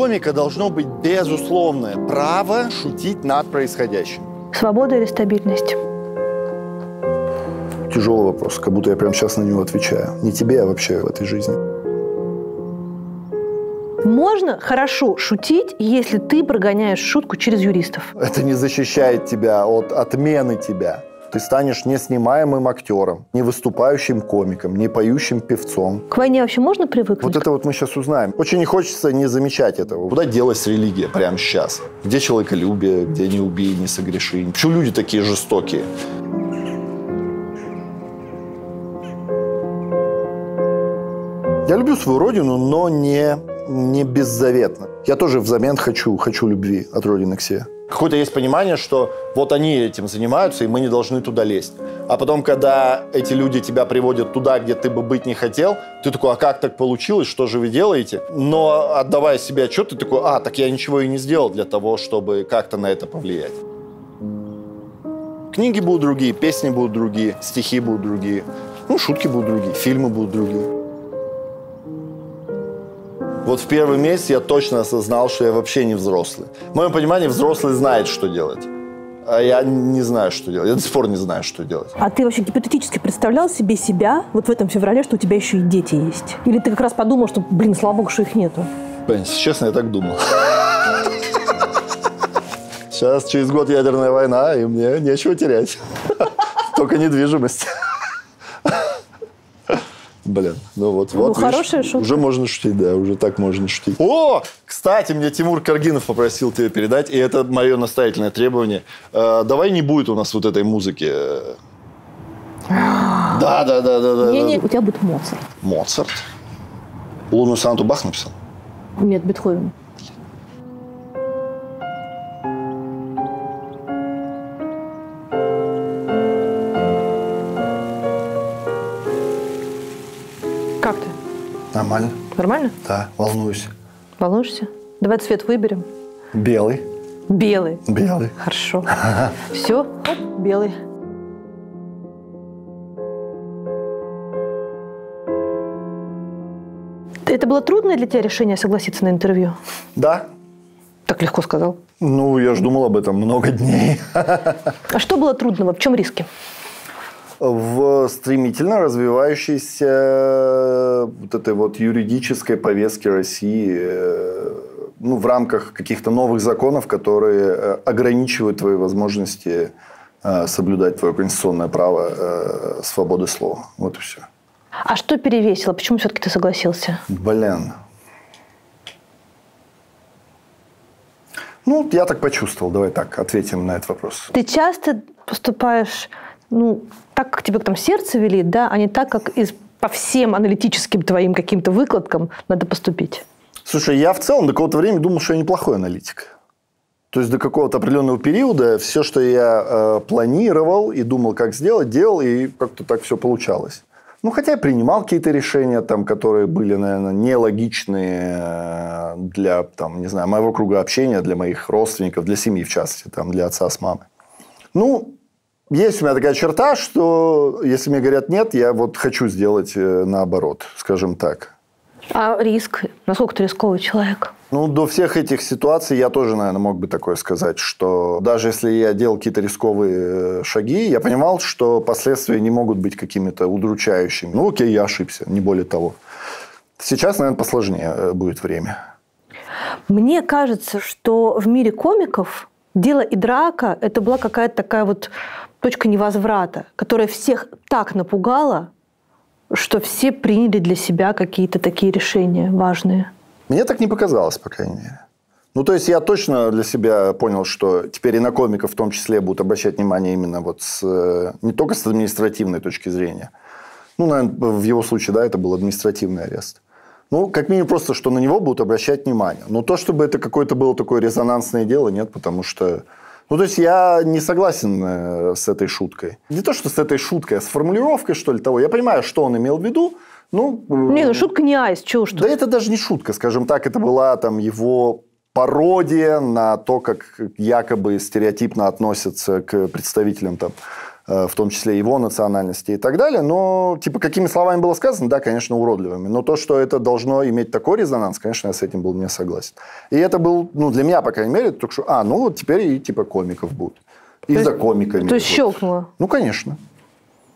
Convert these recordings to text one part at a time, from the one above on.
комика должно быть безусловное право шутить над происходящим. Свобода или стабильность? Тяжелый вопрос, как будто я прямо сейчас на него отвечаю. Не тебе, а вообще в этой жизни. Можно хорошо шутить, если ты прогоняешь шутку через юристов. Это не защищает тебя от отмены тебя. Ты станешь неснимаемым актером, не выступающим комиком, не поющим певцом. К войне вообще можно привыкнуть? Вот это вот мы сейчас узнаем. Очень не хочется не замечать этого. Куда делась религия прямо сейчас? Где человеколюбие, где не убей, не согреши? Почему люди такие жестокие? Я люблю свою родину, но не, не беззаветно. Я тоже взамен хочу, хочу любви от родины к себе. Какое-то есть понимание, что вот они этим занимаются, и мы не должны туда лезть. А потом, когда эти люди тебя приводят туда, где ты бы быть не хотел, ты такой, а как так получилось, что же вы делаете? Но отдавая себе отчет, ты такой, а, так я ничего и не сделал для того, чтобы как-то на это повлиять. Книги будут другие, песни будут другие, стихи будут другие, ну, шутки будут другие, фильмы будут другие. Вот в первый месяц я точно осознал, что я вообще не взрослый. В моем понимании взрослый знает, что делать. А я не знаю, что делать. Я до сих пор не знаю, что делать. А ты вообще гипотетически представлял себе себя вот в этом феврале, что у тебя еще и дети есть? Или ты как раз подумал, что, блин, слава богу, что их нету? Блин, честно, я так думал. Сейчас через год ядерная война, и мне нечего терять. Только недвижимость. Блин, ну вот, Ну, вот. видишь, хорошая шутка. Уже можно шутить, да, уже так можно шутить. О, кстати, мне Тимур Каргинов попросил тебе передать, и это мое настоятельное требование. Э, давай не будет у нас вот этой музыки. Да, да, да, да, да. Не-не, да. у тебя будет Моцарт. Моцарт. Лунную сонату Бах написал? Нет, Бетховен. Нормально. Нормально? Да, волнуюсь. Волнуешься? Давай цвет выберем. Белый. Белый. Белый. Хорошо. Все, белый. Это было трудное для тебя решение согласиться на интервью? Да. Так легко сказал. Ну, я же думал об этом много дней. А что было трудного? В чем риски? В стремительно развивающейся э, вот этой вот юридической повестке России, э, ну, в рамках каких-то новых законов, которые э, ограничивают твои возможности соблюдать твое конституционное право свободы слова. Вот и все. А что перевесило? Почему все-таки ты согласился? Блин. Ну, я так почувствовал. Давай так, ответим на этот вопрос. Ты часто поступаешь, ну, так, как тебе там сердце велит, да, а не так, как из, по всем аналитическим твоим каким-то выкладкам надо поступить? Слушай, я в целом до какого-то времени думал, что я неплохой аналитик. То есть до какого-то определенного периода все, что я э, планировал и думал, как сделать, делал, и как-то так все получалось. Ну, хотя я принимал какие-то решения, там, которые были, наверное, нелогичные э, для, там, не знаю, моего круга общения, для моих родственников, для семьи, в частности, там, для отца с мамой. Ну, есть у меня такая черта, что если мне говорят нет, я вот хочу сделать э, наоборот, скажем так. А риск? Насколько ты рисковый человек? Ну, до всех этих ситуаций я тоже, наверное, мог бы такое сказать, что даже если я делал какие-то рисковые э, шаги, я понимал, что последствия не могут быть какими-то удручающими. Ну, окей, я ошибся, не более того. Сейчас, наверное, посложнее э, будет время. Мне кажется, что в мире комиков дело и драка – это была какая-то такая вот точка невозврата, которая всех так напугала, что все приняли для себя какие-то такие решения важные. Мне так не показалось, по крайней мере. Ну, то есть, я точно для себя понял, что теперь и на комиков в том числе будут обращать внимание именно вот с, э, не только с административной точки зрения. Ну, наверное, в его случае, да, это был административный арест. Ну, как минимум просто, что на него будут обращать внимание. Но то, чтобы это какое-то было такое резонансное дело, нет, потому что... Ну, то есть, я не согласен э, с этой шуткой. Не то, что с этой шуткой, а с формулировкой, что ли, того. Я понимаю, что он имел в виду, ну... э, Не, ну шутка не айс, чего тут. да это даже не шутка, скажем так, это была там его пародия на то, как якобы стереотипно относятся к представителям там в том числе его национальности и так далее. Но, типа, какими словами было сказано, да, конечно, уродливыми. Но то, что это должно иметь такой резонанс, конечно, я с этим был не согласен. И это был, ну, для меня, по крайней мере, только что, а, ну, вот теперь и, типа, комиков будут. И То за комиками. То есть Вот. щелкнуло. Ну, конечно.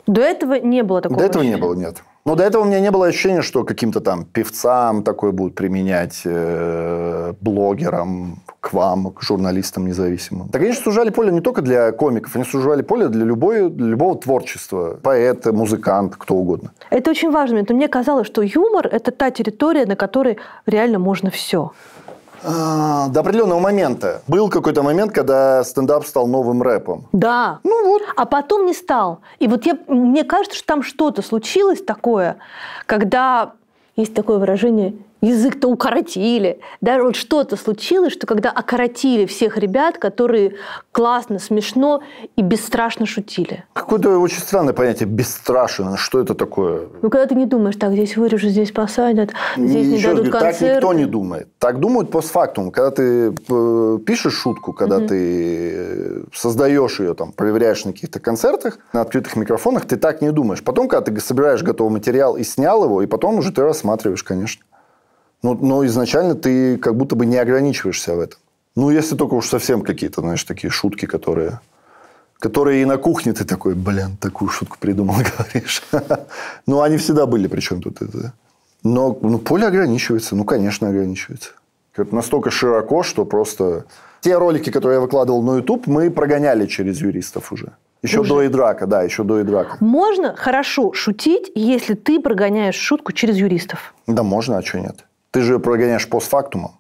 До этого не было такого. До этого не было, нет. Но до этого у меня не было ощущения, что каким-то там певцам такое будут применять, э, блогерам, к вам, к журналистам независимым. Так же сужали поле не только для комиков, они сужали поле для, любой, для любого творчества. Поэт, музыкант, кто угодно. Это очень важно. Мне казалось, что юмор – это та территория, на которой реально можно все. А, до определенного момента. Был какой-то момент, когда стендап стал новым рэпом. Да. Ну вот. А потом не стал. И вот я, мне кажется, что там что-то случилось такое, когда есть такое выражение язык-то укоротили. Да, вот что-то случилось, что когда окоротили всех ребят, которые классно, смешно и бесстрашно шутили. Какое-то очень странное понятие «бесстрашен». Что это такое? Ну, когда ты не думаешь, так, здесь вырежут, здесь посадят, здесь не раз дадут говорю, так концерт. никто не думает. Так думают постфактум. Когда ты э, пишешь шутку, когда ты э, создаешь ее, там, проверяешь на каких-то концертах, на открытых микрофонах, ты так не думаешь. Потом, когда ты собираешь готовый материал и снял его, и потом уже ты рассматриваешь, конечно. Но, но изначально ты как будто бы не ограничиваешься в этом. Ну, если только уж совсем какие-то, знаешь, такие шутки, которые... Которые и на кухне ты такой, блин, такую шутку придумал, говоришь. Ну, они всегда были, причем тут это. Но ну, поле ограничивается, ну, конечно, ограничивается. Это настолько широко, что просто... Те ролики, которые я выкладывал на YouTube, мы прогоняли через юристов уже. Еще Уже? до и драка, да, еще до и драка. Можно хорошо шутить, если ты прогоняешь шутку через юристов. Да можно, а что нет? Ты же прогоняешь постфактумом.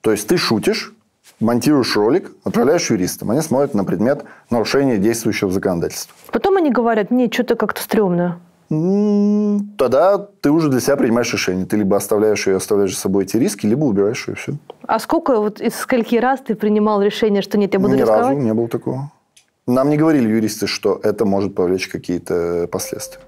То есть ты шутишь, монтируешь ролик, отправляешь юристам. Они смотрят на предмет нарушения действующего законодательства. Потом они говорят, мне что-то как-то стрёмно. Тогда ты уже для себя принимаешь решение. Ты либо оставляешь ее, оставляешь за собой эти риски, либо убираешь ее, все. А сколько, вот из скольки раз ты принимал решение, что нет, я буду Ни рисковать? разу не было такого. Нам не говорили юристы, что это может повлечь какие-то последствия.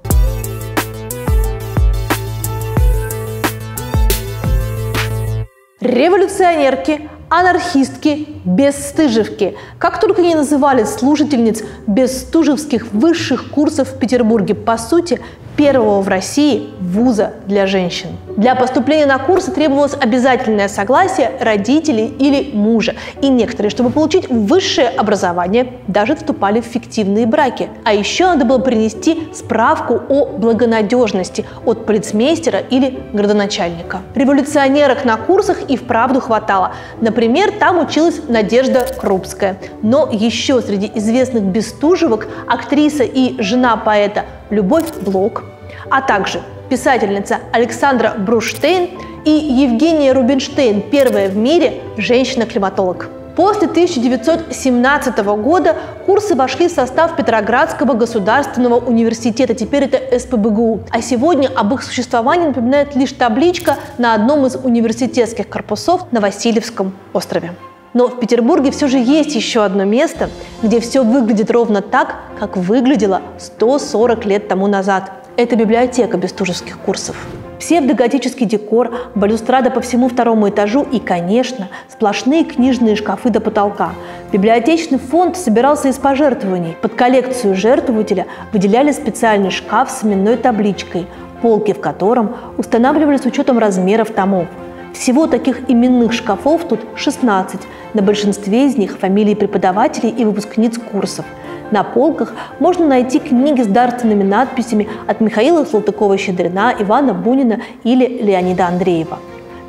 Революционерки, анархистки, бесстыжевки. Как только не называли слушательниц бесстужевских высших курсов в Петербурге, по сути, первого в России вуза для женщин. Для поступления на курсы требовалось обязательное согласие родителей или мужа. И некоторые, чтобы получить высшее образование, даже вступали в фиктивные браки. А еще надо было принести справку о благонадежности от полицмейстера или градоначальника. Революционерок на курсах и вправду хватало. Например, там училась Надежда Крупская. Но еще среди известных бестужевок актриса и жена поэта Любовь Блок, а также писательница Александра Бруштейн и Евгения Рубинштейн, первая в мире женщина-климатолог. После 1917 года курсы вошли в состав Петроградского государственного университета, теперь это СПБГУ. А сегодня об их существовании напоминает лишь табличка на одном из университетских корпусов на Васильевском острове. Но в Петербурге все же есть еще одно место, где все выглядит ровно так, как выглядело 140 лет тому назад. Это библиотека бестужевских курсов. Псевдоготический декор, балюстрада по всему второму этажу и, конечно, сплошные книжные шкафы до потолка. Библиотечный фонд собирался из пожертвований. Под коллекцию жертвователя выделяли специальный шкаф с именной табличкой, полки в котором устанавливали с учетом размеров томов. Всего таких именных шкафов тут 16. На большинстве из них фамилии преподавателей и выпускниц курсов. На полках можно найти книги с дарственными надписями от Михаила Салтыкова-Щедрина, Ивана Бунина или Леонида Андреева.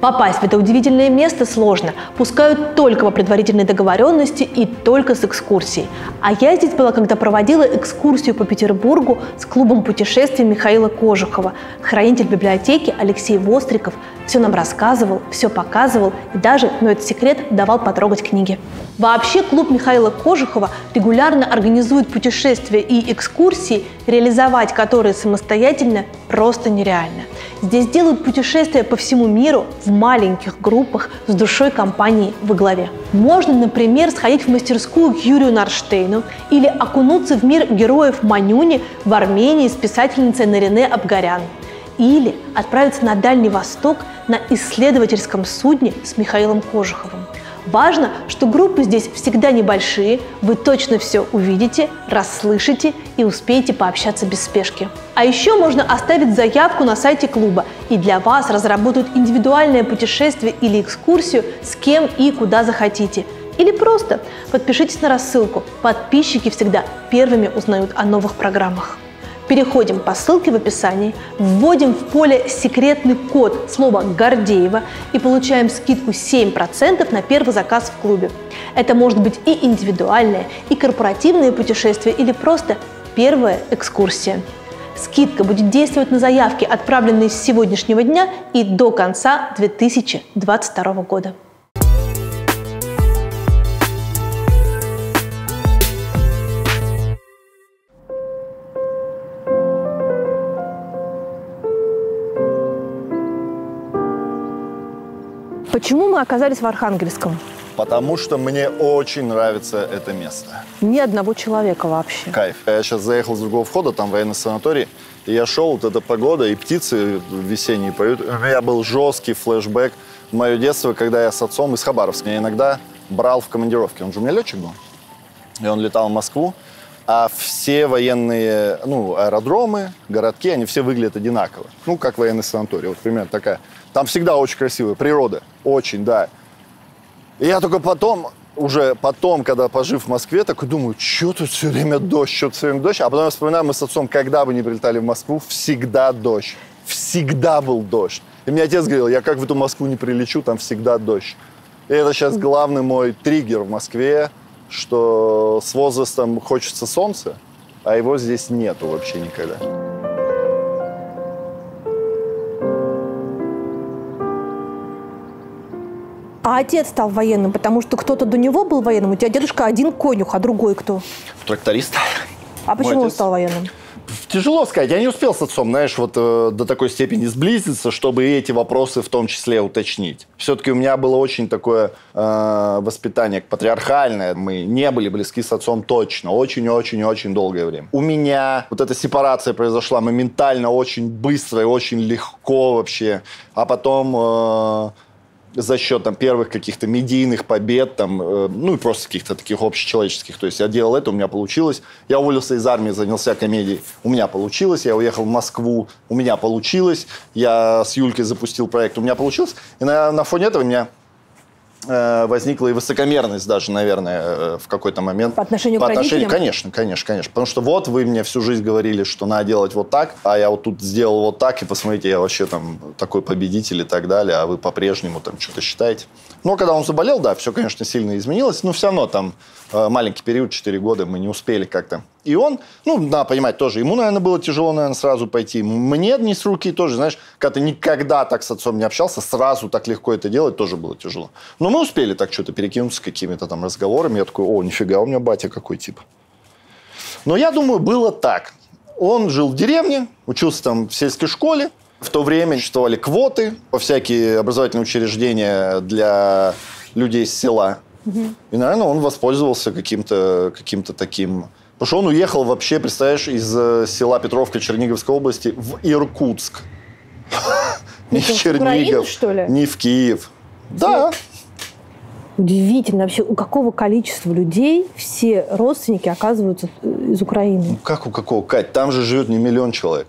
Попасть в это удивительное место сложно. Пускают только по предварительной договоренности и только с экскурсией. А я здесь была, когда проводила экскурсию по Петербургу с клубом путешествий Михаила Кожухова. Хранитель библиотеки Алексей Востриков все нам рассказывал, все показывал и даже, но это секрет, давал потрогать книги. Вообще клуб Михаила Кожухова регулярно организует путешествия и экскурсии, реализовать которые самостоятельно просто нереально. Здесь делают путешествия по всему миру в маленьких группах с душой компании во главе. Можно, например, сходить в мастерскую к Юрию Нарштейну или окунуться в мир героев Манюни в Армении с писательницей Нарине Абгарян. Или отправиться на Дальний Восток на исследовательском судне с Михаилом Кожуховым. Важно, что группы здесь всегда небольшие, вы точно все увидите, расслышите и успеете пообщаться без спешки. А еще можно оставить заявку на сайте клуба, и для вас разработают индивидуальное путешествие или экскурсию с кем и куда захотите. Или просто подпишитесь на рассылку. Подписчики всегда первыми узнают о новых программах. Переходим по ссылке в описании, вводим в поле секретный код слова «Гордеева» и получаем скидку 7% на первый заказ в клубе. Это может быть и индивидуальное, и корпоративное путешествие, или просто первая экскурсия. Скидка будет действовать на заявки, отправленные с сегодняшнего дня и до конца 2022 года. Почему мы оказались в Архангельском? Потому что мне очень нравится это место. Ни одного человека вообще. Кайф. Я сейчас заехал с другого входа, там военный санаторий, и я шел, вот эта погода, и птицы весенние поют. У меня был жесткий флешбэк в мое детство, когда я с отцом из Хабаровска. Я иногда брал в командировке. Он же у меня летчик был. И он летал в Москву. А все военные, ну, аэродромы, городки, они все выглядят одинаково. Ну, как военный санаторий. Вот примерно такая. Там всегда очень красивая природа. Очень, да. И я только потом, уже потом, когда пожив в Москве, такой думаю, что тут все время дождь, что тут все время дождь. А потом я вспоминаю, мы с отцом, когда бы не прилетали в Москву, всегда дождь. Всегда был дождь. И мне отец говорил, я как в эту Москву не прилечу, там всегда дождь. И это сейчас главный мой триггер в Москве, что с возрастом хочется солнца, а его здесь нету вообще никогда. А отец стал военным, потому что кто-то до него был военным. У тебя дедушка один конюх, а другой кто? Тракторист. А почему он стал военным? Тяжело сказать. Я не успел с отцом, знаешь, вот э, до такой степени сблизиться, чтобы и эти вопросы в том числе уточнить. Все-таки у меня было очень такое э, воспитание патриархальное. Мы не были близки с отцом точно. Очень-очень-очень долгое время. У меня вот эта сепарация произошла моментально, очень быстро и очень легко вообще. А потом... э, за счет там, первых каких-то медийных побед, там, э, ну и просто каких-то таких общечеловеческих. То есть я делал это, у меня получилось. Я уволился из армии, занялся комедией, у меня получилось. Я уехал в Москву, у меня получилось. Я с Юлькой запустил проект, у меня получилось. И на, на фоне этого меня возникла и высокомерность даже, наверное, э, в какой-то момент. По отношению По к отношению, родителям? конечно, конечно, конечно. Потому что вот вы мне всю жизнь говорили, что надо делать вот так, а я вот тут сделал вот так, и посмотрите, я вообще там такой победитель и так далее, а вы по-прежнему там что-то считаете. Но когда он заболел, да, все, конечно, сильно изменилось, но все равно там э, маленький период, 4 года, мы не успели как-то. И он, ну, надо понимать тоже, ему, наверное, было тяжело, наверное, сразу пойти. Мне не с руки тоже, знаешь, когда ты никогда так с отцом не общался, сразу так легко это делать тоже было тяжело. Но мы успели так что-то перекинуться какими-то там разговорами. Я такой, о, нифига, у меня батя какой тип. Но я думаю, было так. Он жил в деревне, учился там в сельской школе. В то время существовали квоты во всякие образовательные учреждения для людей с села. И, наверное, он воспользовался каким-то каким таким... Потому что он уехал вообще, представляешь, из э, села Петровка Черниговской области в Иркутск. Не в Чернигов, что ли? не в Киев. Да, Удивительно вообще, у какого количества людей все родственники оказываются э, из Украины. Ну, Как у какого? Кать, там же живет не миллион человек.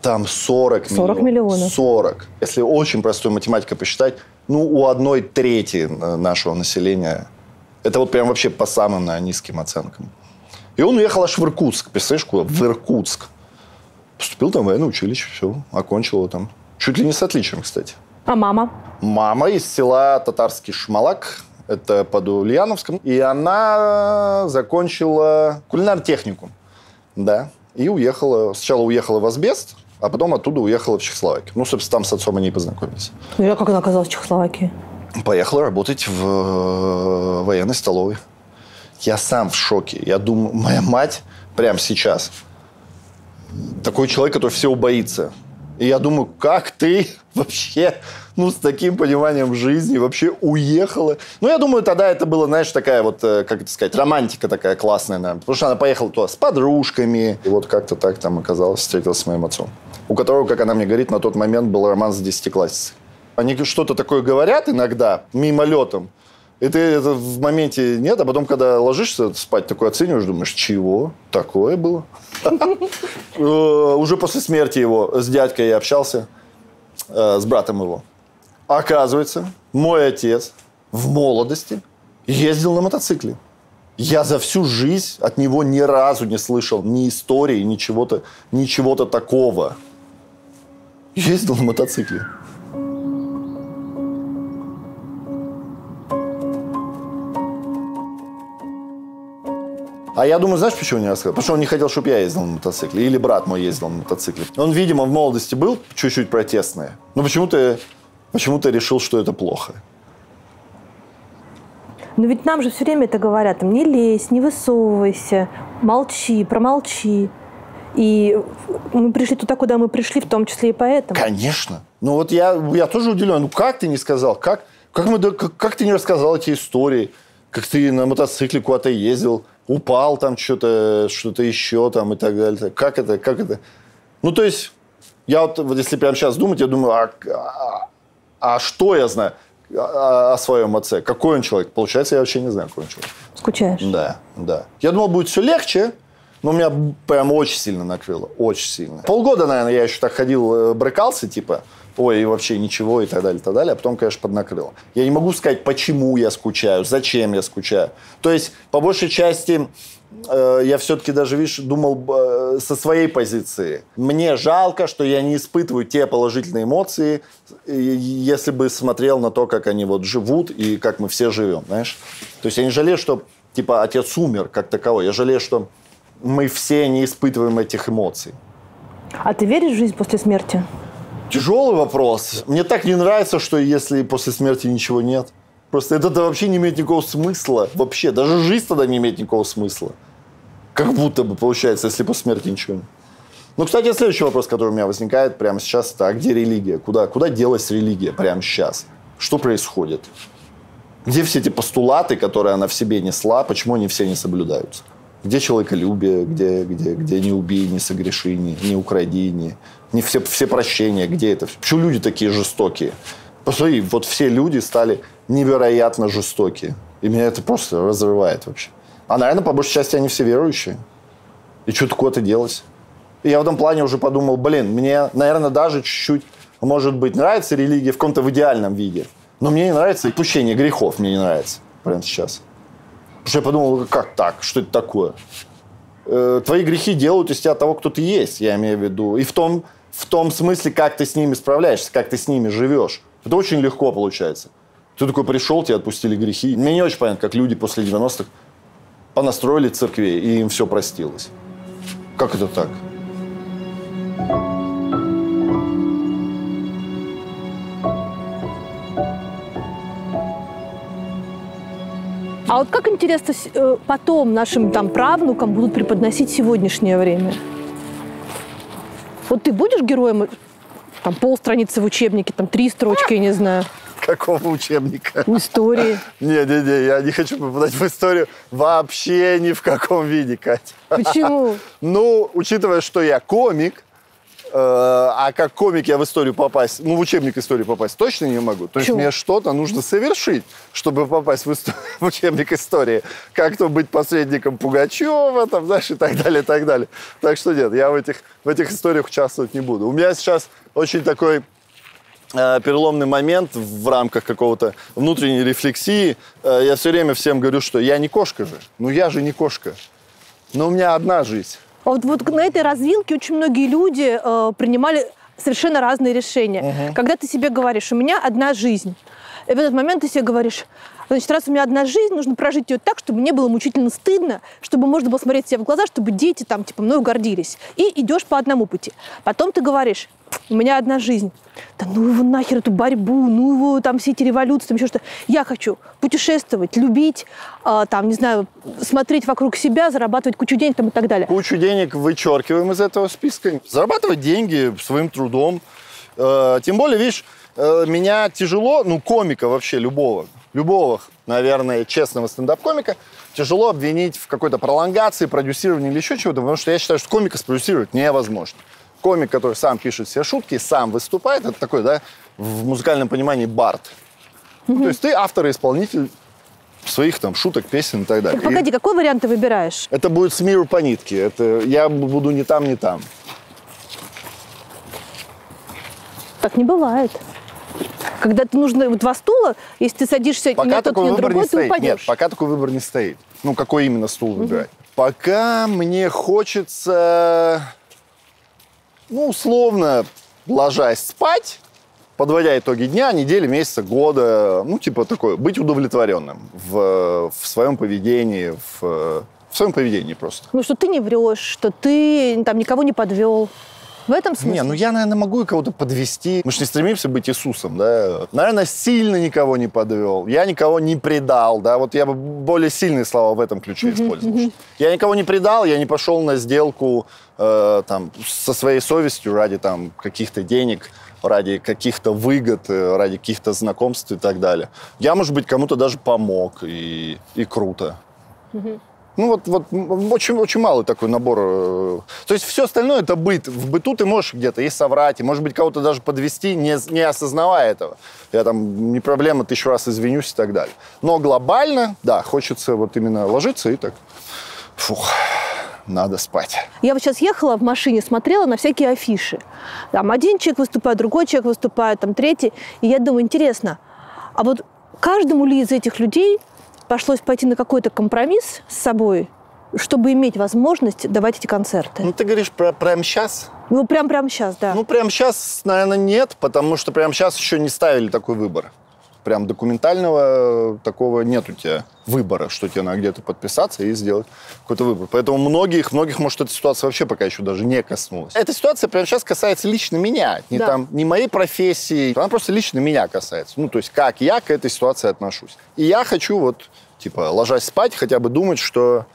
Там 40 миллионов. 40 миллионов. 40. Если очень простой математикой посчитать, ну, у одной трети э, нашего населения. Это вот прям вообще по самым наверное, низким оценкам. И он уехал аж в Иркутск. Представляешь, куда? В Иркутск. Поступил там в военное училище, все, окончил его там. Чуть ли не с отличием, кстати. А мама? Мама из села Татарский Шмалак, это под Ульяновском, и она закончила кулинар технику, да, и уехала, сначала уехала в Асбест, а потом оттуда уехала в Чехословакию. Ну, собственно, там с отцом они и познакомились. Ну, а как она оказалась в Чехословакии? Поехала работать в э, военной столовой. Я сам в шоке. Я думаю, моя мать прямо сейчас такой человек, который всего боится. И я думаю, как ты вообще, ну, с таким пониманием жизни вообще уехала? Ну, я думаю, тогда это было, знаешь, такая вот, э, как это сказать, романтика такая классная, наверное. Потому что она поехала туда с подружками. И вот как-то так там оказалось, встретилась с моим отцом. У которого, как она мне говорит, на тот момент был роман с десятиклассницей. Они что-то такое говорят иногда, мимолетом, и ты это в моменте нет, а потом, когда ложишься спать, такой оцениваешь, думаешь, чего такое было? Э, уже после смерти его с дядькой я общался, э, с братом его. Оказывается, мой отец в молодости ездил на мотоцикле. Я за всю жизнь от него ни разу не слышал ни истории, ничего-то ничего такого. Ездил на мотоцикле. А я думаю, знаешь, почему не рассказал? Потому что он не хотел, чтобы я ездил на мотоцикле. Или брат мой ездил на мотоцикле. Он, видимо, в молодости был чуть-чуть протестный. Но почему-то почему решил, что это плохо. Но ведь нам же все время это говорят. Там, не лезь, не высовывайся, молчи, промолчи. И мы пришли туда, куда мы пришли, в том числе и поэтому. Конечно. Ну вот я, я тоже удивлен. Ну как ты не сказал? Как, как, мы, как, как ты не рассказал эти истории? Как ты на мотоцикле куда-то ездил? Упал там что-то, что-то еще там и так далее. Как это, как это? Ну, то есть, я вот, вот если прямо сейчас думать, я думаю, а, а, а что я знаю о, о своем отце? Какой он человек? Получается, я вообще не знаю, какой он человек. Скучаешь? Да, да. Я думал, будет все легче, но меня прям очень сильно накрыло. Очень сильно. Полгода, наверное, я еще так ходил, э, брыкался, типа, ой, и вообще ничего и так далее, и так далее. А потом, конечно, поднакрыло. Я не могу сказать, почему я скучаю, зачем я скучаю. То есть, по большей части, э, я все-таки даже, видишь, думал э, со своей позиции. Мне жалко, что я не испытываю те положительные эмоции, если бы смотрел на то, как они вот живут и как мы все живем, знаешь. То есть я не жалею, что, типа, отец умер как таковой. Я жалею, что мы все не испытываем этих эмоций. А ты веришь в жизнь после смерти? Тяжелый вопрос. Мне так не нравится, что если после смерти ничего нет. Просто это вообще не имеет никакого смысла. Вообще. Даже жизнь тогда не имеет никакого смысла. Как будто бы получается, если после смерти ничего нет. Ну, кстати, следующий вопрос, который у меня возникает прямо сейчас, это а где религия? Куда, куда делась религия прямо сейчас? Что происходит? Где все эти постулаты, которые она в себе несла, почему они все не соблюдаются? Где человеколюбие, где, где, где не убей, не согреши, не, не укради, не, не все, все прощения, где это? Почему люди такие жестокие? Посмотри, вот все люди стали невероятно жестокие. И меня это просто разрывает вообще. А, наверное, по большей части они все верующие. И что такое-то делать? И я в этом плане уже подумал, блин, мне, наверное, даже чуть-чуть, может быть, нравится религия в каком-то в идеальном виде. Но мне не нравится отпущение грехов, мне не нравится прямо сейчас. Потому что я подумал, как так? Что это такое? Э, твои грехи делают из тебя того, кто ты есть, я имею в виду. И в том, в том смысле, как ты с ними справляешься, как ты с ними живешь. Это очень легко получается. Ты такой пришел, тебе отпустили грехи. Мне не очень понятно, как люди после 90-х понастроили церкви, и им все простилось. Как это так? А вот как интересно э, потом нашим там правнукам будут преподносить сегодняшнее время? Вот ты будешь героем там полстраницы в учебнике, там три строчки, я не знаю. Какого учебника? Истории. Не-не-не, я не хочу попадать в историю вообще ни в каком виде, Катя. Почему? Ну, учитывая, что я комик, Э, а как комик я в историю попасть, ну, в учебник истории попасть точно не могу. То есть мне что-то нужно совершить, чтобы попасть в, в учебник истории. Как то быть посредником Пугачева, там, знаешь, и так далее, и так далее. Так что нет, я в этих, в этих историях участвовать не буду. У меня сейчас очень такой э, переломный момент в рамках какого-то внутренней рефлексии. Э, я все время всем говорю, что я не кошка же. Ну, я же не кошка. Но у меня одна жизнь. А вот, вот на этой развилке очень многие люди э, принимали совершенно разные решения. Угу. Когда ты себе говоришь, у меня одна жизнь, и в этот момент ты себе говоришь, Значит, раз у меня одна жизнь, нужно прожить ее так, чтобы мне было мучительно стыдно, чтобы можно было смотреть себе в глаза, чтобы дети там, типа, мною гордились. И идешь по одному пути. Потом ты говоришь, у меня одна жизнь. Да ну его нахер, эту борьбу, ну его там все эти революции, там еще что. Я хочу путешествовать, любить, э, там, не знаю, смотреть вокруг себя, зарабатывать кучу денег там, и так далее. Кучу денег вычеркиваем из этого списка. Зарабатывать деньги своим трудом. Э, тем более, видишь, э, меня тяжело, ну, комика вообще любого, любого, наверное, честного стендап-комика, тяжело обвинить в какой-то пролонгации, продюсировании или еще чего-то, потому что я считаю, что комика спродюсировать невозможно. комик, который сам пишет все шутки, сам выступает, это такой, да, в музыкальном понимании бард. Ну, то есть ты автор и исполнитель своих там шуток, песен и так далее. Так, погоди, И какой вариант ты выбираешь? это будет с миру по нитке. Это я буду не там, не там. Так не бывает. Когда ты нужно вот два стула, если ты садишься Пока на тот, такой на выбор другой, не ты стоит. Нет, упадешь. пока такой выбор не стоит. Ну, какой именно стул выбирать? Пока мне хочется, ну, условно, ложась спать, подводя итоги дня, недели, месяца, года, ну, типа такое, быть удовлетворенным в, в своем поведении, в, в своем поведении просто. Ну, что ты не врешь, что ты там никого не подвел. В этом смысле? Не, ну я, наверное, могу и кого-то подвести. Мы же не стремимся быть Иисусом, да. Наверное, сильно никого не подвел. Я никого не предал, да. Вот я бы более сильные слова в этом ключе использовал. что Я никого не предал, я не пошел на сделку э, там со своей совестью ради там каких-то денег, ради каких-то выгод, э, ради каких-то знакомств и так далее. Я, может быть, кому-то даже помог и, и круто. Ну вот, вот очень, очень малый такой набор. э, То есть все остальное это быт. В быту ты можешь где-то и соврать, и, может быть, кого-то даже подвести, не, не осознавая этого. Я там, не проблема, тысячу раз извинюсь и так далее. Но глобально, да, хочется вот именно ложиться и так, фух, надо спать. Я вот сейчас ехала в машине, смотрела на всякие афиши. Там один человек выступает, другой человек выступает, там третий. И я думаю, интересно, а вот каждому ли из этих людей пришлось пойти на какой-то компромисс с собой, чтобы иметь возможность давать эти концерты? Ну, ты говоришь про прямо сейчас? Ну, прям прямо сейчас, да. Ну, прямо сейчас, наверное, нет, потому что прямо сейчас еще не ставили такой выбор. Прям документального такого нет у тебя выбора, что тебе надо где-то подписаться и сделать какой-то выбор. Поэтому многих, многих, может, эта ситуация вообще пока еще даже не коснулась. Эта ситуация прямо сейчас касается лично меня, не, Да. там, не моей профессии, она просто лично меня касается. Ну, то есть, как я к этой ситуации отношусь. И я хочу вот, типа, ложась спать, хотя бы думать, что,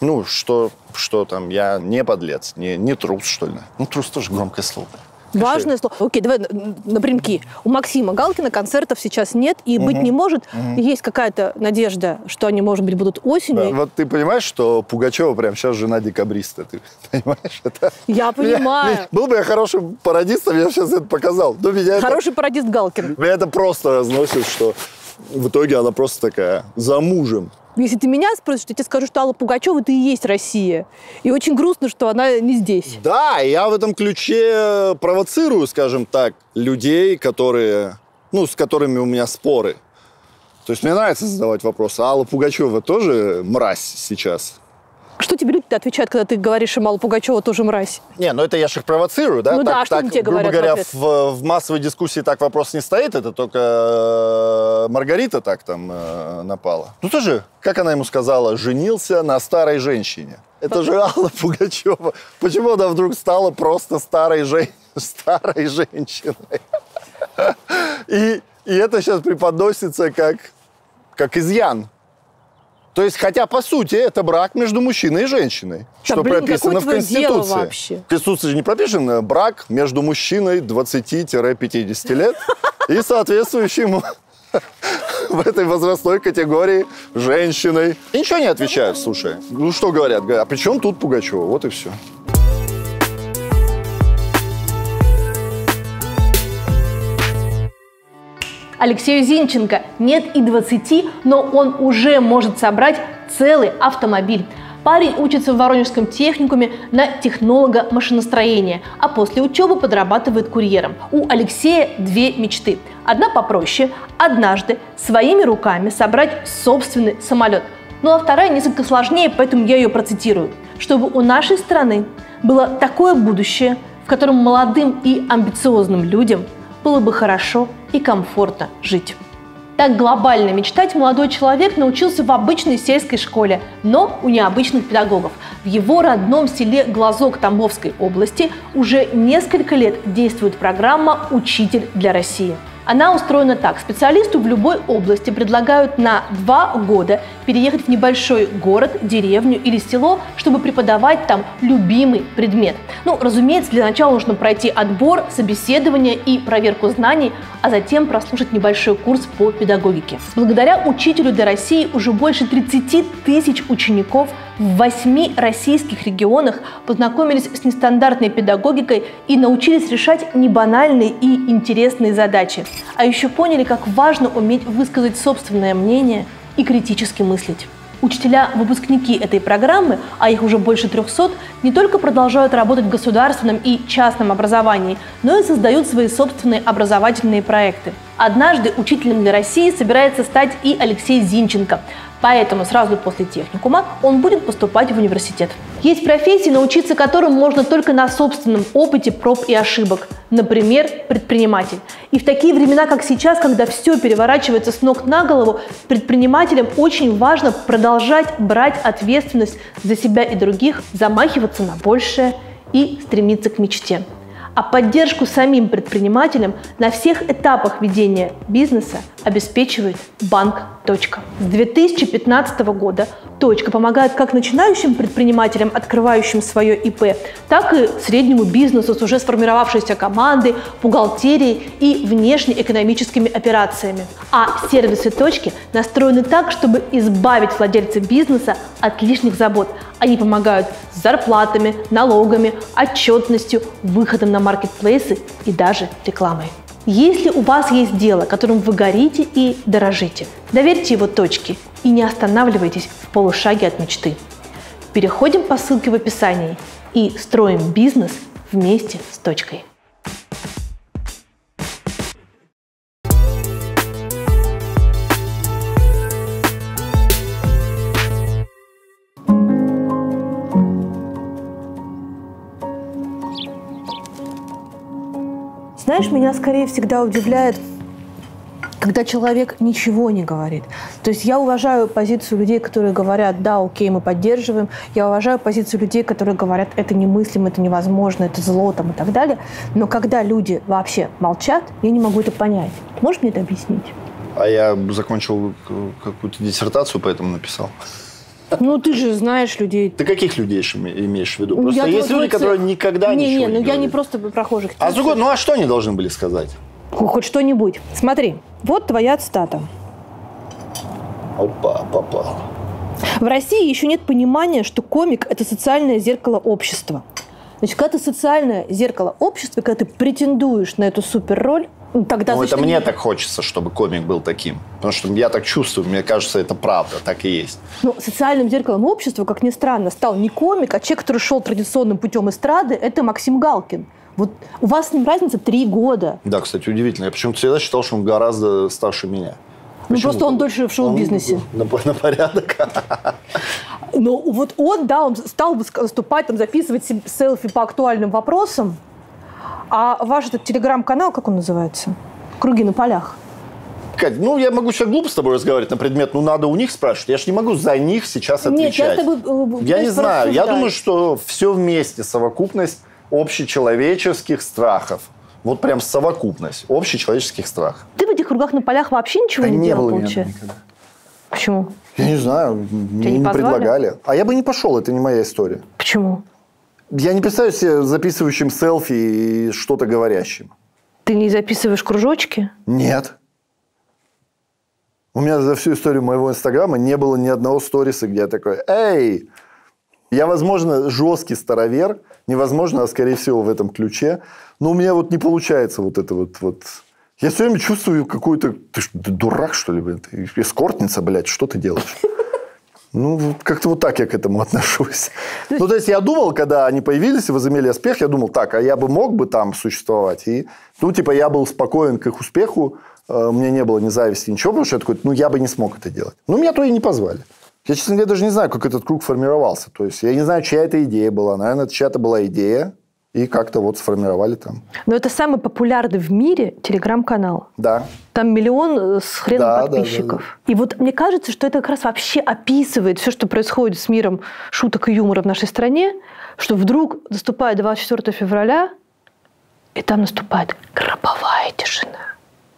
ну, что, что там, я не подлец, не, не трус, что ли. Ну, трус тоже громкое слово. Важное слово. Окей, давай напрямки. У Максима Галкина концертов сейчас нет и быть не может. Есть какая-то надежда, что они, может быть, будут Да, осенью. вот ты понимаешь, что Пугачева прям сейчас жена декабриста, ты понимаешь? Это... Я понимаю. Меня- был бы я хорошим пародистом, я сейчас это показал. Но меня это, Хороший пародист Галкин. меня это просто разносит, что в итоге она просто такая за мужем. Если ты меня спросишь, я тебе скажу, что Алла Пугачева это и есть Россия. И очень грустно, что она не здесь. Да, я в этом ключе провоцирую, скажем так, людей, которые, ну, с которыми у меня споры. То есть мне нравится задавать вопросы. А Алла Пугачева тоже мразь сейчас? Что тебе люди отвечают, когда ты говоришь, что Алла Пугачева тоже мразь? Не, ну это я же их провоцирую, да? Ну да, так, а что так, тебе грубо говорят говоря, в, в массовой дискуссии так вопрос не стоит, это только э, Маргарита так там э, напала. Ну тоже, как она ему сказала, женился на старой женщине. Это же Алла Пугачева. Почему она вдруг стала просто старой, жен... старой женщиной? И, и это сейчас преподносится как, как изъян. То есть, хотя по сути это брак между мужчиной и женщиной, что блин, прописано в Конституции. В Конституции же не пропишен брак между мужчиной 20-50 лет и соответствующим в этой возрастной категории женщиной. И ничего не отвечают, слушай. Ну что говорят? Говорят, а при чем тут Пугачева? Вот и все. Алексею Зинченко нет и 20, но он уже может собрать целый автомобиль. Парень учится в Воронежском техникуме на технолога машиностроения, а после учебы подрабатывает курьером. У Алексея две мечты. Одна попроще – однажды своими руками собрать собственный самолет. Ну а вторая несколько сложнее, поэтому я ее процитирую. Чтобы у нашей страны было такое будущее, в котором молодым и амбициозным людям было бы хорошо и комфортно жить. Так глобально мечтать молодой человек научился в обычной сельской школе, но у необычных педагогов. В его родном селе Глазок Тамбовской области уже несколько лет действует программа «Учитель для России». Она устроена так. Специалисту в любой области предлагают на два года переехать в небольшой город, деревню или село, чтобы преподавать там любимый предмет. Ну, разумеется, для начала нужно пройти отбор, собеседование и проверку знаний, а затем прослушать небольшой курс по педагогике. Благодаря учителю для России уже больше 30 тысяч учеников в восьми российских регионах познакомились с нестандартной педагогикой и научились решать небанальные и интересные задачи. А еще поняли, как важно уметь высказать собственное мнение и критически мыслить. Учителя-выпускники этой программы, а их уже больше 300, не только продолжают работать в государственном и частном образовании, но и создают свои собственные образовательные проекты. Однажды учителем для России собирается стать и Алексей Зинченко. Поэтому сразу после техникума он будет поступать в университет. Есть профессии, научиться которым можно только на собственном опыте проб и ошибок. Например, предприниматель. И в такие времена, как сейчас, когда все переворачивается с ног на голову, предпринимателям очень важно продолжать брать ответственность за себя и других, замахиваться на большее и стремиться к мечте а поддержку самим предпринимателям на всех этапах ведения бизнеса обеспечивает банк «Точка». С 2015 года «Точка» помогает как начинающим предпринимателям, открывающим свое ИП, так и среднему бизнесу с уже сформировавшейся командой, бухгалтерией и внешнеэкономическими операциями. А сервисы «Точки» настроены так, чтобы избавить владельца бизнеса от лишних забот. Они помогают с зарплатами, налогами, отчетностью, выходом на маркетплейсы и даже рекламой. Если у вас есть дело, которым вы горите и дорожите, доверьте его точке и не останавливайтесь в полушаге от мечты. Переходим по ссылке в описании и строим бизнес вместе с точкой. Знаешь, меня скорее всегда удивляет, когда человек ничего не говорит. То есть я уважаю позицию людей, которые говорят, да, окей, мы поддерживаем. Я уважаю позицию людей, которые говорят, это немыслимо, это невозможно, это зло там, и так далее. Но когда люди вообще молчат, я не могу это понять. Можешь мне это объяснить? А я закончил какую-то диссертацию, поэтому написал. Ну, ты же знаешь людей. Ты каких людей имеешь в виду? Ну, просто я есть люди, которые никогда не, ничего не, не ну я не просто прохожих. А другой, ну а что они должны были сказать? Хоть что-нибудь. Смотри, вот твоя цитата. Опа, попал. В России еще нет понимания, что комик – это социальное зеркало общества. Значит, когда ты социальное зеркало общества, когда ты претендуешь на эту суперроль, тогда ну, это мне не... так хочется, чтобы комик был таким. Потому что я так чувствую, мне кажется, это правда, так и есть. Ну, социальным зеркалом общества, как ни странно, стал не комик, а человек, который шел традиционным путем эстрады, это Максим Галкин. Вот у вас с ним разница три года. Да, кстати, удивительно. Я почему-то всегда считал, что он гораздо старше меня. Ну, Почему? просто он дольше в шоу-бизнесе. На, на порядок. Ну, вот он, да, он стал выступать, там, записывать селфи по актуальным вопросам. А ваш этот телеграм-канал, как он называется? «Круги на полях». Кать, ну я могу сейчас глупо с тобой разговаривать на предмет, ну надо у них спрашивать. Я же не могу за них сейчас отвечать. Нет, я, тобой, э, я не знаю. Я думаю, что все вместе, совокупность общечеловеческих страхов. Вот прям совокупность общечеловеческих страхов. Ты в этих кругах на полях вообще ничего да не, не делал, было получается? Никогда. Почему? Я не знаю, мне не, не предлагали. А я бы не пошел, это не моя история. Почему? Я не представляю себе записывающим селфи и что-то говорящим. Ты не записываешь кружочки? Нет. У меня за всю историю моего инстаграма не было ни одного сториса, где я такой, эй, я, возможно, жесткий старовер, невозможно, а скорее всего в этом ключе, но у меня вот не получается вот это вот, вот. Я все время чувствую какую-то, ты, ты дурак, что ли, блин, ты эскортница, блядь, что ты делаешь? Ну, как-то вот так я к этому отношусь. Ну, то есть, я думал, когда они появились и возымели успех, я думал, так, а я бы мог бы там существовать. И, ну, типа, я был спокоен к их успеху, э, у меня не было ни зависти, ничего, потому что я такой, ну, я бы не смог это делать. Ну, меня то и не позвали. Я, честно говоря, даже не знаю, как этот круг формировался. То есть, я не знаю, чья это идея была. Наверное, это чья-то была идея, и как-то вот сформировали там. Но это самый популярный в мире телеграм-канал. Да. Там миллион э, с хреном да, подписчиков. Да, да, да. И вот мне кажется, что это как раз вообще описывает все, что происходит с миром шуток и юмора в нашей стране, что вдруг наступает 24 февраля, и там наступает гробовая тишина.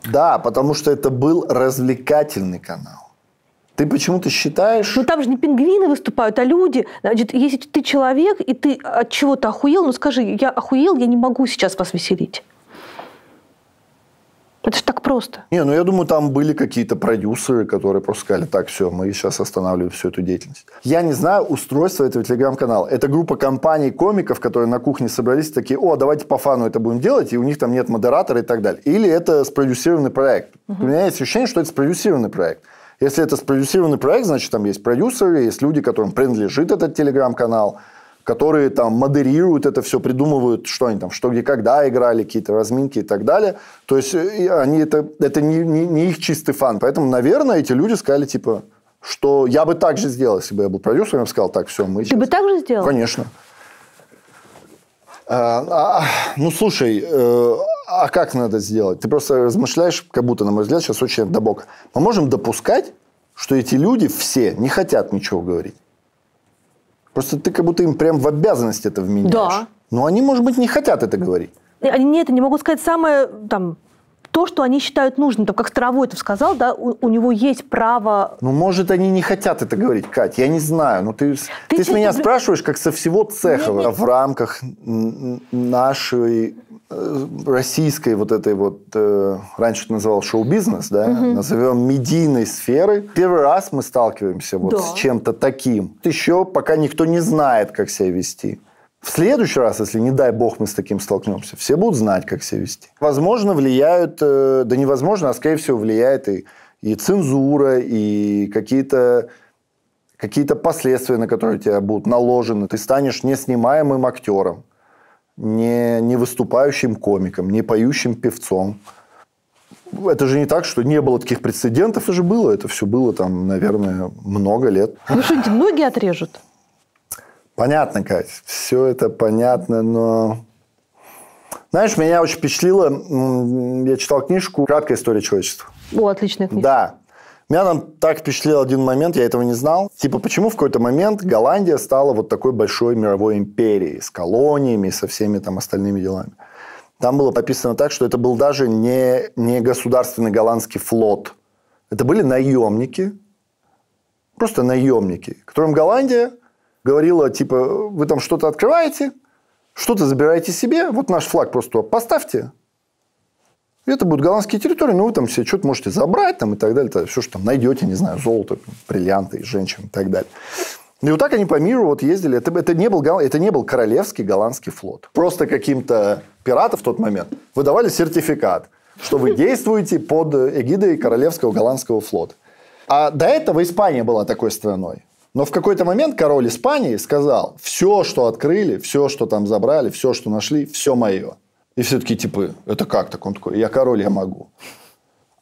Да, потому что это был развлекательный канал. Ты почему-то считаешь... Ну там же не пингвины выступают, а люди. Значит, если ты человек, и ты от чего-то охуел, ну скажи, я охуел, я не могу сейчас вас веселить. Это же так просто. Не, ну я думаю, там были какие-то продюсеры, которые просто сказали, так, все, мы сейчас останавливаем всю эту деятельность. Я не знаю устройство этого телеграм-канала. Это группа компаний, комиков, которые на кухне собрались, такие, о, давайте по фану это будем делать, и у них там нет модератора и так далее. Или это спродюсированный проект. Угу. У меня есть ощущение, что это спродюсированный проект. Если это спродюсированный проект, значит, там есть продюсеры, есть люди, которым принадлежит этот телеграм-канал – которые там модерируют это все, придумывают, что они там, что где когда играли, какие-то разминки и так далее. То есть э, они это, это не, не, не их чистый фан. Поэтому, наверное, эти люди сказали, типа, что я бы так же сделал, если бы я был продюсером, я бы сказал, так, все, мы Ты сейчас... бы так же сделал? Конечно. А, а, ну, слушай, э, а как надо сделать? Ты просто размышляешь, как будто, на мой взгляд, сейчас очень добок. Мы можем допускать, что эти люди все не хотят ничего говорить. Просто ты как будто им прям в обязанность это вменяешь. Да. Но они, может быть, не хотят это говорить. Они нет, не могу сказать самое там то, что они считают нужным. Там, как Старовойтов сказал, да, у, у него есть право... Ну, может, они не хотят это говорить, Кать, я не знаю. Ну, ты, ты, ты с меня спрашиваешь, как со всего цеха. Нет, нет. В рамках нашей э, российской вот этой вот, э, раньше это называл шоу-бизнес, да, угу. назовем медийной сферы. Первый раз мы сталкиваемся вот да. с чем-то таким. Еще пока никто не знает, как себя вести. В следующий раз, если, не дай бог, мы с таким столкнемся, все будут знать, как себя вести. Возможно, влияют, э, да невозможно, а скорее всего влияет и, и цензура, и какие-то какие последствия, на которые тебя будут наложены. Ты станешь неснимаемым актером, не, не выступающим комиком, не поющим певцом. Это же не так, что не было таких прецедентов, это же было. Это все было там, наверное, много лет. Ну что, ноги отрежут? Понятно, Кать, все это понятно, но... Знаешь, меня очень впечатлило, я читал книжку «Краткая история человечества». О, отличная книга. Да. Меня там так впечатлил один момент, я этого не знал. Типа, почему в какой-то момент Голландия стала вот такой большой мировой империей с колониями, со всеми там остальными делами. Там было написано так, что это был даже не, не государственный голландский флот. Это были наемники, просто наемники, которым Голландия говорила, типа, вы там что-то открываете, что-то забираете себе, вот наш флаг просто поставьте. Это будут голландские территории, но вы там все что-то можете забрать там, и так далее. Все, что там найдете, не знаю, золото, бриллианты, женщин и так далее. И вот так они по миру вот ездили. Это, это, не был, это не был королевский голландский флот. Просто каким-то пиратам в тот момент выдавали сертификат, что вы действуете под эгидой королевского голландского флота. А до этого Испания была такой страной. Но в какой-то момент король Испании сказал, все, что открыли, все, что там забрали, все, что нашли, все мое. И все таки типа, это как так? Он такой, я король, я могу.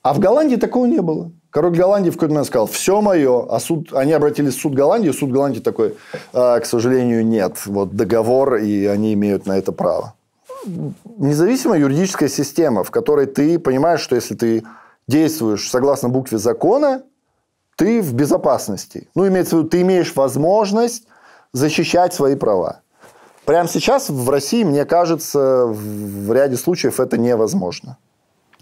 А в Голландии такого не было. Король Голландии в какой-то момент сказал, все мое. А суд, они обратились в суд Голландии, суд Голландии такой, а, к сожалению, нет. Вот договор, и они имеют на это право. Независимая юридическая система, в которой ты понимаешь, что если ты действуешь согласно букве закона, ты в безопасности. Ну, имеется в виду, ты имеешь возможность защищать свои права. Прямо сейчас в России, мне кажется, в ряде случаев это невозможно.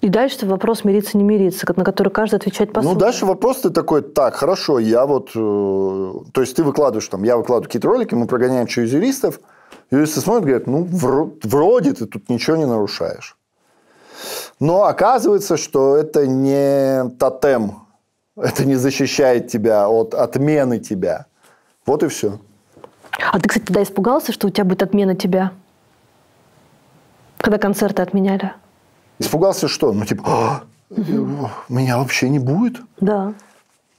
И дальше вопрос мириться, не мириться, на который каждый отвечает по Ну, дальше вопрос ты такой, так, хорошо, я вот... Э, то есть, ты выкладываешь там, я выкладываю какие-то ролики, мы прогоняем через юристов, юристы смотрят, говорят, ну, вроде ты тут ничего не нарушаешь. Но оказывается, что это не тотем это не защищает тебя от отмены тебя. Вот и все. А ты, кстати, тогда испугался, что у тебя будет отмена тебя? Когда концерты отменяли? Испугался что? Ну, типа, угу. меня вообще не будет? Да.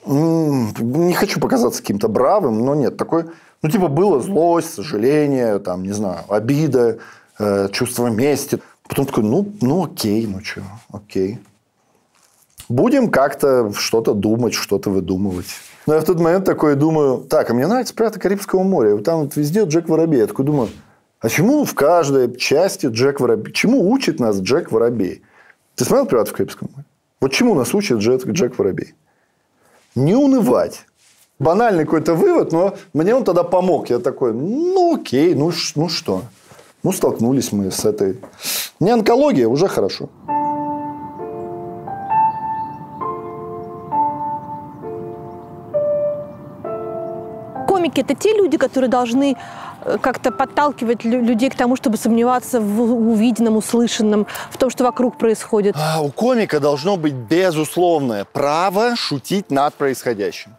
Не хочу показаться каким-то бравым, но нет. Такой, ну, типа, было злость, сожаление, там, не знаю, обида, э, чувство мести. Потом такой, ну, ну окей, ну что, окей будем как-то что-то думать, что-то выдумывать. Но я в тот момент такой думаю, так, а мне нравится «Пираты Карибского моря». Там вот везде Джек Воробей. Я такой думаю, а чему в каждой части Джек Воробей? Чему учит нас Джек Воробей? Ты смотрел «Пиратов Карибского моря»? Вот чему нас учит Джек, Джек Воробей? Не унывать. Банальный какой-то вывод, но мне он тогда помог. Я такой, ну окей, ну, ну что? Ну, столкнулись мы с этой... Не онкология, уже хорошо. Комики – это те люди, которые должны э, как-то подталкивать людей к тому, чтобы сомневаться в увиденном, услышанном, в том, что вокруг происходит? А, у комика должно быть безусловное право шутить над происходящим.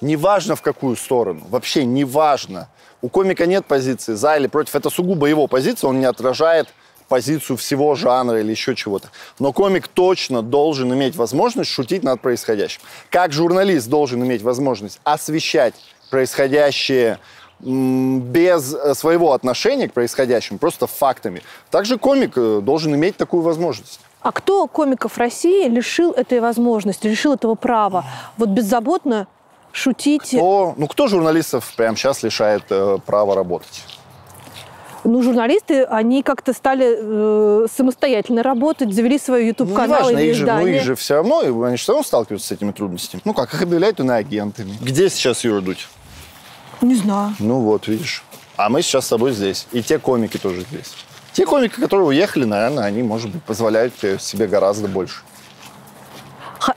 Неважно в какую сторону, вообще неважно. У комика нет позиции за или против. Это сугубо его позиция, он не отражает позицию всего жанра или еще чего-то. Но комик точно должен иметь возможность шутить над происходящим. Как журналист должен иметь возможность освещать происходящее без э, своего отношения к происходящему, просто фактами. Также комик э, должен иметь такую возможность. А кто комиков России лишил этой возможности, лишил этого права? Вот беззаботно шутить... Кто, ну, кто журналистов прямо сейчас лишает э, права работать? Ну, журналисты, они как-то стали э, самостоятельно работать, завели свой YouTube-канал ну, и их же, ну, их же все равно, они все равно сталкиваются с этими трудностями. Ну как, их объявляют иноагентами. Где сейчас Юра Дудь? Не знаю. Ну вот, видишь. А мы сейчас с тобой здесь. И те комики тоже здесь. Те комики, которые уехали, наверное, они, может быть, позволяют себе гораздо больше.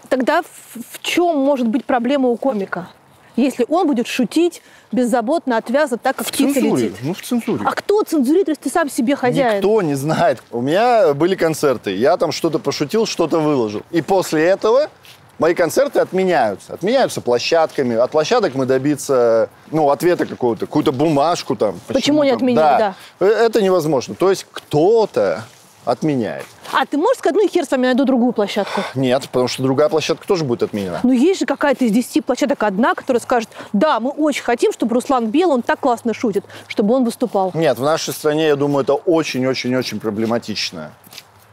Тогда в, чем может быть проблема у комика? Если он будет шутить беззаботно, отвязно, так, как в птица цензуре. летит. Ну, в цензуре. А кто цензурирует, если ты сам себе хозяин? Никто не знает. У меня были концерты. Я там что-то пошутил, что-то выложил. И после этого мои концерты отменяются. Отменяются площадками. От площадок мы добиться, ну, ответа какого-то, какую-то бумажку там. Почему, почему не отменили, да. да. Э, это невозможно. То есть кто-то отменяет. А ты можешь сказать, ну и хер с вами, найду другую площадку? Нет, потому что другая площадка тоже будет отменена. Ну есть же какая-то из 10 площадок одна, которая скажет, да, мы очень хотим, чтобы Руслан Бел, он так классно шутит, чтобы он выступал. Нет, в нашей стране, я думаю, это очень-очень-очень проблематично.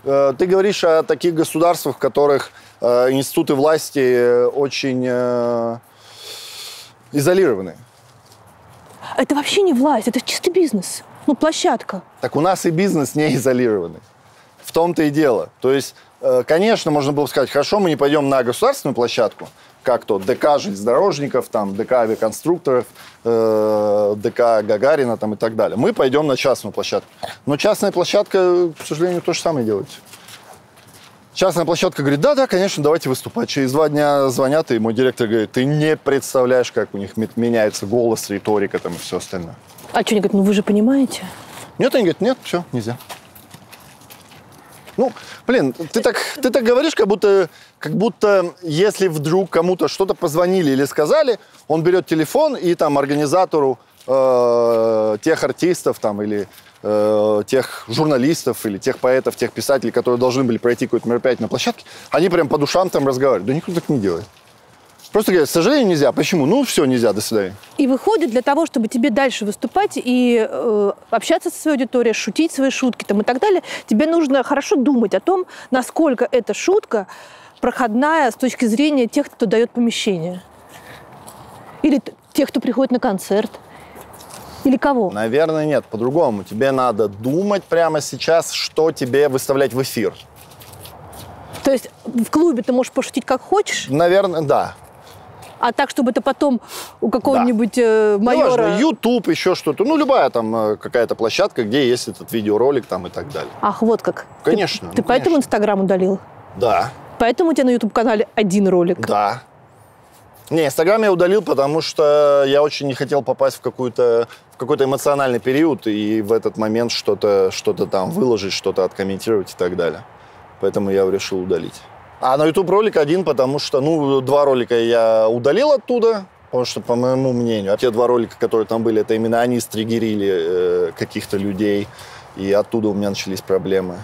Э, ты говоришь о таких государствах, в которых институты власти очень э, изолированы. Это вообще не власть, это чистый бизнес. Ну, площадка. Так у нас и бизнес не изолированный том-то и дело. То есть, э, конечно, можно было сказать, хорошо, мы не пойдем на государственную площадку, как то ДК железнодорожников, там, ДК авиаконструкторов, э, ДК Гагарина там, и так далее. Мы пойдем на частную площадку. Но частная площадка, к сожалению, то же самое делает. Частная площадка говорит, да-да, конечно, давайте выступать. Через два дня звонят, и мой директор говорит, ты не представляешь, как у них меняется голос, риторика там и все остальное. А что, они говорят, ну вы же понимаете? Нет, они говорят, нет, все, нельзя. Ну, блин, ты так, ты так говоришь, как будто, как будто если вдруг кому-то что-то позвонили или сказали, он берет телефон и там организатору э, тех артистов там или э, тех журналистов или тех поэтов, тех писателей, которые должны были пройти какое-то мероприятие на площадке, они прям по душам там разговаривают. Да никто так не делает. Просто говорят, к сожалению, нельзя. Почему? Ну, все, нельзя, до свидания. И выходит, для того, чтобы тебе дальше выступать и э, общаться со своей аудиторией, шутить свои шутки там, и так далее, тебе нужно хорошо думать о том, насколько эта шутка проходная с точки зрения тех, кто дает помещение. Или тех, кто приходит на концерт. Или кого? Наверное, нет, по-другому. Тебе надо думать прямо сейчас, что тебе выставлять в эфир. То есть в клубе ты можешь пошутить как хочешь? Наверное, да а так, чтобы это потом у какого-нибудь да. Э, майора... Неважно, YouTube, еще что-то. Ну, любая там э, какая-то площадка, где есть этот видеоролик там и так далее. Ах, вот как. Конечно. Ты, ты ну, поэтому Инстаграм удалил? Да. Поэтому у тебя на YouTube-канале один ролик? Да. Не, Инстаграм я удалил, потому что я очень не хотел попасть в какую-то в какой-то эмоциональный период и в этот момент что-то что там выложить, что-то откомментировать и так далее. Поэтому я решил удалить. А на YouTube ролик один, потому что, ну, два ролика я удалил оттуда, потому что, по моему мнению, а те два ролика, которые там были, это именно они стригерили э, каких-то людей, и оттуда у меня начались проблемы.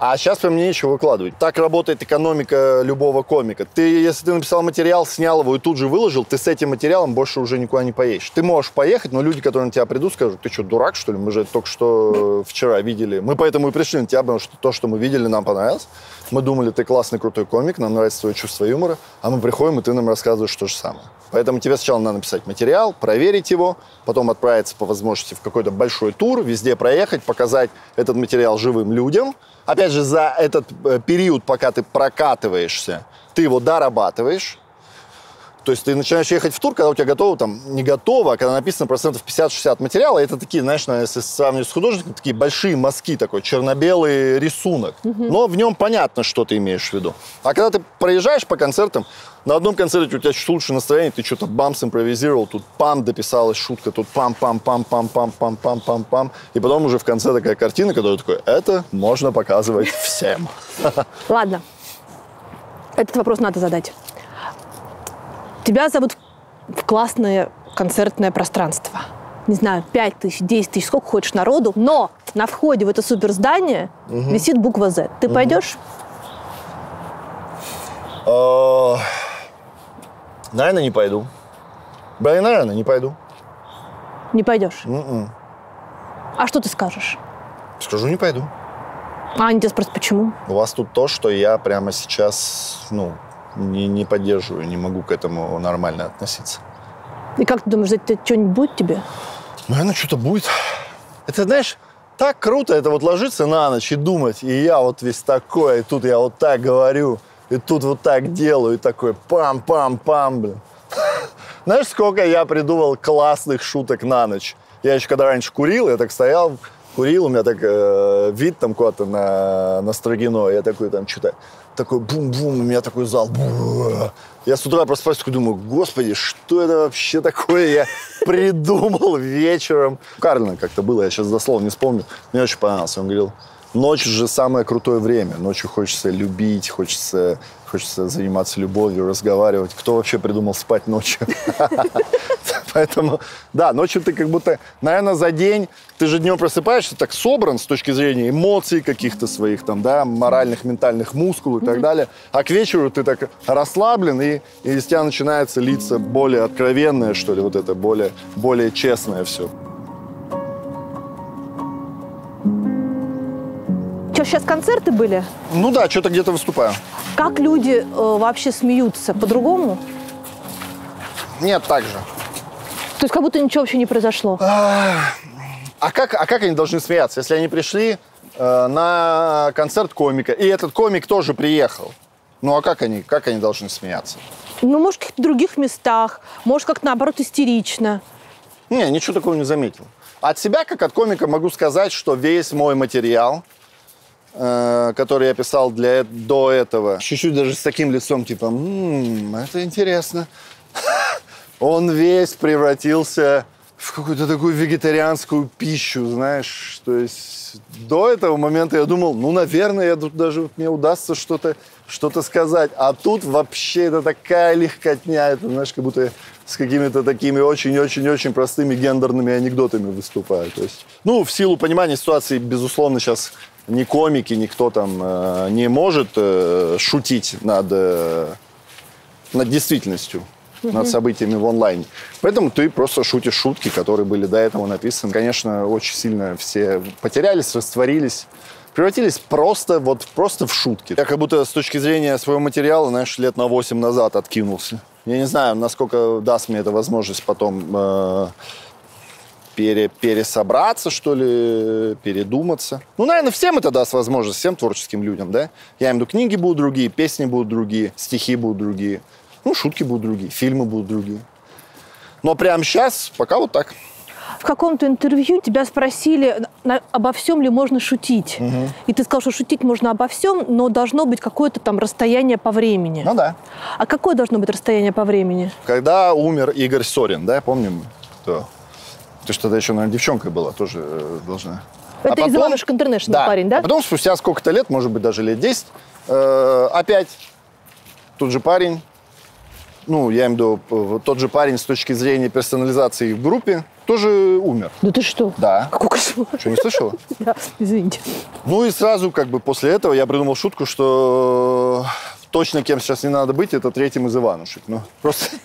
А сейчас прям нечего выкладывать. Так работает экономика любого комика. Ты, если ты написал материал, снял его и тут же выложил, ты с этим материалом больше уже никуда не поедешь. Ты можешь поехать, но люди, которые на тебя придут, скажут, ты что, дурак, что ли? Мы же только что вчера видели. Мы поэтому и пришли на тебя, потому что то, что мы видели, нам понравилось. Мы думали, ты классный, крутой комик, нам нравится твое чувство юмора, а мы приходим, и ты нам рассказываешь то же самое. Поэтому тебе сначала надо написать материал, проверить его, потом отправиться по возможности в какой-то большой тур, везде проехать, показать этот материал живым людям. Опять же, за этот э, период, пока ты прокатываешься, ты его дорабатываешь, То есть ты начинаешь ехать в тур, когда у тебя готово, там, не готово, а когда написано процентов 50-60 материала, это такие, знаешь, если сравнивать с художником, такие большие мазки, такой черно-белый рисунок. Но в нем понятно, что ты имеешь в виду. А когда ты проезжаешь по концертам, на одном концерте у тебя чуть лучше настроение, ты что-то бамс импровизировал, тут пам дописалась шутка, тут пам-пам-пам-пам-пам-пам-пам-пам. И потом уже в конце такая картина, которая такой, это можно показывать всем. Ладно. Этот вопрос надо задать. Тебя зовут в классное концертное пространство. Не знаю, 5 тысяч, 10 тысяч, сколько хочешь народу, но на входе в это суперздание висит буква Z. Ты пойдешь? А, Наверное, не пойду. Блин, наверное, не пойду. Не пойдешь. М-м. А что ты скажешь? Скажу, не пойду. А они тебя спросят, почему? У вас тут то, что я прямо сейчас, ну, не, не поддерживаю, не могу к этому нормально относиться. И как ты думаешь, это что-нибудь будет тебе? Наверное, что-то будет. Это, знаешь, так круто это вот ложиться на ночь и думать. И я вот весь такой, и тут я вот так говорю, и тут вот так делаю, и такой пам-пам-пам, блин. Знаешь, сколько я придумал классных шуток на ночь? Я еще когда раньше курил, я так стоял, курил, у меня так э, вид там куда-то на, на Строгино, я такой там что-то, такой бум-бум, у меня такой зал. Я с утра просыпаюсь, такой думаю, господи, что это вообще такое я придумал вечером? Карлина как-то было, я сейчас дословно не вспомню, мне очень понравился, он говорил, Ночь же самое крутое время. Ночью хочется любить, хочется, хочется заниматься любовью, разговаривать. Кто вообще придумал спать ночью? Поэтому, да, ночью ты как будто, наверное, за день, ты же днем просыпаешься так собран с точки зрения эмоций каких-то своих, там, да, моральных, ментальных мускул и так далее. А к вечеру ты так расслаблен, и, и из тебя начинается литься более откровенное, что ли, вот это, более, более честное все. Что, сейчас концерты были? Ну да, что-то где-то выступаю. Как люди э, вообще смеются? По-другому? Нет, так же. То есть как будто ничего вообще не произошло? А как, а как они должны смеяться, если они пришли э, на концерт комика, и этот комик тоже приехал? Ну а как они, как они должны смеяться? Ну, может, в каких-то других местах, может, как наоборот истерично. Не, ничего такого не заметил. От себя, как от комика, могу сказать, что весь мой материал, э, который я писал для, э- до этого, чуть-чуть даже с таким лицом, типа, «М, это интересно. Он весь превратился в какую-то такую вегетарианскую пищу, знаешь. То есть до этого момента я думал, ну, наверное, я тут даже мне удастся что-то что сказать. А тут вообще это такая легкотня. Это, знаешь, как будто с какими-то такими очень-очень-очень простыми гендерными анекдотами выступаю. То есть, ну, в силу понимания ситуации, безусловно, сейчас ни комики, никто там э, не может э, шутить над, э, над действительностью над событиями в онлайне. Поэтому ты просто шутишь шутки, которые были до этого написаны. Конечно, очень сильно все потерялись, растворились, превратились просто вот просто в шутки. Я как будто с точки зрения своего материала, знаешь, лет на 8 назад откинулся. Я не знаю, насколько даст мне это возможность потом э, пере, пересобраться, что ли, передуматься. Ну, наверное, всем это даст возможность, всем творческим людям, да? Я имею в виду, книги будут другие, песни будут другие, стихи будут другие. Ну, шутки будут другие, фильмы будут другие. Но прямо сейчас пока вот так. В каком-то интервью тебя спросили, на- обо всем ли можно шутить. И ты сказал, что шутить можно обо всем, но должно быть какое-то там расстояние по времени. Ну да. А какое должно быть расстояние по времени? Когда умер Игорь Сорин, да, помним? Кто? Ты что тогда еще, наверное, девчонкой была, тоже э, должна. Это А из Иванушек Интернешнл парень, да? А потом, спустя сколько-то лет, может быть, даже лет 10, э, опять тот же парень, ну, я имею в виду, э, тот же парень с точки зрения персонализации в группе, тоже умер. Да ты что? Да. Какой кошмар. Что, не слышала? Да, извините. Ну и сразу, как бы, после этого я придумал шутку, что точно кем сейчас не надо быть, это третьим из Иванушек. Ну, просто...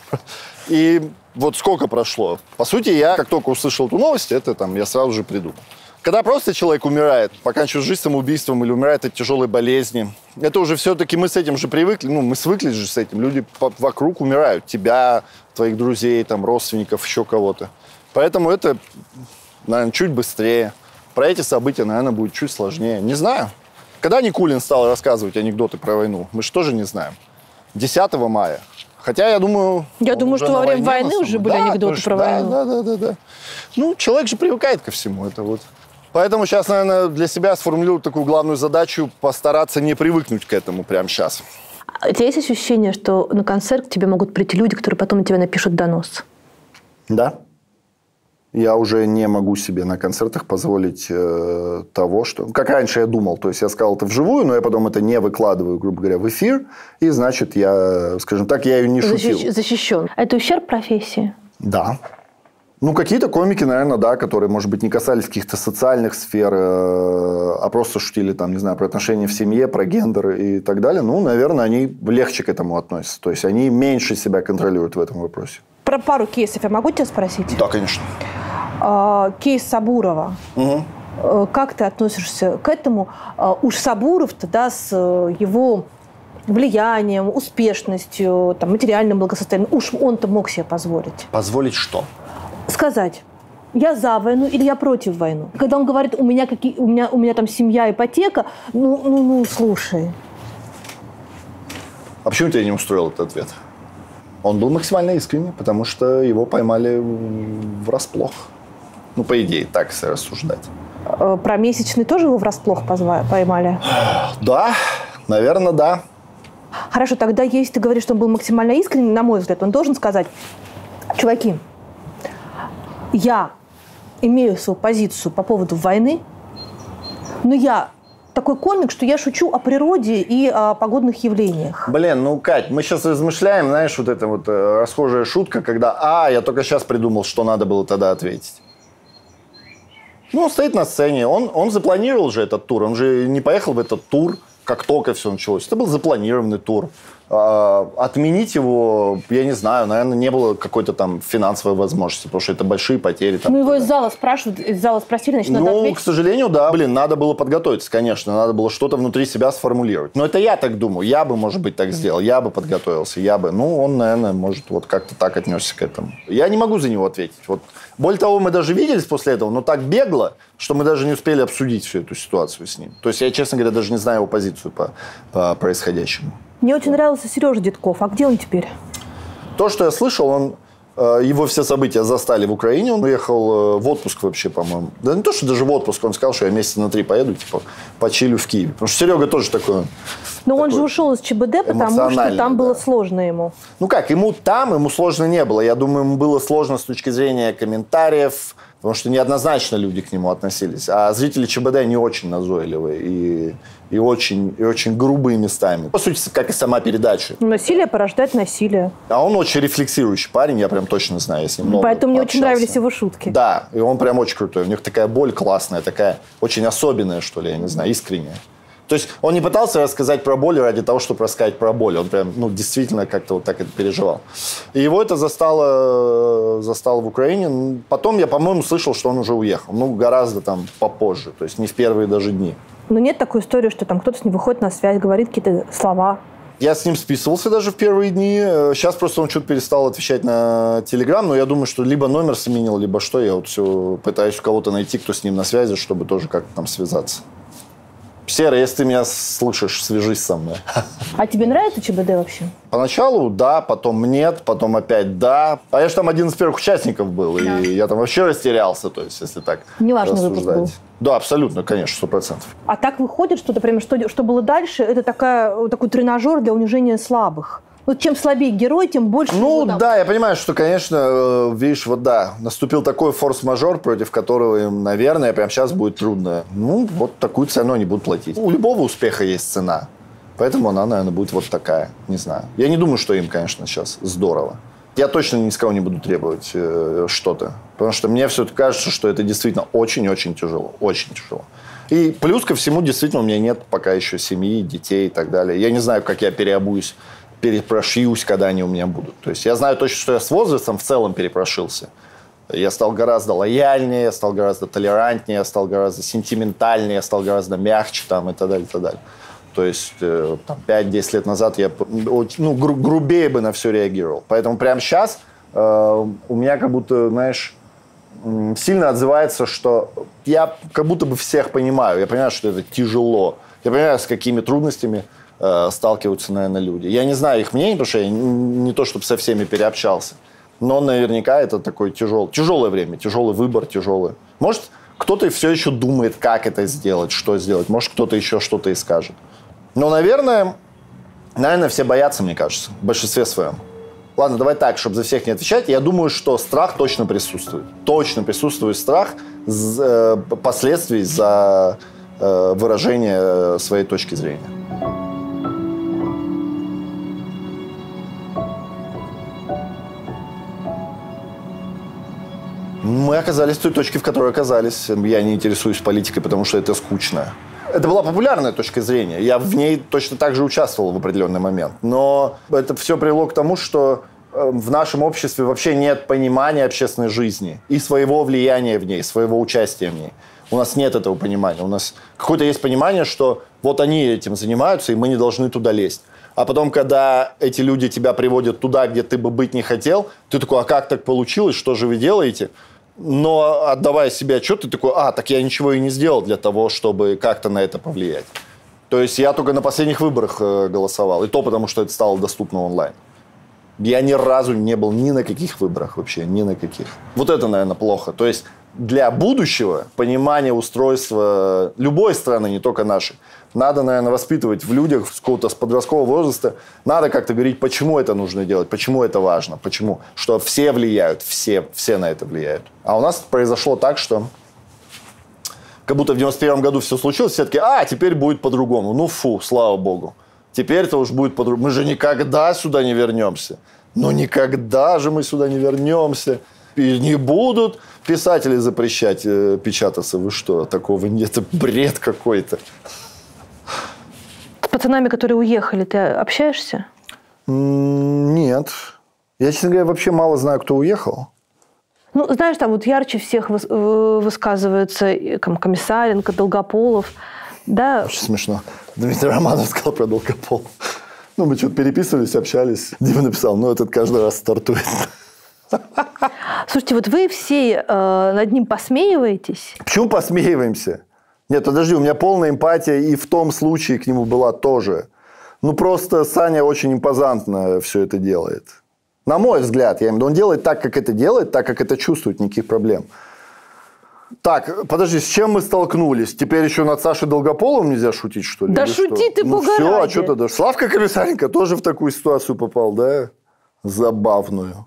И вот сколько прошло? По сути, я, как только услышал эту новость, это там, я сразу же придумал. Когда просто человек умирает, поканчивает жизнь самоубийством или умирает от тяжелой болезни, это уже все-таки мы с этим же привыкли, ну, мы свыклись же с этим. Люди вокруг умирают. Тебя, твоих друзей, там, родственников, еще кого-то. Поэтому это, наверное, чуть быстрее. Про эти события, наверное, будет чуть сложнее. Не знаю. Когда Никулин стал рассказывать анекдоты про войну, мы же тоже не знаем. 10 мая. Хотя я думаю... Я думаю, что во время войны уже были Да, анекдоты про да, войну. Да, да, да, да. Ну, человек же привыкает ко всему. Это вот. Поэтому сейчас, наверное, для себя сформулирую такую главную задачу постараться не привыкнуть к этому прямо сейчас. А У тебя есть ощущение, что на концерт к тебе могут прийти люди, которые потом на тебя напишут донос? Да. Я уже не могу себе на концертах позволить э, того, что... Как раньше я думал. То есть я сказал это вживую, но я потом это не выкладываю, грубо говоря, в эфир. И значит, я, скажем так, я ее не шутил. Защищ- защищен. Это ущерб профессии? Да. Ну, какие-то комики, наверное, да, которые, может быть, не касались каких-то социальных сфер, э, а просто шутили, там, не знаю, про отношения в семье, про гендер и так далее. Ну, наверное, они легче к этому относятся. То есть они меньше себя контролируют в этом вопросе. Про пару кейсов я могу тебя спросить? Да, конечно. А, кейс Сабурова. Э, Как ты относишься к этому? А, Уж Сабуров-то, да, с э, его влиянием, успешностью, там, материальным благосостоянием, уж он-то мог себе позволить Позволить что? Сказать, я за войну или я против войны. Когда он говорит, у меня, какие, у меня, у меня там семья, ипотека, ну, ну, ну, слушай. А почему тебя не устроил этот ответ? Он был максимально искренний, потому что его поймали врасплох. Ну, по идее, так если рассуждать. Э, Про месячный тоже его врасплох поймали? Да, наверное, да. Хорошо, тогда если ты говоришь, что он был максимально искренний, на мой взгляд, он должен сказать, чуваки, я имею свою позицию по поводу войны, но я такой комик, что я шучу о природе и о погодных явлениях. Блин, ну, Кать, мы сейчас размышляем, знаешь, вот эта вот э, расхожая шутка, когда, а, я только сейчас придумал, что надо было тогда ответить. Ну, он стоит на сцене, он, он запланировал же этот тур, он же не поехал в этот тур, как только все началось. Это был запланированный тур. А, отменить его, я не знаю, наверное, не было какой-то там финансовой возможности, потому что это большие потери. Там, Ну, его из зала спрашивают, из зала спросили, значит, надо ну, ответить. к сожалению, да. Блин, надо было подготовиться, конечно. Надо было что-то внутри себя сформулировать. Но это я так думаю. Я бы, может быть, так сделал. Я бы подготовился. Я бы. Ну, он, наверное, может, вот как-то так отнесся к этому. Я не могу за него ответить. Вот. Более того, мы даже виделись после этого, но так бегло, что мы даже не успели обсудить всю эту ситуацию с ним. То есть я, честно говоря, даже не знаю его позицию по, по происходящему. Мне очень нравился Сережа Дедков. А где он теперь? То, что я слышал, он э, его все события застали в Украине. Он уехал э, в отпуск вообще, по-моему. Да не то, что даже в отпуск. Он сказал, что я месяца на три поеду, типа, почилю в Киеве. Потому что Серега тоже такой. Но он Такой же ушел из ЧБД, потому что там было да. сложно ему. Ну как, ему там, ему сложно не было. Я думаю, ему было сложно с точки зрения комментариев, потому что неоднозначно люди к нему относились. А зрители ЧБД не очень назойливые и, и, очень, и очень грубые местами. По сути, как и сама передача. Насилие порождает насилие. А он очень рефлексирующий парень, я прям точно знаю, если много Поэтому мне очень нравились его шутки. Да, и он прям очень крутой. У них такая боль классная, такая очень особенная, что ли, я не знаю, искренняя. То есть он не пытался рассказать про боль ради того, чтобы рассказать про боль. Он прям, ну, действительно как-то вот так это переживал. И его это застало, застало в Украине. Ну, Потом я, по-моему, слышал, что он уже уехал. Ну, гораздо там попозже. То есть не в первые даже дни. Но нет такой истории, что там кто-то с ним выходит на связь, говорит какие-то слова. Я с ним списывался даже в первые дни. Э, Сейчас просто он что-то перестал отвечать на Телеграм, но я думаю, что либо номер сменил, либо что. Я вот все пытаюсь у кого-то найти, кто с ним на связи, чтобы тоже как-то там связаться. Сера, если ты меня слышишь, свяжись со мной. А тебе нравится ЧБД вообще? Поначалу да, потом нет, потом опять да. А я же там один из первых участников был, и я там вообще растерялся, то есть, если так выпуск рассуждать. был. Да, абсолютно, конечно, сто процентов. А так выходит, что, например, что, что было дальше, это такая, такой тренажер для унижения слабых. Вот чем слабее герой, тем больше... Ну там- да, я понимаю, что, конечно, э, видишь, вот да, наступил такой форс-мажор, против которого им, наверное, прямо сейчас будет трудно. Ну, вот такую цену они будут платить. У любого успеха есть цена. Поэтому она, наверное, будет вот такая. Не знаю. Я не думаю, что им, конечно, сейчас здорово. Я точно ни с кого не буду требовать э, что-то. Потому что мне все-таки кажется, что это действительно очень-очень тяжело. Очень тяжело. И плюс ко всему, действительно, у меня нет пока еще семьи, детей и так далее. Я не знаю, как я переобуюсь, перепрошьюсь, когда они у меня будут. То есть я знаю точно, что я с возрастом в целом перепрошился. Я стал гораздо лояльнее, я стал гораздо толерантнее, я стал гораздо сентиментальнее, я стал гораздо мягче там, и так далее, и так далее. То есть э, там, 5-10 лет назад я очень, ну, гру- грубее бы на все реагировал. Поэтому прямо сейчас э, у меня как будто, знаешь, сильно отзывается, что я как будто бы всех понимаю. Я понимаю, что это тяжело. Я понимаю, с какими трудностями э, сталкиваются, наверное, люди. Я не знаю их мнений, потому что я не то, чтобы со всеми переобщался. Но наверняка это такое тяжелое, тяжелое время, тяжелый выбор, тяжелый. Может, кто-то все еще думает, как это сделать, что сделать. Может, кто-то еще что-то и скажет. Но, наверное, наверное, все боятся, мне кажется, в большинстве своем. Ладно, давай так, чтобы за всех не отвечать. Я думаю, что страх точно присутствует. Точно присутствует страх э, последствий за э, выражение своей точки зрения. Мы оказались в той точке, в которой оказались. Я не интересуюсь политикой, потому что это скучно. Это была популярная точка зрения. Я в ней точно так же участвовал в определенный момент. Но это все привело к тому, что э, в нашем обществе вообще нет понимания общественной жизни и своего влияния в ней, своего участия в ней. У нас нет этого понимания. У нас какое-то есть понимание, что вот они этим занимаются, и мы не должны туда лезть. А потом, когда эти люди тебя приводят туда, где ты бы быть не хотел, ты такой, а как так получилось, что же вы делаете? Но отдавая себе отчет, ты такой, а, так я ничего и не сделал для того, чтобы как-то на это повлиять. То есть я только на последних выборах э, голосовал, и то потому, что это стало доступно онлайн. Я ни разу не был ни на каких выборах вообще, ни на каких. Вот это, наверное, плохо. То есть для будущего понимания устройства любой страны, не только нашей, надо, наверное, воспитывать в людях с какого-то с подросткового возраста. Надо как-то говорить, почему это нужно делать, почему это важно, почему. Что все влияют, все, все на это влияют. А у нас произошло так, что как будто в 91 году все случилось, все таки а, теперь будет по-другому. Ну, фу, слава богу. Теперь это уж будет по-другому. Мы же никогда сюда не вернемся. Ну, никогда же мы сюда не вернемся. И не будут писатели запрещать э, печататься. Вы что, такого нет? Это бред какой-то. С пацанами, которые уехали, ты общаешься? Нет. Я, честно говоря, вообще мало знаю, кто уехал. Ну, знаешь, там вот ярче всех э, высказываются там, Комиссаренко, Долгополов. Да. Очень смешно. Дмитрий Романов сказал про Долгополов. Ну, мы что-то переписывались, общались. Дима написал, ну, этот каждый раз стартует. Слушайте, вот вы все э, над ним посмеиваетесь? Почему посмеиваемся? Нет, подожди, у меня полная эмпатия и в том случае к нему была тоже. Ну, просто Саня очень импозантно все это делает. На мой взгляд, я имею в виду, он делает так, как это делает, так, как это чувствует, никаких проблем. Так, подожди, с чем мы столкнулись? Теперь еще над Сашей Долгополовым нельзя шутить, что ли? Да Или шути что? ты, ну, все, а что тогда? Славка Комиссаренко тоже в такую ситуацию попал, да? Забавную.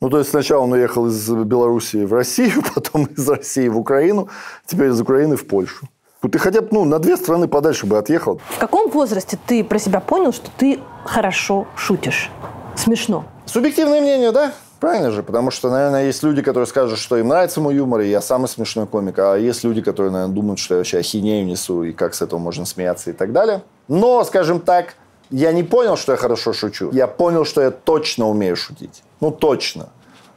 Ну, то есть сначала он уехал из Белоруссии в Россию, потом из России в Украину, теперь из Украины в Польшу. Ты хотя бы ну, на две страны подальше бы отъехал. В каком возрасте ты про себя понял, что ты хорошо шутишь? Смешно. Субъективное мнение, да? Правильно же, потому что, наверное, есть люди, которые скажут, что им нравится мой юмор, и я самый смешной комик, а есть люди, которые, наверное, думают, что я вообще ахинею несу, и как с этого можно смеяться и так далее. Но, скажем так, я не понял, что я хорошо шучу. Я понял, что я точно умею шутить. Ну, точно.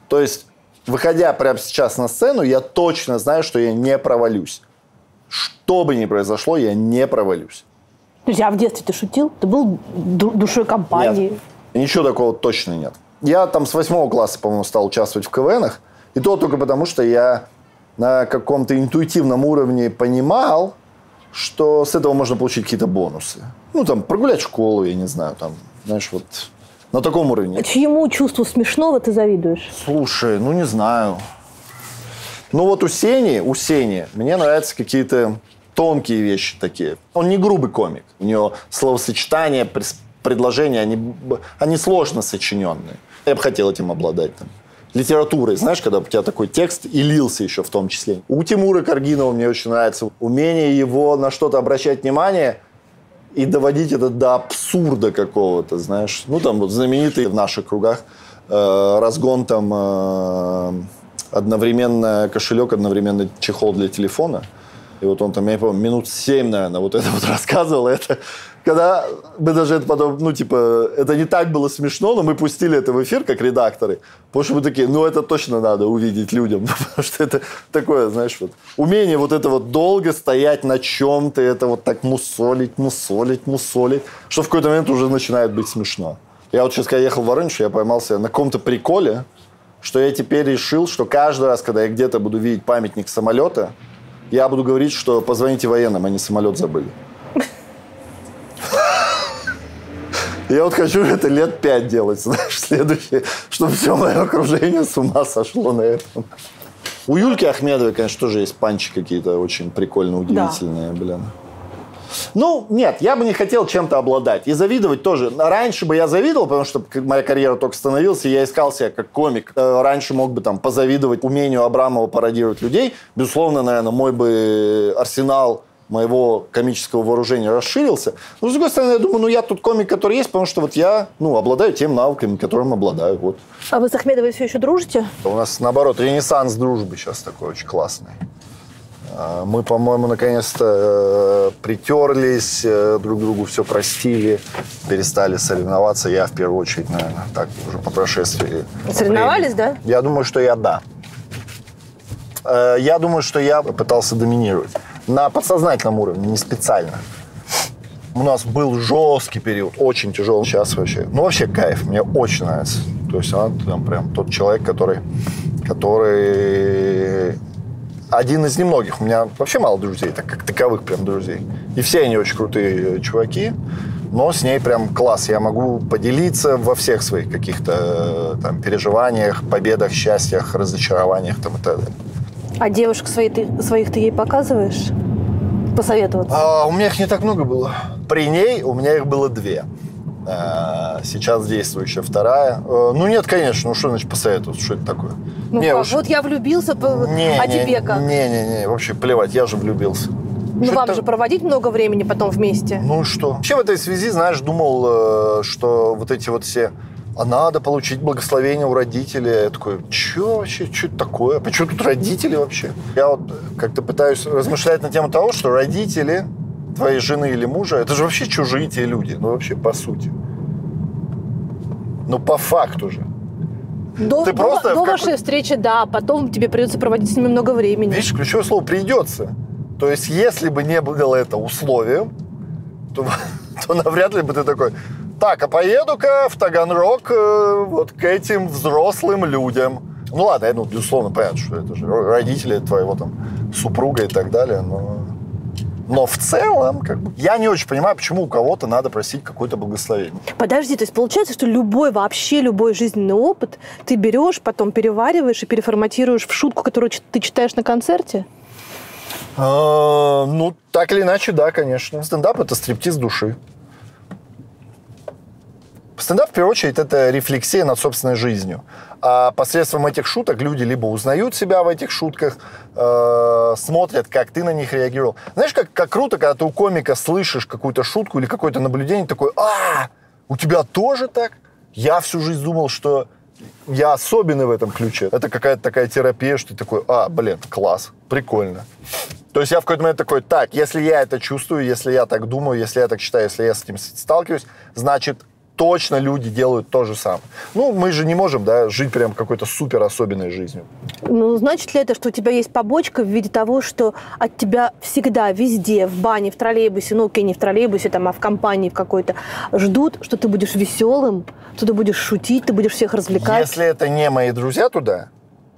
То есть, выходя прямо сейчас на сцену, я точно знаю, что я не провалюсь. Что бы ни произошло, я не провалюсь. Есть, а в детстве ты шутил? Ты был душой компании? Нет. Ничего такого точно нет. Я там с восьмого класса, по-моему, стал участвовать в КВНах. И то только потому, что я на каком-то интуитивном уровне понимал, что с этого можно получить какие-то бонусы. Ну, там, прогулять школу, я не знаю, там, знаешь, вот на таком уровне. А чьему чувству смешного ты завидуешь? Слушай, ну, не знаю. Ну, вот у Сени, у Сени, мне нравятся какие-то тонкие вещи такие. Он не грубый комик. У него словосочетания, предложения, они, они сложно сочиненные. Я бы хотел этим обладать. Там литературой, знаешь, когда у тебя такой текст и лился еще в том числе. У Тимура Каргинова мне очень нравится умение его на что-то обращать внимание и доводить это до абсурда какого-то, знаешь. Ну, там вот знаменитый в наших кругах э, разгон там э, одновременно кошелек, одновременно чехол для телефона. И вот он там, я не помню, минут семь, наверное, вот это вот рассказывал. Это когда мы даже это потом, ну, типа, это не так было смешно, но мы пустили это в эфир как редакторы, потому что мы такие, ну, это точно надо увидеть людям, потому что это такое, знаешь, вот, умение вот это вот долго стоять на чем-то, это вот так мусолить, мусолить, мусолить, что в какой-то момент уже начинает быть смешно. Я вот сейчас, когда ехал в Воронеж, я поймался на каком-то приколе, что я теперь решил, что каждый раз, когда я где-то буду видеть памятник самолета, я буду говорить, что позвоните военным, они самолет забыли. Я вот хочу это лет пять делать, знаешь, следующее, чтобы все мое окружение с ума сошло на этом. У Юльки Ахмедовой, конечно, тоже есть панчи какие-то очень прикольно удивительные, да. блин. Ну, нет, я бы не хотел чем-то обладать. И завидовать тоже. Раньше бы я завидовал, потому что моя карьера только становилась, и я искал себя как комик. Э, раньше мог бы там позавидовать умению Абрамова пародировать людей. Безусловно, наверное, мой бы арсенал моего комического вооружения расширился. Но, с другой стороны, я думаю, ну, я тут комик, который есть, потому что вот я, ну, обладаю тем навыками, которым обладаю, вот. А вы с Ахмедовой все еще дружите? У нас, наоборот, ренессанс дружбы сейчас такой очень классный. А, мы, по-моему, наконец-то э, притерлись, э, друг другу все простили, перестали соревноваться. Я, в первую очередь, наверное, так уже по прошествии. Соревновались, времени. да? Я думаю, что я да. Э, я думаю, что я пытался доминировать на подсознательном уровне, не специально. У нас был жесткий период, очень тяжелый. Сейчас вообще, ну вообще кайф, мне очень нравится. То есть он там прям тот человек, который, который один из немногих. У меня вообще мало друзей, так как таковых прям друзей. И все они очень крутые чуваки, но с ней прям класс. Я могу поделиться во всех своих каких-то там переживаниях, победах, счастьях, разочарованиях там и так далее. А девушек своих ты, своих ты ей показываешь? Посоветоваться? А, у меня их не так много было. При ней у меня их было две. А, сейчас действующая вторая. А, ну нет, конечно, ну что значит посоветовать, что это такое? Ну не, как, уж... вот я влюбился, не, а не, тебе как? Не-не-не, вообще плевать, я же влюбился. Ну что вам это... же проводить много времени потом вместе. Ну и что? Вообще в этой связи, знаешь, думал, э, что вот эти вот все а надо получить благословение у родителей. Я такой, что вообще, что это такое? Почему тут родители вообще? Я вот как-то пытаюсь размышлять на тему того, что родители твоей жены или мужа, это же вообще чужие те люди, ну вообще по сути. Ну по факту же. До, Ты до, просто до вашей встречи, да, потом тебе придется проводить с ними много времени. Видишь, ключевое слово «придется». То есть, если бы не было это условием, то, то навряд ли бы ты такой, так, а поеду-ка в Таганрог э, вот к этим взрослым людям. Ну ладно, ну, безусловно, понятно, что это же родители твоего там супруга и так далее, но... Но в целом, как бы, я не очень понимаю, почему у кого-то надо просить какое-то благословение. Подожди, то есть получается, что любой, вообще любой жизненный опыт ты берешь, потом перевариваешь и переформатируешь в шутку, которую ты читаешь на концерте? А, ну, так или иначе, да, конечно. Стендап – это стриптиз души. Стендап, в первую очередь, это рефлексия над собственной жизнью. А посредством этих шуток люди либо узнают себя в этих шутках, э, смотрят, как ты на них реагировал. Знаешь, как, как круто, когда ты у комика слышишь какую-то шутку или какое-то наблюдение, такой, а, у тебя тоже так? Я всю жизнь думал, что я особенный в этом ключе. Это какая-то такая терапия, что ты такой, а, блин, класс, прикольно. То есть я в какой-то момент такой, так, если я это чувствую, если я так думаю, если я так считаю, если я с этим сталкиваюсь, значит, точно люди делают то же самое. Ну, мы же не можем, да, жить прям какой-то супер особенной жизнью. Ну, значит ли это, что у тебя есть побочка в виде того, что от тебя всегда, везде, в бане, в троллейбусе, ну, окей, не в троллейбусе, там, а в компании в какой-то, ждут, что ты будешь веселым, что ты будешь шутить, ты будешь всех развлекать? Если это не мои друзья туда,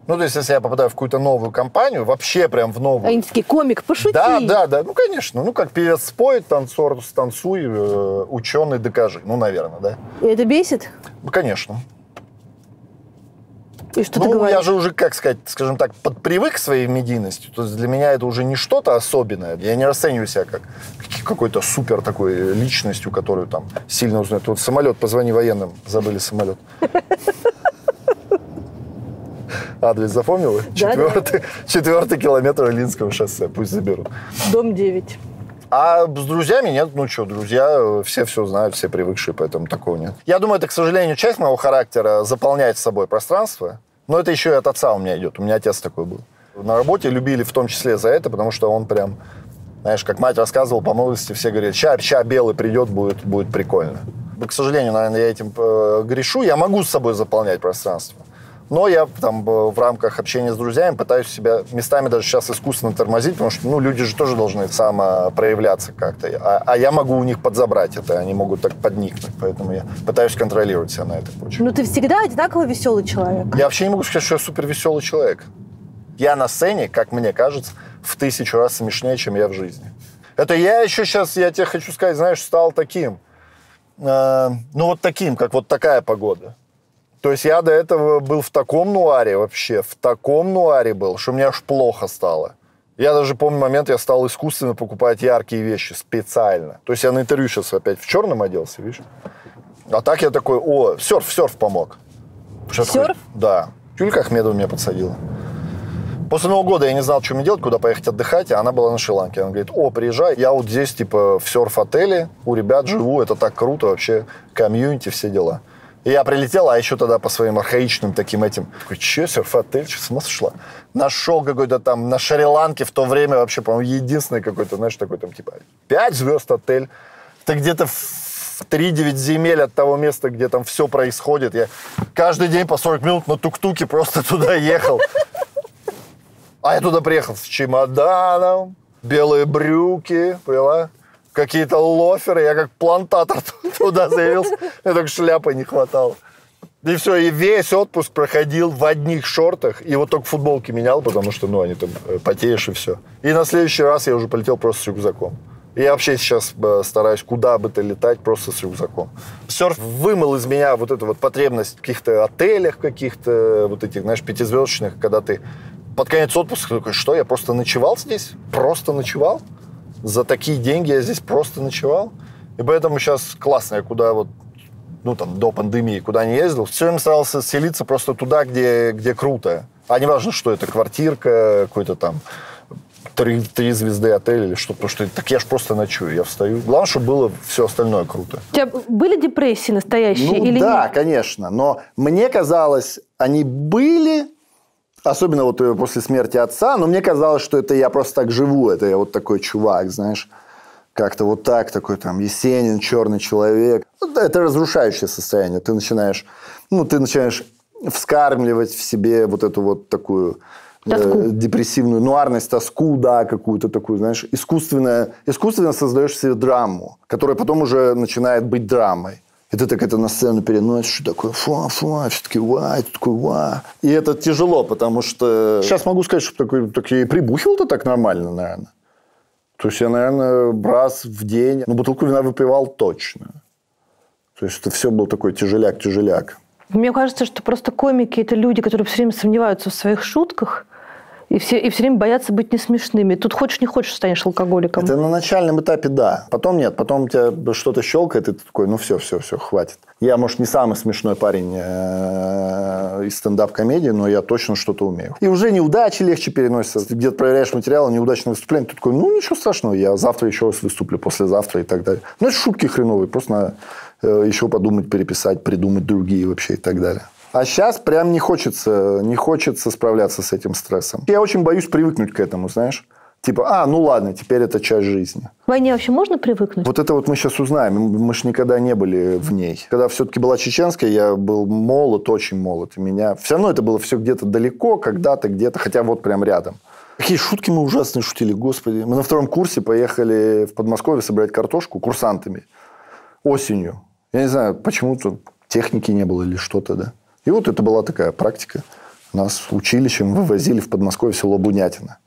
ну, то есть, если я попадаю в какую-то новую компанию, вообще прям в новую. Они такие, комик, пошути. Да, да, да. Ну, конечно. Ну, как певец споет, танцор станцуй, э, ученый докажи. Ну, наверное, да. И это бесит? Ну, конечно. И что ну, ты говоришь? я же уже, как сказать, скажем так, подпривык к своей медийности. То есть для меня это уже не что-то особенное. Я не расцениваю себя как какой-то супер такой личностью, которую там сильно узнают. Вот самолет, позвони военным, забыли самолет. Адрес запомнила? Четвертый, четвертый километр Илинского шоссе. Пусть заберут. Дом 9. А с друзьями нет, ну что, друзья, все все знают, все привыкшие, поэтому такого нет. Я думаю, это, к сожалению, часть моего характера заполнять собой пространство, но это еще и от отца у меня идет. У меня отец такой был. На работе любили в том числе за это, потому что он прям, знаешь, как мать рассказывала по молодости, все говорят, ща, ща белый придет, будет, будет прикольно. К сожалению, наверное, я этим э, грешу. Я могу с собой заполнять пространство. Но я там в рамках общения с друзьями пытаюсь себя местами даже сейчас искусственно тормозить, потому что ну, люди же тоже должны самопроявляться как-то. А, а я могу у них подзабрать это, они могут так подникнуть. Поэтому я пытаюсь контролировать себя на этой почве. Ну ты всегда одинаково веселый человек. Я вообще не могу сказать, что я супер веселый человек. Я на сцене, как мне кажется, в тысячу раз смешнее, чем я в жизни. Это я еще сейчас, я тебе хочу сказать, знаешь, стал таким э, ну, вот таким, как вот такая погода. То есть я до этого был в таком нуаре вообще, в таком нуаре был, что мне аж плохо стало. Я даже помню момент, я стал искусственно покупать яркие вещи специально. То есть я на интервью сейчас опять в черном оделся, видишь? А так я такой, о, серф, серф помог. Такое? Серф? Да. Юлька Ахмедова меня подсадила. После Нового года я не знал, что мне делать, куда поехать отдыхать, а она была на Шри-Ланке. Она говорит, о, приезжай, я вот здесь, типа, в серф-отеле, у ребят живу, это так круто вообще, комьюнити, все дела. И я прилетел, а еще тогда по своим архаичным таким этим, такой, че, серф-отель, что с ума сошла? Нашел какой-то там на Шри-Ланке в то время вообще, по-моему, единственный какой-то, знаешь, такой там, типа, 5 звезд отель. Ты где-то в 3-9 земель от того места, где там все происходит. Я каждый день по 40 минут на тук-туке просто туда ехал. А я туда приехал с чемоданом, белые брюки, поняла? Какие-то лоферы. Я как плантатор туда заявился. Мне только шляпы не хватало. И все, и весь отпуск проходил в одних шортах, и вот только футболки менял, потому что, ну, они там э, потеешь и все. И на следующий раз я уже полетел просто с рюкзаком. Я вообще сейчас э, стараюсь куда бы то летать просто с рюкзаком. Серф вымыл из меня вот эту вот потребность в каких-то отелях, каких-то вот этих, знаешь, пятизвездочных, когда ты под конец отпуска такой, что, я просто ночевал здесь? Просто ночевал? За такие деньги я здесь просто ночевал? И поэтому сейчас классно, я куда вот ну, там, до пандемии, куда не ездил, все время старался селиться просто туда, где, где круто. А не важно, что это, квартирка, какой-то там три, три звезды отель или что, потому что так я ж просто ночую, я встаю. Главное, чтобы было все остальное круто. У тебя были депрессии настоящие Ну или да, нет? конечно. Но мне казалось, они были, особенно вот э, после смерти отца, но мне казалось, что это я просто так живу, это я вот такой чувак, знаешь, как-то вот так, такой там Есенин, черный человек. Это разрушающее состояние. Ты начинаешь, ну, ты начинаешь вскармливать в себе вот эту вот такую э, Тоску. депрессивную нуарность, тоску, да, какую-то такую, знаешь, искусственно, искусственно создаешь себе драму, которая потом уже начинает быть драмой. И ты так это на сцену переносишь, что такое, фу, фу, все-таки ва, ты такой, ва. И это тяжело, потому что... Сейчас могу сказать, что такой, так я и прибухил-то так нормально, наверное. То есть я, наверное, раз в день, ну, бутылку вина выпивал точно. То есть это все был такой тяжеляк-тяжеляк. Мне кажется, что просто комики – это люди, которые все время сомневаются в своих шутках и все, и все время боятся быть не смешными. Тут хочешь не хочешь станешь алкоголиком. Это на начальном этапе да. Потом нет. Потом тебя что-то щелкает, и ты такой, ну все, все, все, хватит. Я, может, не самый смешной парень э, из стендап-комедии, но я точно что-то умею. И уже неудачи легче переносятся. Ты где-то проверяешь материал, неудачное выступление, ты такой, ну ничего страшного, я завтра еще раз выступлю, послезавтра и так далее. Ну, это шутки хреновые, просто надо э, еще подумать, переписать, придумать другие вообще и так далее. А сейчас прям не хочется, не хочется справляться с этим стрессом. Я очень боюсь привыкнуть к этому, знаешь. Типа, а, ну ладно, теперь это часть жизни. К войне вообще можно привыкнуть? Вот это вот мы сейчас узнаем. Мы же никогда не были в ней. Когда все-таки была чеченская, я был молод, очень молод. И меня... Все равно это было все где-то далеко, когда-то, где-то, хотя вот прям рядом. Какие шутки мы ужасные шутили, господи. Мы на втором курсе поехали в Подмосковье собирать картошку курсантами осенью. Я не знаю, почему-то техники не было или что-то, да. И вот это была такая практика. Нас училищем вывозили в Подмосковье в село Бунятино.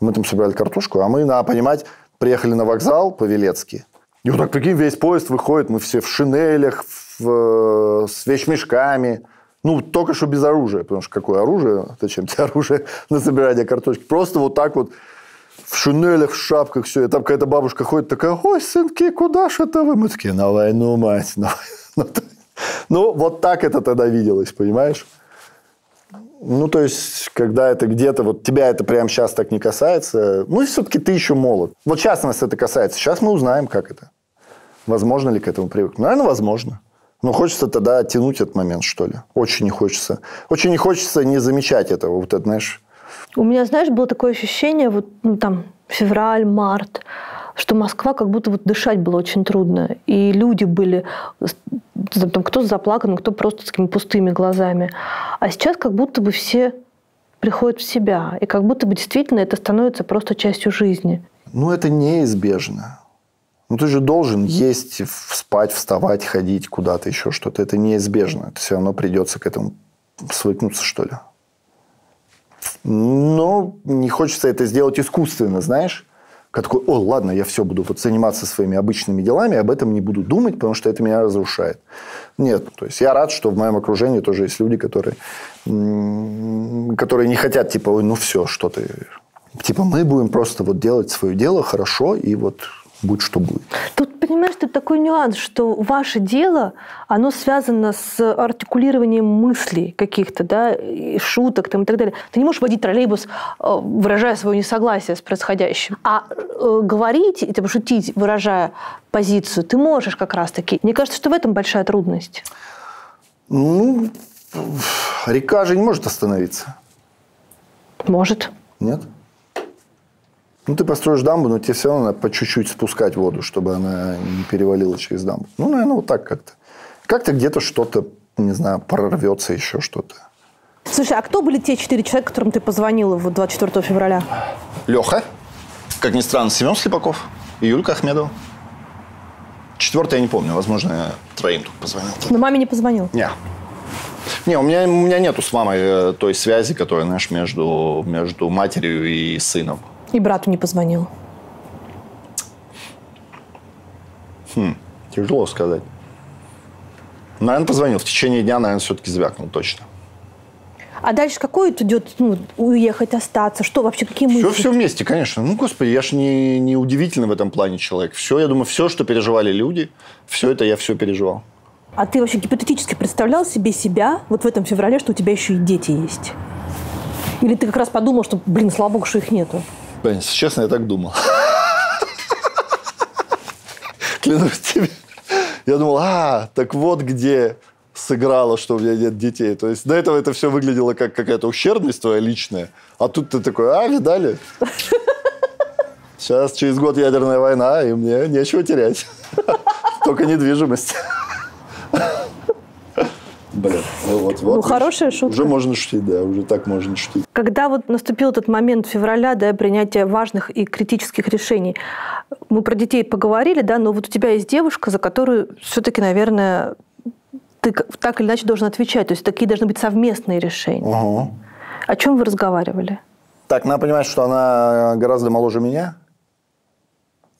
Мы там собирали картошку, а мы, надо понимать, приехали на вокзал Павелецкий. И вот так, прикинь, весь поезд выходит, мы все в шинелях, в, э, с вещмешками. Ну, только что без оружия, потому что какое оружие? Зачем тебе оружие на собирание картошки? Просто вот так вот в шинелях, в шапках, все. И там какая-то бабушка ходит такая, ой, сынки, куда ж это вы? Мы такие, на войну, мать. на войну». Ну, вот так это тогда виделось, понимаешь? Ну, то есть, когда это где-то, вот тебя это прямо сейчас так не касается, ну, все-таки ты еще молод. Вот сейчас нас это касается. Сейчас мы узнаем, как это. Возможно ли к этому привыкнуть? Наверное, возможно. Но хочется тогда оттянуть этот момент, что ли. Очень не хочется. Очень не хочется не замечать этого. Вот это, знаешь, У меня, знаешь, было такое ощущение, вот ну, там февраль, март, что Москва как будто вот дышать было очень трудно. И люди были, там, кто с заплаканным, кто просто с такими пустыми глазами. А сейчас как будто бы все приходят в себя. И как будто бы действительно это становится просто частью жизни. Ну, это неизбежно. Ну, ты же должен есть, спать, вставать, ходить куда-то, еще что-то. Это неизбежно. Это все равно придется к этому свыкнуться, что ли. Но не хочется это сделать искусственно, знаешь? Когда такой, о, ладно, я все буду вот заниматься своими обычными делами, об этом не буду думать, потому что это меня разрушает. Нет, то есть я рад, что в моем окружении тоже есть люди, которые, которые не хотят, типа, ой, ну все, что ты... Типа, мы будем просто вот делать свое дело хорошо, и вот будь что будет. Тут, понимаешь, тут такой нюанс, что ваше дело, оно связано с артикулированием мыслей каких-то, да, шуток там, и так далее. Ты не можешь водить троллейбус, э, выражая свое несогласие с происходящим. А э, говорить и там, шутить, выражая позицию, ты можешь как раз-таки. Мне кажется, что в этом большая трудность. Ну, река же не может остановиться. Может. Нет? Ну, ты построишь дамбу, но тебе все равно надо по чуть-чуть спускать воду, чтобы она не перевалила через дамбу. Ну, наверное, вот так как-то. Как-то где-то что-то, не знаю, прорвется еще что-то. Слушай, а кто были те четыре человека, которым ты позвонила в 24 февраля? Леха, как ни странно, Семен Слепаков и Юлька Ахмедова. Четвертый я не помню, возможно, я троим тут позвонил. Но маме не позвонил. Не. Не, у меня, у меня нету с мамой э, той связи, которая, знаешь, между, между матерью и сыном. И брату не позвонил. Хм, тяжело сказать. Наверное, позвонил. В течение дня, наверное, все-таки звякнул точно. А дальше какой это идет, ну, уехать, остаться? Что вообще, какие мысли? Все, все вместе, конечно. Ну, господи, я же не, не удивительный в этом плане человек. Все, я думаю, все, что переживали люди, все это я все переживал. А ты вообще гипотетически представлял себе себя вот в этом феврале, что у тебя еще и дети есть? Или ты как раз подумал, что, блин, слава богу, что их нету? Если честно, я так думал. Клянусь тебе. Я думал, а, так вот где сыграло, что у меня нет детей. То есть до этого это все выглядело как какая-то ущербность твоя личная. А тут ты такой, а, видали? Сейчас через год ядерная война, и мне нечего терять. Только недвижимость. Блин, ну вот, вот. Ну, хорошая шутка. Уже можно шутить, да, уже так можно шутить. Когда вот наступил этот момент февраля, да, принятия важных и критических решений, мы про детей поговорили, да, но вот у тебя есть девушка, за которую все-таки, наверное, ты так или иначе должен отвечать. То есть такие должны быть совместные решения. Угу. О чем вы разговаривали? Так, надо понимать, что она гораздо моложе меня.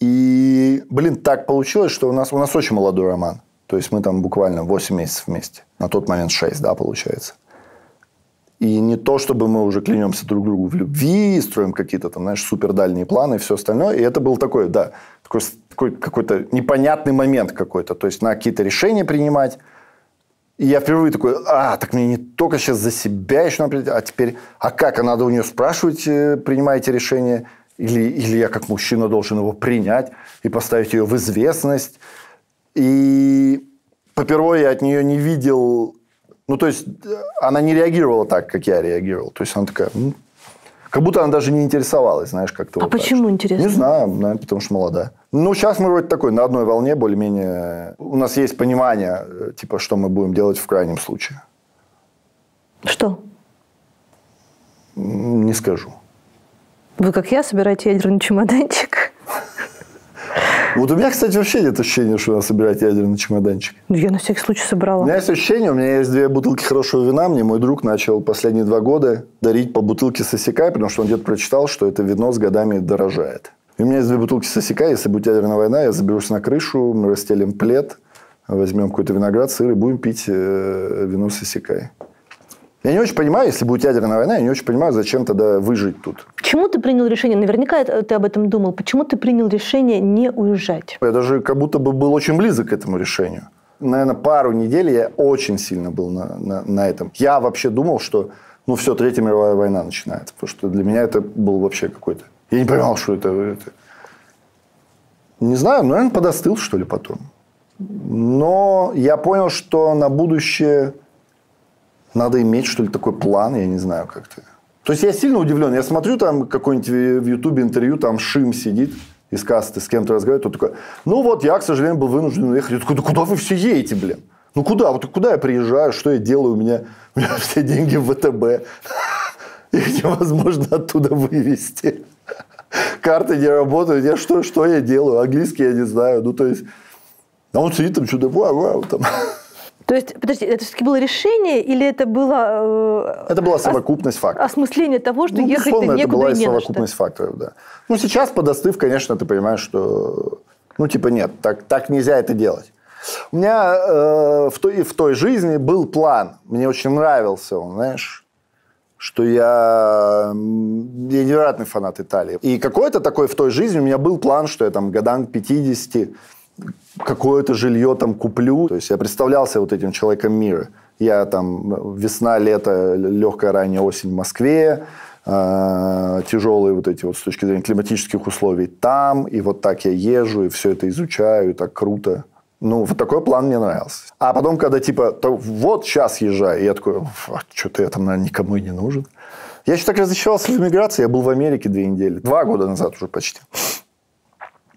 И, блин, так получилось, что у нас, у нас очень молодой роман. То есть мы там буквально 8 месяцев вместе. На тот момент 6, да, получается. И не то, чтобы мы уже клянемся друг другу в любви, строим какие-то там, знаешь, супердальние планы и все остальное. И это был такой, да, такой, такой какой-то непонятный момент какой-то. То есть, на какие-то решения принимать. И я впервые такой, а, так мне не только сейчас за себя еще надо, а теперь, а как, а надо у нее спрашивать, э, принимаете решение, или, или я как мужчина должен его принять и поставить ее в известность. И попервой я от нее не видел... Ну, то есть, она не реагировала так, как я реагировал. То есть, она такая... «М». Как будто она даже не интересовалась, знаешь, как-то. А вот почему интересно? Не знаю, наверное, потому что молодая. Ну, сейчас мы вроде такой, на одной волне, более-менее. У нас есть понимание, э, типа, что мы будем делать в крайнем случае. Что? Не скажу. Вы, как я, собираете ядерный чемоданчик? Вот у меня, кстати, вообще нет ощущения, что надо собирать ядерный чемоданчик. Ну, Я на всякий случай У собрала. меня есть ощущение, у меня есть две бутылки хорошего вина. Мне мой друг начал последние два года дарить по бутылке сосекай, потому что он где-то прочитал, что это вино с годами дорожает. И у меня есть две бутылки сосекай. Если будет ядерная война, я заберусь на крышу, мы расстелим плед, возьмем какой-то виноград, сыр и будем пить э, вино сосекай. Я не очень понимаю, если будет ядерная война, я не очень понимаю, зачем тогда выжить тут. Почему ты принял решение? Наверняка ты об этом думал. Почему ты принял решение не уезжать? Я даже как будто бы был очень близок к этому решению. Наверное, пару недель я очень сильно был на, на, на этом. Я вообще думал, что ну все, Третья мировая война начинается. Потому что для меня это был вообще какой-то... Я не понимал, что это... это... Не знаю, наверное, подостыл, что ли, потом. Но я понял, что на будущее надо иметь, что ли, такой план, я не знаю, как-то. То есть я сильно удивлен. Я смотрю там какой-нибудь в Ютубе интервью, там Шим сидит из касты, с кем-то разговаривает, он такой, ну вот, я, к сожалению, был вынужден уехать. Я такой, да куда вы все едете, блин? Ну куда? Вот куда я приезжаю, что я делаю? У меня, у меня все деньги в ВТБ. Их невозможно оттуда вывести. Карты не работают. Я что, что я делаю? Английский я не знаю. Ну, то есть... А он сидит там что-то, вау, вау, там. То есть, подожди, это все-таки было решение или это было... Э, это была совокупность факторов. Осмысление того, что ну, ехать некуда это была и не совокупность факторов, да. Ну, сейчас, подостыв, конечно, ты понимаешь, что... Ну, типа, нет, так, так нельзя это делать. У меня э, в, той, в той жизни был план. Мне очень нравился он, знаешь, что я, я невероятный фанат Италии. И какой-то такой в той жизни у меня был план, что я там годам к 50 какое-то жилье там куплю. То есть я представлялся вот этим человеком мира. Я там весна, лето, легкая ранняя осень в Москве, э, тяжелые вот эти вот с точки зрения климатических условий там, и вот так я езжу, и все это изучаю, и так круто. Ну, вот такой план мне нравился. А потом, когда типа, вот сейчас езжай, я такой, а что-то я там, наверное, никому и не нужен. Я еще так разочаровался в эмиграции, я был в Америке две недели, два года назад уже почти.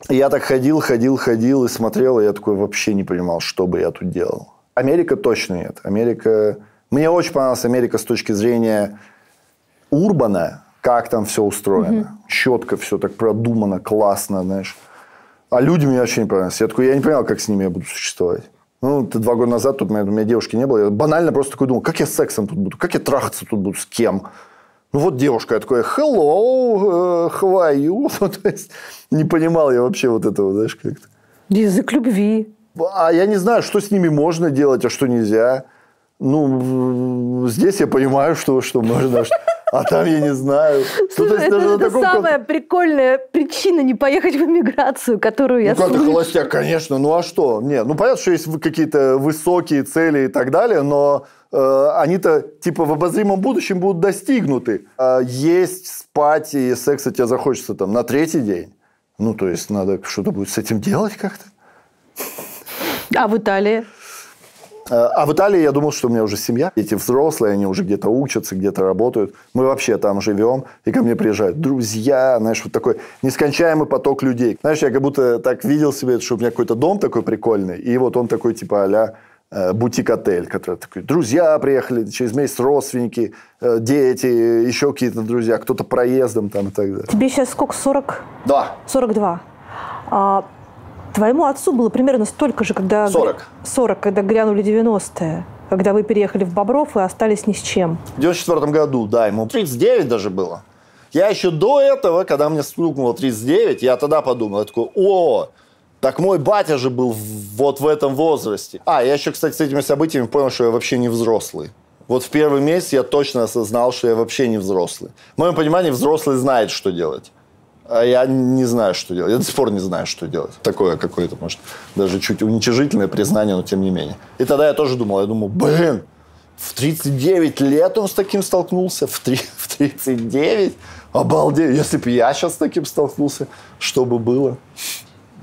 Я так ходил, ходил, ходил и смотрел, и я такой вообще не понимал, что бы я тут делал. Америка точно нет. Америка... Мне очень понравилась Америка с точки зрения урбана, как там все устроено. Угу. Четко все так продумано, классно, знаешь. А люди мне вообще не понравились. Я такой, я не понял, как с ними я буду существовать. Ну, ты два года назад тут у меня, у меня девушки не было. Я банально просто такой думал, как я сексом тут буду, как я трахаться тут буду, с кем. Ну, вот девушка, я такой, hello, uh, how? Ну, то есть, не понимал я вообще вот этого, знаешь, как-то. Язык любви. А я не знаю, что с ними можно делать, а что нельзя. Ну, здесь я понимаю, что, что можно, а там я не знаю. Ну, Слушай, ну, это, это таком... самая прикольная причина не поехать в эмиграцию, которую я Ну, ты холостяк, конечно. Ну, а что? Нет, ну, понятно, что есть какие-то высокие цели и так далее, но э, они-то типа в обозримом будущем будут достигнуты. А есть, спать и секса тебе захочется там на третий день. Ну, то есть, надо что-то будет с этим делать как-то. А в Италии? А в Италии я думал, что у меня уже семья. Эти взрослые, они уже где-то учатся, где-то работают. Мы вообще там живем. И ко мне приезжают друзья, знаешь, вот такой нескончаемый поток людей. Знаешь, я как будто так видел себе, что у меня какой-то дом такой прикольный. И вот он такой типа а-ля э, бутик-отель, который такой, друзья приехали, через месяц родственники, э, дети, еще какие-то друзья, кто-то проездом там и так далее. Тебе сейчас сколько, 40? Да. 42. А, Твоему отцу было примерно столько же, когда... 40. 40, когда грянули 90-е. Когда вы переехали в Бобров и остались ни с чем. В 94 году, да, ему 39 даже было. Я еще до этого, когда мне стукнуло 39, я тогда подумал, я такой, о, так мой батя же был вот в этом возрасте. А, я еще, кстати, с этими событиями понял, что я вообще не взрослый. Вот в первый месяц я точно осознал, что я вообще не взрослый. В моем понимании взрослый знает, что делать. А я не знаю, что делать. Я до сих пор не знаю, что делать. Такое какое-то, может, даже чуть уничижительное признание, но тем не менее. И тогда я тоже думал, я думал, блин, в 39 лет он с таким столкнулся, в, 3, в 39? Обалдеть, если бы я сейчас с таким столкнулся, что бы было?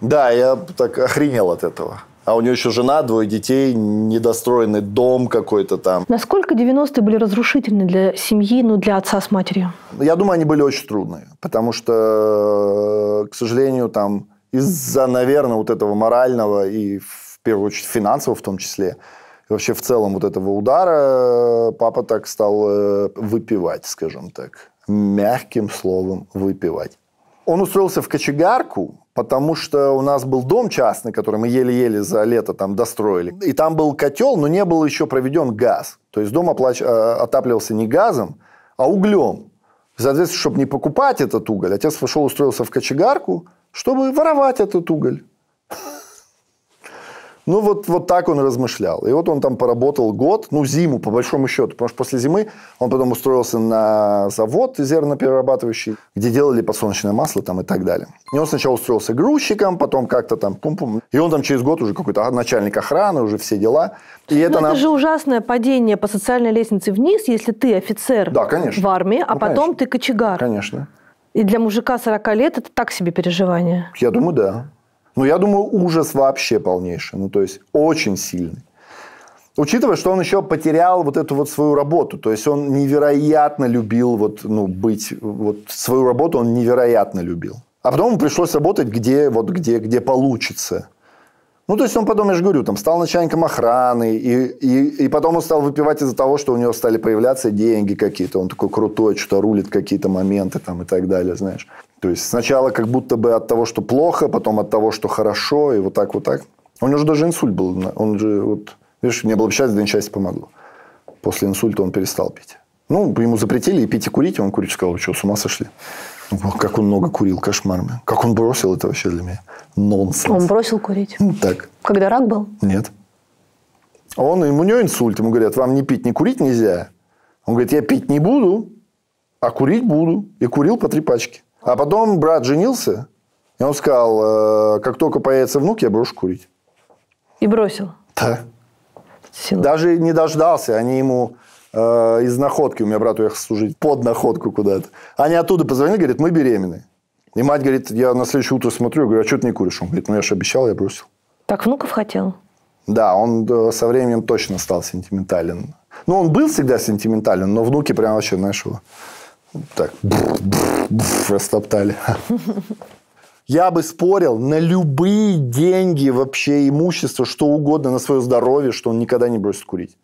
Да, я так охренел от этого. А у нее еще жена, двое детей, недостроенный дом какой-то там. Насколько 90-е были разрушительны для семьи, ну, для отца с матерью? Я думаю, они были очень трудные. Потому что, к сожалению, там из-за, наверное, вот этого морального и, в первую очередь, финансового в том числе, и вообще в целом вот этого удара папа так стал э, выпивать, скажем так. Мягким словом выпивать. Он устроился в кочегарку, потому что у нас был дом частный, который мы еле-еле за лето там достроили. И там был котел, но не был еще проведен газ. То есть дом оплач... Э, отапливался не газом, а углем. Соответственно, чтобы не покупать этот уголь, отец пошел устроился в кочегарку, чтобы воровать этот уголь. Ну, вот, вот так он размышлял. И вот он там поработал год, ну, зиму, по большому счету. Потому что после зимы он потом устроился на завод зерноперерабатывающий, где делали подсолнечное масло там и так далее. И он сначала устроился грузчиком, потом как-то там пум-пум. И он там через год уже какой-то начальник охраны, уже все дела. И это, нам... это же ужасное падение по социальной лестнице вниз, если ты офицер да, конечно. в армии, а ну, потом конечно. ты кочегар. Конечно. И для мужика 40 лет это так себе переживание. Я думаю, да. Ну, я думаю, ужас вообще полнейший. Ну, то есть, очень сильный. Учитывая, что он еще потерял вот эту вот свою работу. То есть, он невероятно любил вот, ну, быть... Вот свою работу он невероятно любил. А потом ему пришлось работать где, вот, где, где получится. Ну, то есть, он потом, я же говорю, там, стал начальником охраны, и, и, и потом он стал выпивать из-за того, что у него стали появляться деньги какие-то. Он такой крутой, что-то рулит какие-то моменты там и так далее, знаешь. То есть сначала как будто бы от того, что плохо, потом от того, что хорошо, и вот так, вот так. У него же даже инсульт был. Он же вот Видишь, мне было бы счастье, да несчастье помогло. После инсульта он перестал пить. Ну, ему запретили и пить, и курить, и он курить сказал, что, с ума сошли? Ну, Как он много курил, кошмар. мне. Как он бросил, это вообще для меня нонсенс. Он бросил курить. Ну, так, Когда рак был? нет. Он, ему у него инсульт, ему говорят, вам не пить, не курить нельзя. Он говорит, я пить не буду, а курить буду. И курил по три пачки. А потом брат женился, и он сказал, «Э, как только появится внук, я брошу курить. И бросил. Да. Сила. Даже не дождался, они ему э, из находки, у меня брат уехал служить, под находку куда-то. Они оттуда позвонили, говорят, мы беременны. И мать говорит, я на следующее утро смотрю, говорю, а что ты не куришь? Он говорит, ну я же обещал, я бросил. Так внуков хотел? Да, он э, со временем точно стал сентиментален. Ну, он был всегда сентиментален, но внуки прям вообще, знаешь, его так растоптали. Я бы спорил на любые деньги, вообще имущество, что угодно, на свое здоровье, что он никогда не бросит курить.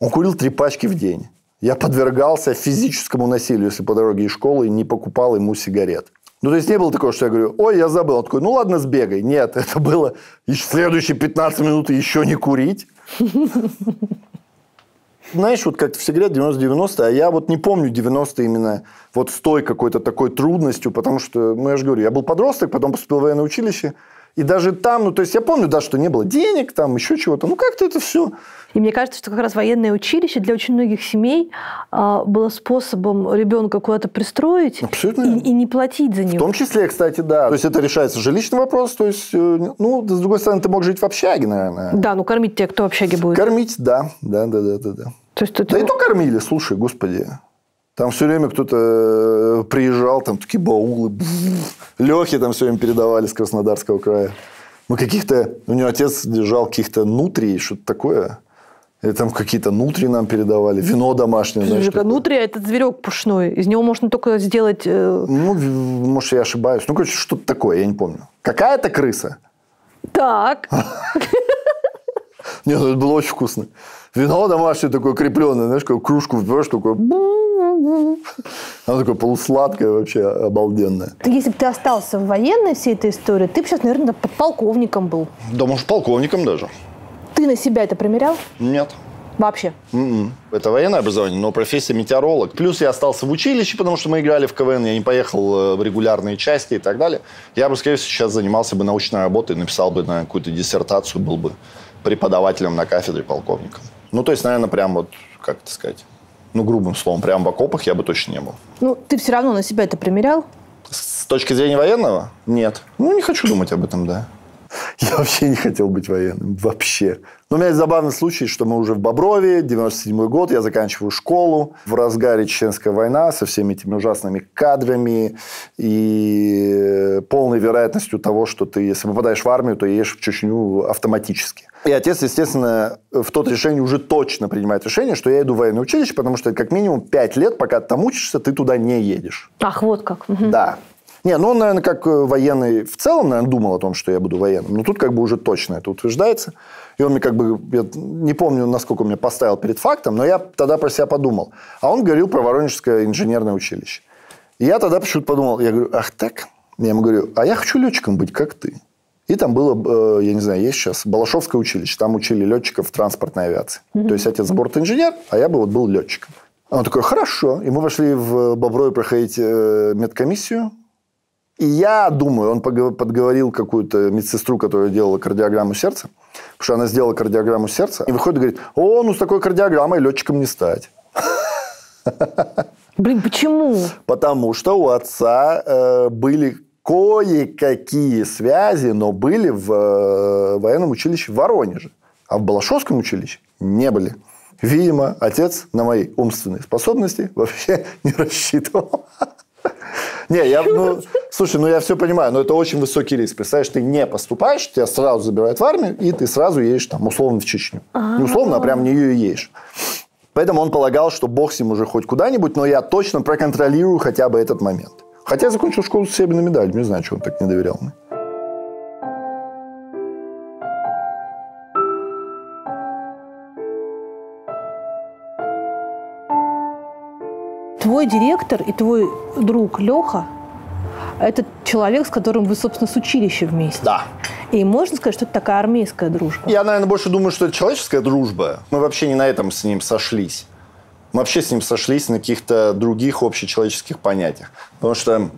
Он курил три пачки в день. Я подвергался физическому насилию, если по дороге из школы не покупал ему сигарет. Ну, то есть, не было такого, что я говорю, ой, я забыл. Он такой, ну, ладно, сбегай. Нет, это было следующие 15 минут еще не курить. Знаешь, вот как все говорят 90-90, а я вот не помню 90 именно вот с той какой-то такой трудностью, потому что, ну, я же говорю, я был подросток, потом поступил в военное училище, и даже там, ну, то есть я помню, да, что не было денег, там, еще чего-то, ну, как-то это все. И мне кажется, что как раз военное училище для очень многих семей а, было способом ребенка куда-то пристроить Абсолютно и, и не платить за В него. том числе, кстати, да. То есть это решается жилищный вопрос, то есть, э, ну, с другой стороны, ты мог жить в общаге, наверное. Да, ну кормить тебя кто в общаге будет? Кормить, да, да, да, да, да, да. То есть ты- Да и то кормили, слушай, господи. Там все время кто-то э, приезжал, там такие баулы. Лехи там все время передавали с Краснодарского края. Мы каких-то... У него отец держал каких-то нутрий, что-то такое. И там какие-то нутри нам передавали. Вино домашнее. знаешь, Слушай, такое. Нутрия – это зверек пушной. Из него можно только сделать... э, Ну, может, я ошибаюсь. Ну, короче, что-то такое, я не помню. Какая-то крыса. Так. Нет, ну, это было очень вкусно. Вино домашнее такое крепленное, знаешь, как кружку выпиваешь, такое... Оно такое полусладкое вообще, обалденное. Если бы ты остался в военной всей этой истории, ты бы сейчас, наверное, подполковником был. Да, может, полковником даже. Ты на себя это примерял? Нет. Вообще? М-м. Это военное образование, но профессия метеоролог. Плюс я остался в училище, потому что мы играли в КВН, я не поехал э, в регулярные части и так далее. Я бы, скорее всего, сейчас занимался бы научной работой, написал бы на какую-то диссертацию, был бы преподавателем на кафедре полковником. Ну, то есть, наверное, прям вот, как это сказать, ну, грубым словом, прям в окопах я бы точно не был. Ну, ты все равно на себя это примерял? С точки зрения военного? Нет. Ну, не хочу думать об этом, да. Я вообще не хотел быть военным. Вообще. Но у меня есть забавный случай, что мы уже в Боброве, 97 год, я заканчиваю школу. В разгаре Чеченская война со всеми этими ужасными кадрами и полной вероятностью того, что ты, если попадаешь в армию, то едешь в Чечню автоматически. И отец, естественно, в тот решение уже точно принимает решение, что я иду в военное училище, потому что как минимум 5 лет, пока ты там учишься, ты туда не едешь. Ах, вот как. Да. Не, ну он, наверное, как э, военный в целом, наверное, думал о том, что я буду военным. Но тут как бы уже точно это утверждается. И он мне как бы, я не помню, насколько он меня поставил перед фактом, но я тогда про себя подумал. А он говорил про Воронежское инженерное училище. И я тогда почему-то подумал, я говорю, ах так? Я ему говорю, а я хочу летчиком быть, как ты. И там было, э, я не знаю, есть сейчас, Балашовское училище. Там учили летчиков транспортной авиации. То есть отец бортинженер, а я бы вот был летчиком. Он такой, хорошо. И мы пошли в Боброве проходить э, медкомиссию. И я думаю, он подговорил какую-то медсестру, которая делала кардиограмму сердца, потому что она сделала кардиограмму сердца, и выходит и говорит, о, ну с такой кардиограммой летчиком не стать. Блин, почему? Потому что у отца э, были кое-какие связи, но были в э, военном училище в Воронеже. А в Балашовском училище не были. Видимо, отец на мои умственные способности вообще не рассчитывал. Не, я, ну, слушай, ну я все понимаю, но это очень высокий риск. Представляешь, ты не поступаешь, тебя сразу забирают в армию, и ты сразу едешь там условно в Чечню. Не условно, а прям в нее и едешь. Поэтому он полагал, что бог с ним уже хоть куда-нибудь, но я точно проконтролирую хотя бы этот момент. Хотя я закончил школу с серебряной медалью. Не знаю, чего он так не доверял мне. Твой директор и твой друг Леха – это человек, с которым вы, собственно, с училища вместе. Да. И можно сказать, что это такая армейская дружба? Я, наверное, больше думаю, что это человеческая дружба. Мы вообще не на этом с ним сошлись. Мы вообще с ним сошлись на каких-то других общечеловеческих понятиях. Потому что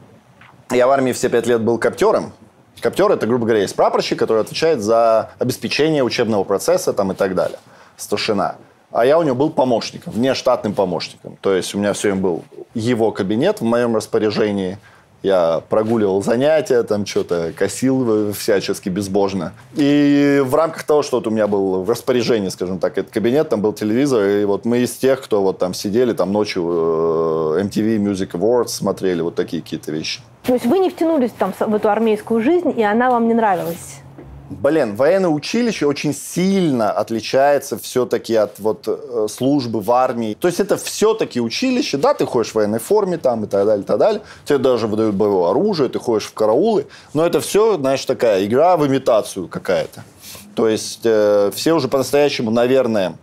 я в армии все пять лет был коптером. Коптер – это, грубо говоря, есть прапорщик, который отвечает за обеспечение учебного процесса там, и так далее. Старшина. А я у него был помощником, внештатным помощником. То есть у меня все время был его кабинет в моем распоряжении – я прогуливал занятия, там что-то косил всячески безбожно. И в рамках того, что вот у меня был в распоряжении, скажем так, этот кабинет, там был телевизор, и вот мы из тех, кто вот там сидели там ночью э, MTV Music Awards смотрели, вот такие какие-то вещи. То есть вы не втянулись там в эту армейскую жизнь, и она вам не нравилась? Блин, военное училище очень сильно отличается все-таки от вот э, службы в армии. То есть это все-таки училище, да, ты ходишь в военной форме там и так далее, и так далее. Тебе даже выдают боевое оружие, ты ходишь в караулы. Но это все, знаешь, такая игра в имитацию какая-то. То есть э, все уже по-настоящему, наверное,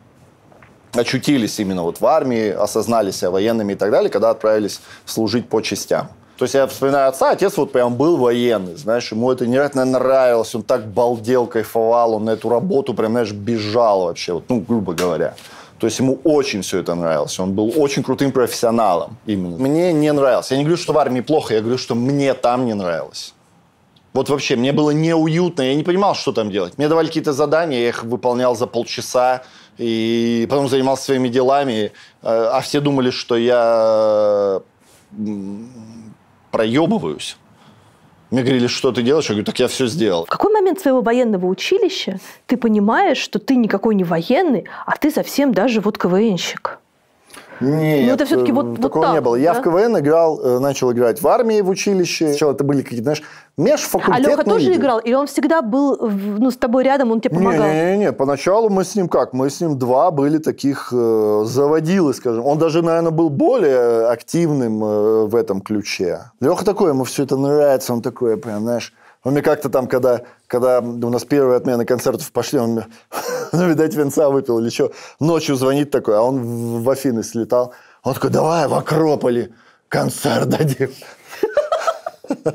очутились именно вот в армии, осознали себя военными и так далее, когда отправились служить по частям. То есть я вспоминаю отца, отец вот прям был военный, знаешь, ему это невероятно нравилось, он так балдел, кайфовал, он на эту работу прям, знаешь, бежал вообще, вот, ну, грубо говоря. То есть ему очень все это нравилось. Он был очень крутым профессионалом именно. Мне не нравилось. Я не говорю, что в армии плохо, я говорю, что мне там не нравилось. Вот вообще, мне было неуютно, я не понимал, что там делать. Мне давали какие-то задания, я их выполнял за полчаса, и потом занимался своими делами, э, а все думали, что я проебываюсь. Мне говорили, что ты делаешь? Я говорю, так я все сделал. В какой момент своего военного училища ты понимаешь, что ты никакой не военный, а ты совсем даже вот КВНщик? Нет, ну, это все-таки вот, такого вот так, не было. Да? Я в КВН играл, э, начал играть в армии, в училище. Сначала это были какие-то, знаешь, межфакультетные А Леха тоже игры. играл? Или он всегда был ну, с тобой рядом, он тебе помогал? Не-не-не, поначалу мы с ним как? Мы с ним два были таких э, заводилы, скажем. Он даже, наверное, был более активным э, в этом ключе. Леха такой, ему все это нравится, он такой, прям, знаешь... Он мне как-то там, когда, когда у нас первые отмены концертов пошли, он мне, ну, видать, венца выпил или что, ночью звонит такой, а он в, Афины слетал. Он такой, давай в Акрополе концерт дадим.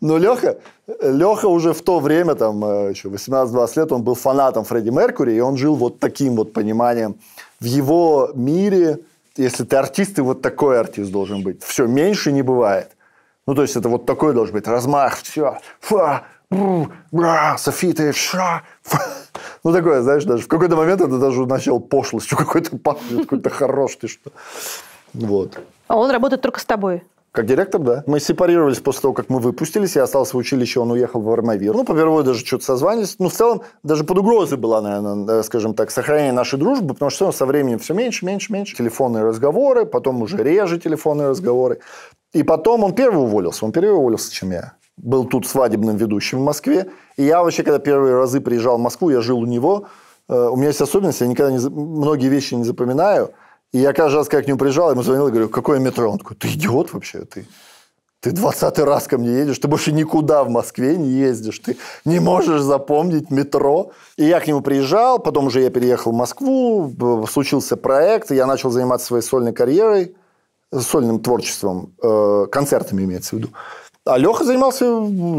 Но Леха, Леха уже в то время, там, э, еще 18-20 лет, он был фанатом Фредди Меркури, и он жил вот таким вот пониманием. В его мире, если ты артист, ты вот такой артист должен быть. Все, меньше не бывает. Ну, то есть, это вот такой должен быть размах, все, фа, бру, бра, софиты, ша, фа. Ну, такое, знаешь, даже в какой-то момент это даже начал пошлостью какой-то пахнет, какой-то хорош ты что. Вот. А он работает только с тобой? Как директор, да. Мы сепарировались после того, как мы выпустились. Я остался в училище, он уехал в Армавир. Ну, по первой даже что-то созванивались. Ну, в целом, даже под угрозой была, наверное, скажем так, сохранение нашей дружбы, потому что со временем все меньше, меньше, меньше. Телефонные разговоры, потом уже реже телефонные разговоры. И потом он первый уволился. Он первый уволился, чем я. Был тут свадебным ведущим в Москве. И я вообще, когда первые разы приезжал в Москву, я жил у него. Э, у меня есть особенность, я никогда не, многие вещи не запоминаю. И я каждый раз, как к нему приезжал, ему звонил и говорю, какое метро? Он такой, ты идиот вообще? Ты, ты двадцатый раз ко мне едешь, ты больше никуда в Москве не ездишь, ты не можешь запомнить метро. И я к нему приезжал, потом уже я переехал в Москву, случился проект, я начал заниматься своей сольной карьерой, сольным творчеством, э, концертами имеется в виду. А Леха занимался,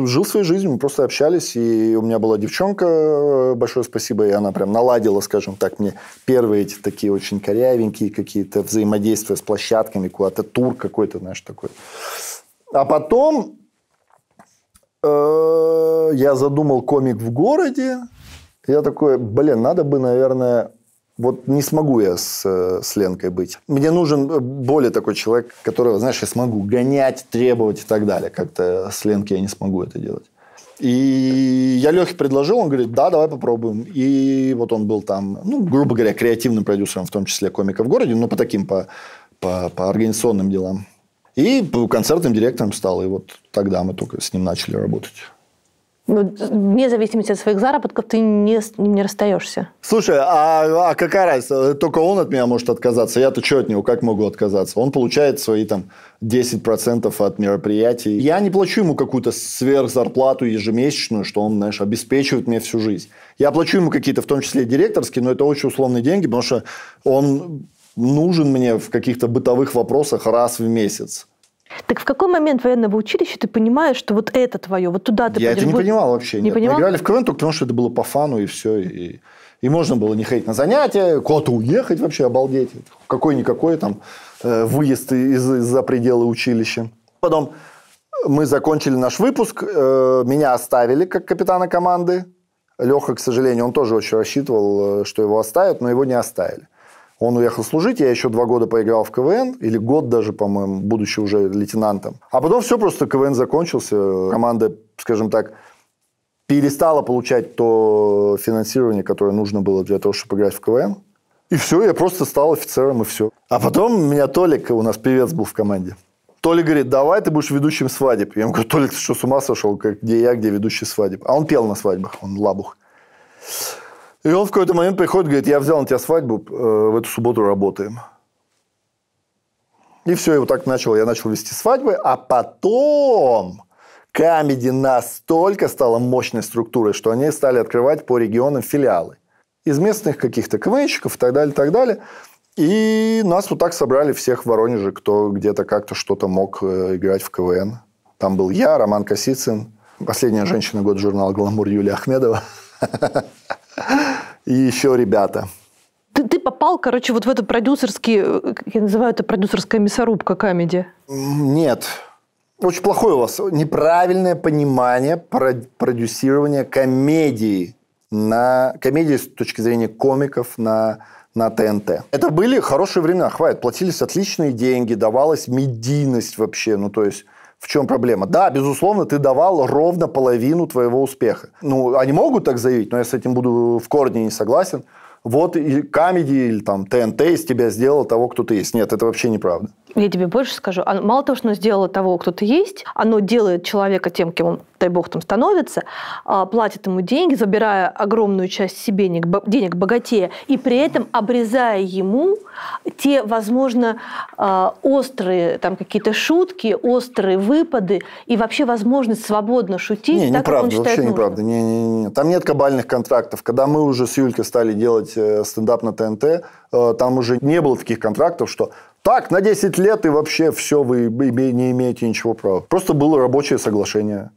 жил своей жизнью, мы просто общались, и у меня была девчонка, э, большое спасибо, и она прям наладила, скажем так, мне первые эти такие очень корявенькие какие-то взаимодействия с площадками, куда-то тур какой-то, знаешь, такой. А потом э, я задумал комик в городе, я такой, блин, надо бы, наверное, вот не смогу я с, э, с Ленкой быть. Мне нужен э, более такой человек, которого, знаешь, я смогу гонять, требовать и так далее. Как-то с Ленкой я не смогу это делать. И я Лехе предложил, он говорит, да, давай попробуем. И вот он был там, ну, грубо говоря, креативным продюсером, в том числе комика в городе, но по таким, по, по, по организационным делам. И концертным директором стал. И вот тогда мы только с ним начали работать. Ну, вне зависимости от своих заработков ты не, не расстаешься. Слушай, а, а какая разница? Только он от меня может отказаться. Я-то что от него? Как могу отказаться? Он получает свои там 10% от мероприятий. Я не плачу ему какую-то сверхзарплату ежемесячную, что он, знаешь, обеспечивает мне всю жизнь. Я плачу ему какие-то, в том числе директорские, но это очень условные деньги, потому что он нужен мне в каких-то бытовых вопросах раз в месяц. Так в какой момент военного училища ты понимаешь, что вот это твое, вот туда ты Я пойдешь? это не Вот- понимал вообще. Не нет. Мы понимал? играли в КВН только потому, что это было по фану и все. И, и можно было не ходить на занятия, куда-то уехать вообще, обалдеть. Какой-никакой там э, выезд из, за пределы училища. Потом мы закончили наш выпуск, э, меня оставили как капитана команды. Леха, к сожалению, он тоже очень рассчитывал, э, что его оставят, но его не оставили. Он уехал служить, я еще два года поиграл в КВН, или год даже, по-моему, будучи уже лейтенантом. А потом все, просто КВН закончился, команда, скажем так, перестала получать то финансирование, которое нужно было для того, чтобы играть в КВН. И все, я просто стал офицером, и все. А потом меня Толик, у нас певец был в команде, Толик говорит, давай ты будешь ведущим свадеб. Я ему говорю, Толик, ты что, с ума сошел? Как, где я, где ведущий свадеб? А он пел на свадьбах, он лабух. И он в какой-то момент приходит, говорит, я взял на тебя свадьбу, э, в эту субботу работаем. И все, и вот так начал, я начал вести свадьбы, а потом Камеди настолько стала мощной структурой, что они стали открывать по регионам филиалы. Из местных каких-то КВНщиков и так далее, и так далее. И нас вот так собрали всех в Воронеже, кто где-то как-то что-то мог э, играть в КВН. Там был я, Роман Косицын, последняя женщина года журнала «Гламур» Юлия Ахмедова. И еще ребята. Ты, ты попал, короче, вот в это продюсерский, э, как я называю это продюсерская мясорубка камеди. Нет. Очень плохое у вас неправильное понимание про- продюсирования комедии на комедии с точки зрения комиков на, на ТНТ. Это были хорошие времена, хватит. Платились отличные деньги, давалась медийность вообще. Ну, то есть, в чем проблема? Да, безусловно, ты давал ровно половину твоего успеха. Ну, они могут так заявить, но я с этим буду в корне не согласен. Вот и комедии или там ТНТ из тебя сделал того, кто ты есть. Нет, это вообще неправда. Я тебе больше скажу. Оно- Мало того, что оно сделало того, кто ты есть, оно делает человека тем, кем он, дай бог, там становится, а, платит ему деньги, забирая огромную часть себе денег, бо- денег богатея, и при этом обрезая ему те, возможно, а, острые там какие-то шутки, острые выпады и вообще возможность свободно шутить, Не, так, он неправда, считает вообще нужным. неправда. Не, не, не. Там нет кабальных контрактов. Когда мы уже с Юлькой стали делать э, стендап на ТНТ, э, там уже не было таких контрактов, что так, на 10 лет и вообще все, вы не имеете ничего права. Просто было рабочее соглашение,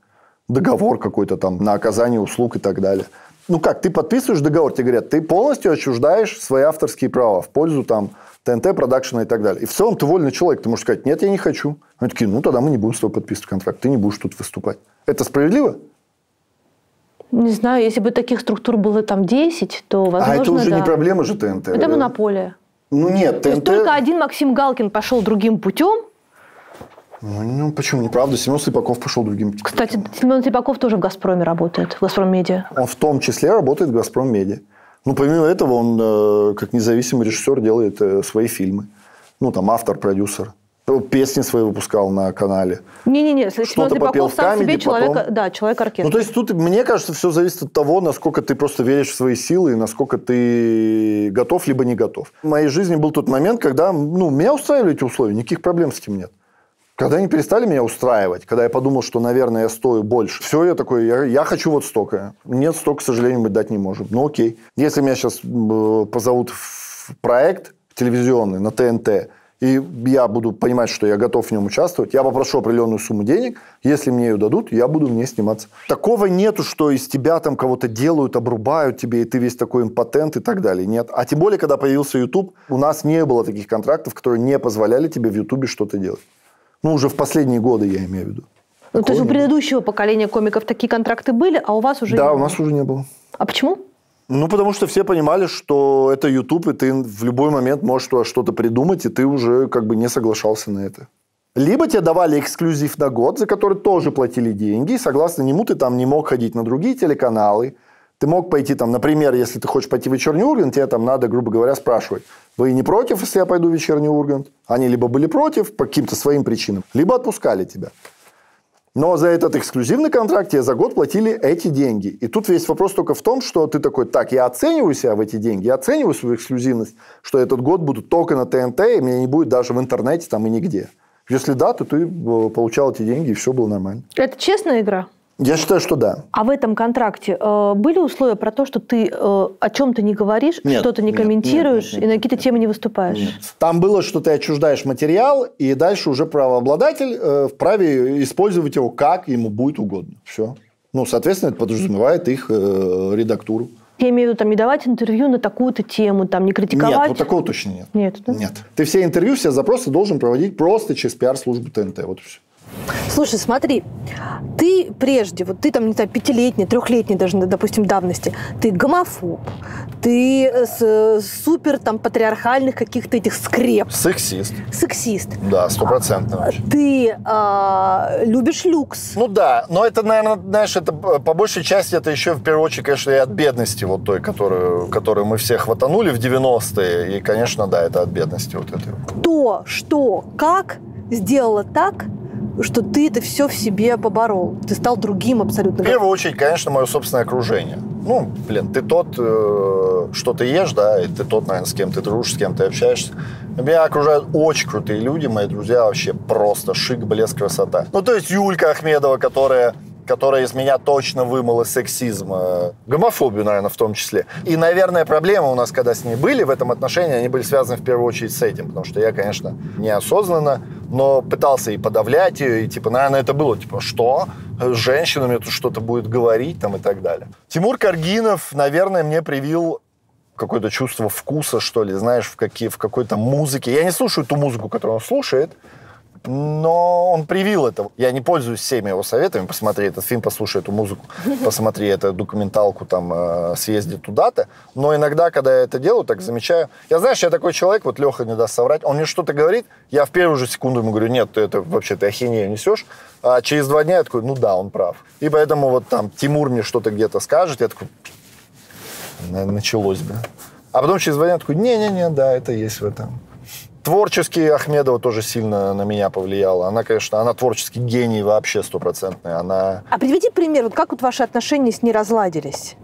договор какой-то там на оказание услуг и так далее. Ну как, ты подписываешь договор, тебе говорят, ты полностью отчуждаешь свои авторские права в пользу там ТНТ, продакшена и так далее. И в целом ты вольный человек, ты можешь сказать, нет, я не хочу. Они такие, ну тогда мы не будем с тобой подписывать контракт, ты не будешь тут выступать. Это справедливо? Не знаю, если бы таких структур было там 10, то, возможно, а это уже да. не проблема же ТНТ. Это монополия. Ну нет, То есть ТНТ... только один Максим Галкин пошел другим путем. Ну, ну, почему неправда? Семен Слепаков пошел другим путем. Кстати, Семен Слепаков тоже в «Газпроме» работает, в «Газпром Медиа». Он в том числе работает в «Газпром Медиа». Ну, помимо этого, он э, как независимый режиссер делает э, свои фильмы. Ну, там, автор, продюсер. Песни свои выпускал на канале. Не-не-не, Что-то попел Слепаков в сам себе «Камеди», человека, потом- да, человек-оркестр. Ну, то есть, тут, мне кажется, все зависит от того, насколько ты просто веришь в свои силы и насколько ты готов, либо не готов. В моей жизни был тот момент, когда ну, меня устраивали эти условия, никаких проблем с этим нет. Когда они перестали меня устраивать, когда я подумал, что, наверное, я стою больше, все, я такой, я, я хочу вот столько. Нет, столько, к сожалению, мы дать не можем. Ну, окей. Если меня сейчас э, позовут в проект телевизионный на ТНТ, и я буду понимать, что я готов в нем участвовать, я попрошу определенную сумму денег, если мне ее дадут, я буду в ней сниматься. Такого нету, что из тебя там кого-то делают, обрубают тебе, и ты весь такой импотент и так далее. Нет. А тем более, когда появился YouTube, у нас не было таких контрактов, которые не позволяли тебе в YouTube что-то делать. Ну, уже в последние годы, я имею в виду. Ну, то есть у предыдущего поколения комиков такие контракты были, а у вас уже Да, у нас уже не было. А почему? Ну, потому что все понимали, что это YouTube, и ты в любой момент можешь что-то придумать, и ты уже как бы не соглашался на это. Либо тебе давали эксклюзив на год, за который тоже платили деньги, и согласно нему ты там не мог ходить на другие телеканалы. Ты мог пойти там, например, если ты хочешь пойти в вечерний Ургант, тебе там надо, грубо говоря, спрашивать, вы не против, если я пойду в вечерний Ургант? Они либо были против по каким-то своим причинам, либо отпускали тебя. Но за этот эксклюзивный контракт тебе за год платили эти деньги. И тут весь вопрос только в том, что ты такой, так, я оцениваю себя в эти деньги, я оцениваю свою эксклюзивность, что этот год буду только на ТНТ, и меня не будет даже в интернете там и нигде. Если да, то ты э, получал эти деньги, и все было нормально. Это честная игра? Я считаю, что да. А в этом контракте э, были условия про то, что ты э, о чем-то не говоришь, Нет, что-то не нет, комментируешь нет, нет, и на какие-то темы не выступаешь? Там было, что ты отчуждаешь материал, и дальше уже правообладатель э, вправе использовать его как ему будет угодно. Все. Ну, соответственно, это подразумевает их э, редактуру. Я имею в виду, там, не давать интервью на такую-то тему, там, не критиковать. Нет, вот такого точно нет. Нет, да? Нет. Ты все интервью, все запросы должен проводить просто через пиар-службу ТНТ. Вот и все. Слушай, смотри, ты прежде, вот ты там, не знаю, пятилетний, трехлетний даже, допустим, давности, ты гомофоб, ты э, с, э, супер там патриархальных каких-то этих скреп, Сексист. сексист, Да, стопроцентно. вообще. ты а, любишь люкс. Ну да, но это, наверное, знаешь, это э, по большей части это еще в первую очередь, конечно, и от бедности вот той, которую, которую мы все хватанули в 90-е. И, конечно, да, это от бедности вот этой. Кто, что, как сделало так, что ты это все в себе поборол? Ты стал другим абсолютно. В первую очередь, конечно, мое собственное окружение. Ну, блин, ты тот, э, что ты ешь, да, и ты тот, наверное, с кем ты дружишь, с кем ты общаешься. Меня окружают очень крутые люди, мои друзья вообще просто шик, блеск, красота. Ну, то есть Юлька Ахмедова, которая которая из меня точно вымыла сексизм, э, гомофобию, наверное, в том числе. И, наверное, проблемы у нас, когда с ней были в этом отношении, они были связаны в первую очередь с этим, потому что я, конечно, неосознанно, но пытался и подавлять ее, и, типа, наверное, это было, типа, что? С женщинами тут что-то будет говорить, там, и так далее. Тимур Каргинов, наверное, мне привил какое-то чувство вкуса, что ли, знаешь, в, какие, в какой-то музыке. Я не слушаю ту музыку, которую он слушает, но он привил это. Я не пользуюсь всеми его советами. Посмотри этот фильм, послушай эту музыку, посмотри эту документалку, там, э, съезди туда-то. Но иногда, когда я это делаю, так замечаю. Я, знаешь, я такой человек, вот Леха не даст соврать, он мне что-то говорит, я в первую же секунду ему говорю, нет, ты это вообще ты ахинею несешь. А через два дня я такой, ну да, он прав. И поэтому вот там Тимур мне что-то где-то скажет, я такой, началось, да. А потом через два дня я такой, не-не-не, да, это есть в этом. Творчески Ахмедова тоже сильно на меня повлияла. Она, конечно, она творческий гений вообще стопроцентный. Она... А приведи пример, вот как вот ваши отношения с ней разладились?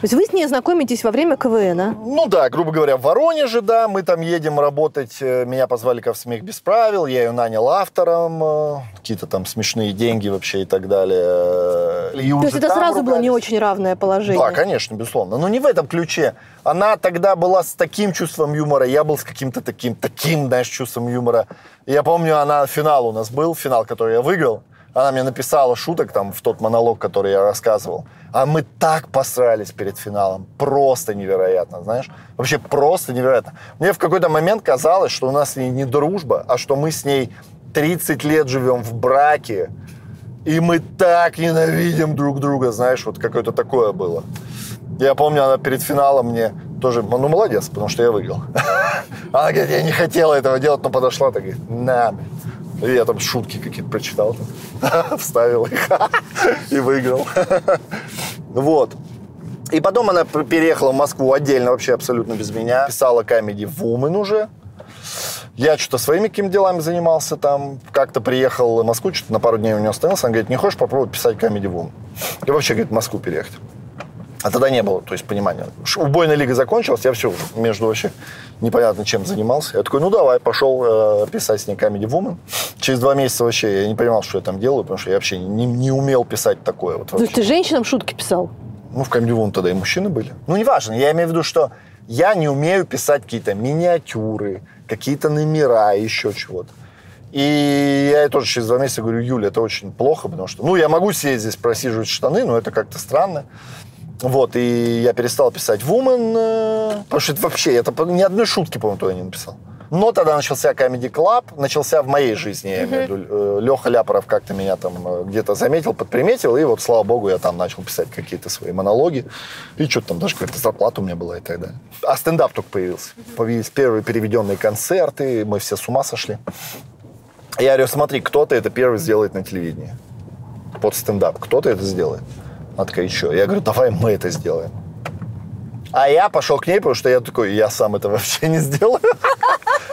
То есть вы с ней знакомитесь во время КВН, а? Ну да, грубо говоря, в Воронеже, да, мы там едем работать, э, меня позвали в «Смех без правил», я ее нанял автором, э, какие-то там смешные деньги вообще и так далее. И То есть это сразу было не ругались. очень равное положение? Да, конечно, безусловно. Но не в этом ключе. Она тогда была с таким чувством юмора, я был с каким-то таким, таким, знаешь, чувством юмора. Я помню, она финал у нас был, финал, который я выиграл. Она мне написала шуток там в тот монолог, который я рассказывал. А мы так посрались перед финалом. Просто невероятно, знаешь. Вообще просто невероятно. Мне в какой-то момент казалось, что у нас с ней не дружба, а что мы с ней 30 лет живем в браке. И мы так ненавидим друг друга, знаешь, вот какое-то такое было. Я помню, она перед финалом мне тоже, ну, молодец, потому что я выиграл. Она говорит, я не хотела этого делать, но подошла, так говорит, на. И я там шутки какие-то прочитал, там, вставил их и выиграл. Вот. И потом она переехала в Москву отдельно, вообще абсолютно без меня. Писала комедий Woman уже. Я что-то своими какими делами занимался там. Как-то приехал в Москву, что-то на пару дней у нее остановился. Она говорит, не хочешь попробовать писать комедий Woman? И вообще, говорит, в Москву переехать. А тогда не было, то есть, понимания. Убойная лига закончилась, я все между вообще непонятно чем занимался. Я такой, ну давай, пошел э, писать с ней Comedy Woman. Через два месяца вообще я не понимал, что я там делаю, потому что я вообще не, не умел писать такое. Вот вообще. ты женщинам шутки писал? Ну, в Comedy Woman тогда и мужчины были. Ну, неважно, я имею в виду, что я не умею писать какие-то миниатюры, какие-то номера, еще чего-то. И я ей тоже через два месяца говорю, Юля, это очень плохо, потому что, ну, я могу сидеть здесь просиживать штаны, но это как-то странно. Вот, и я перестал писать Woman, э, потому что это вообще, это по- ни одной шутки, по-моему, туда не написал. Но тогда начался Comedy Club, начался в моей жизни, я имею в виду. Леха Ляпоров как-то меня там э, где-то заметил, подприметил, и вот, слава богу, я там начал писать какие-то свои монологи, и что-то там даже какая-то зарплата у меня была и так далее. А стендап только появился. Появились первые переведенные концерты, мы все с ума сошли. Я говорю, смотри, кто-то это первый сделает на телевидении. Под стендап. Кто-то это сделает. Она такая, и что? Я говорю, давай мы это сделаем. А я пошел к ней, потому что я такой, я сам это вообще не сделаю.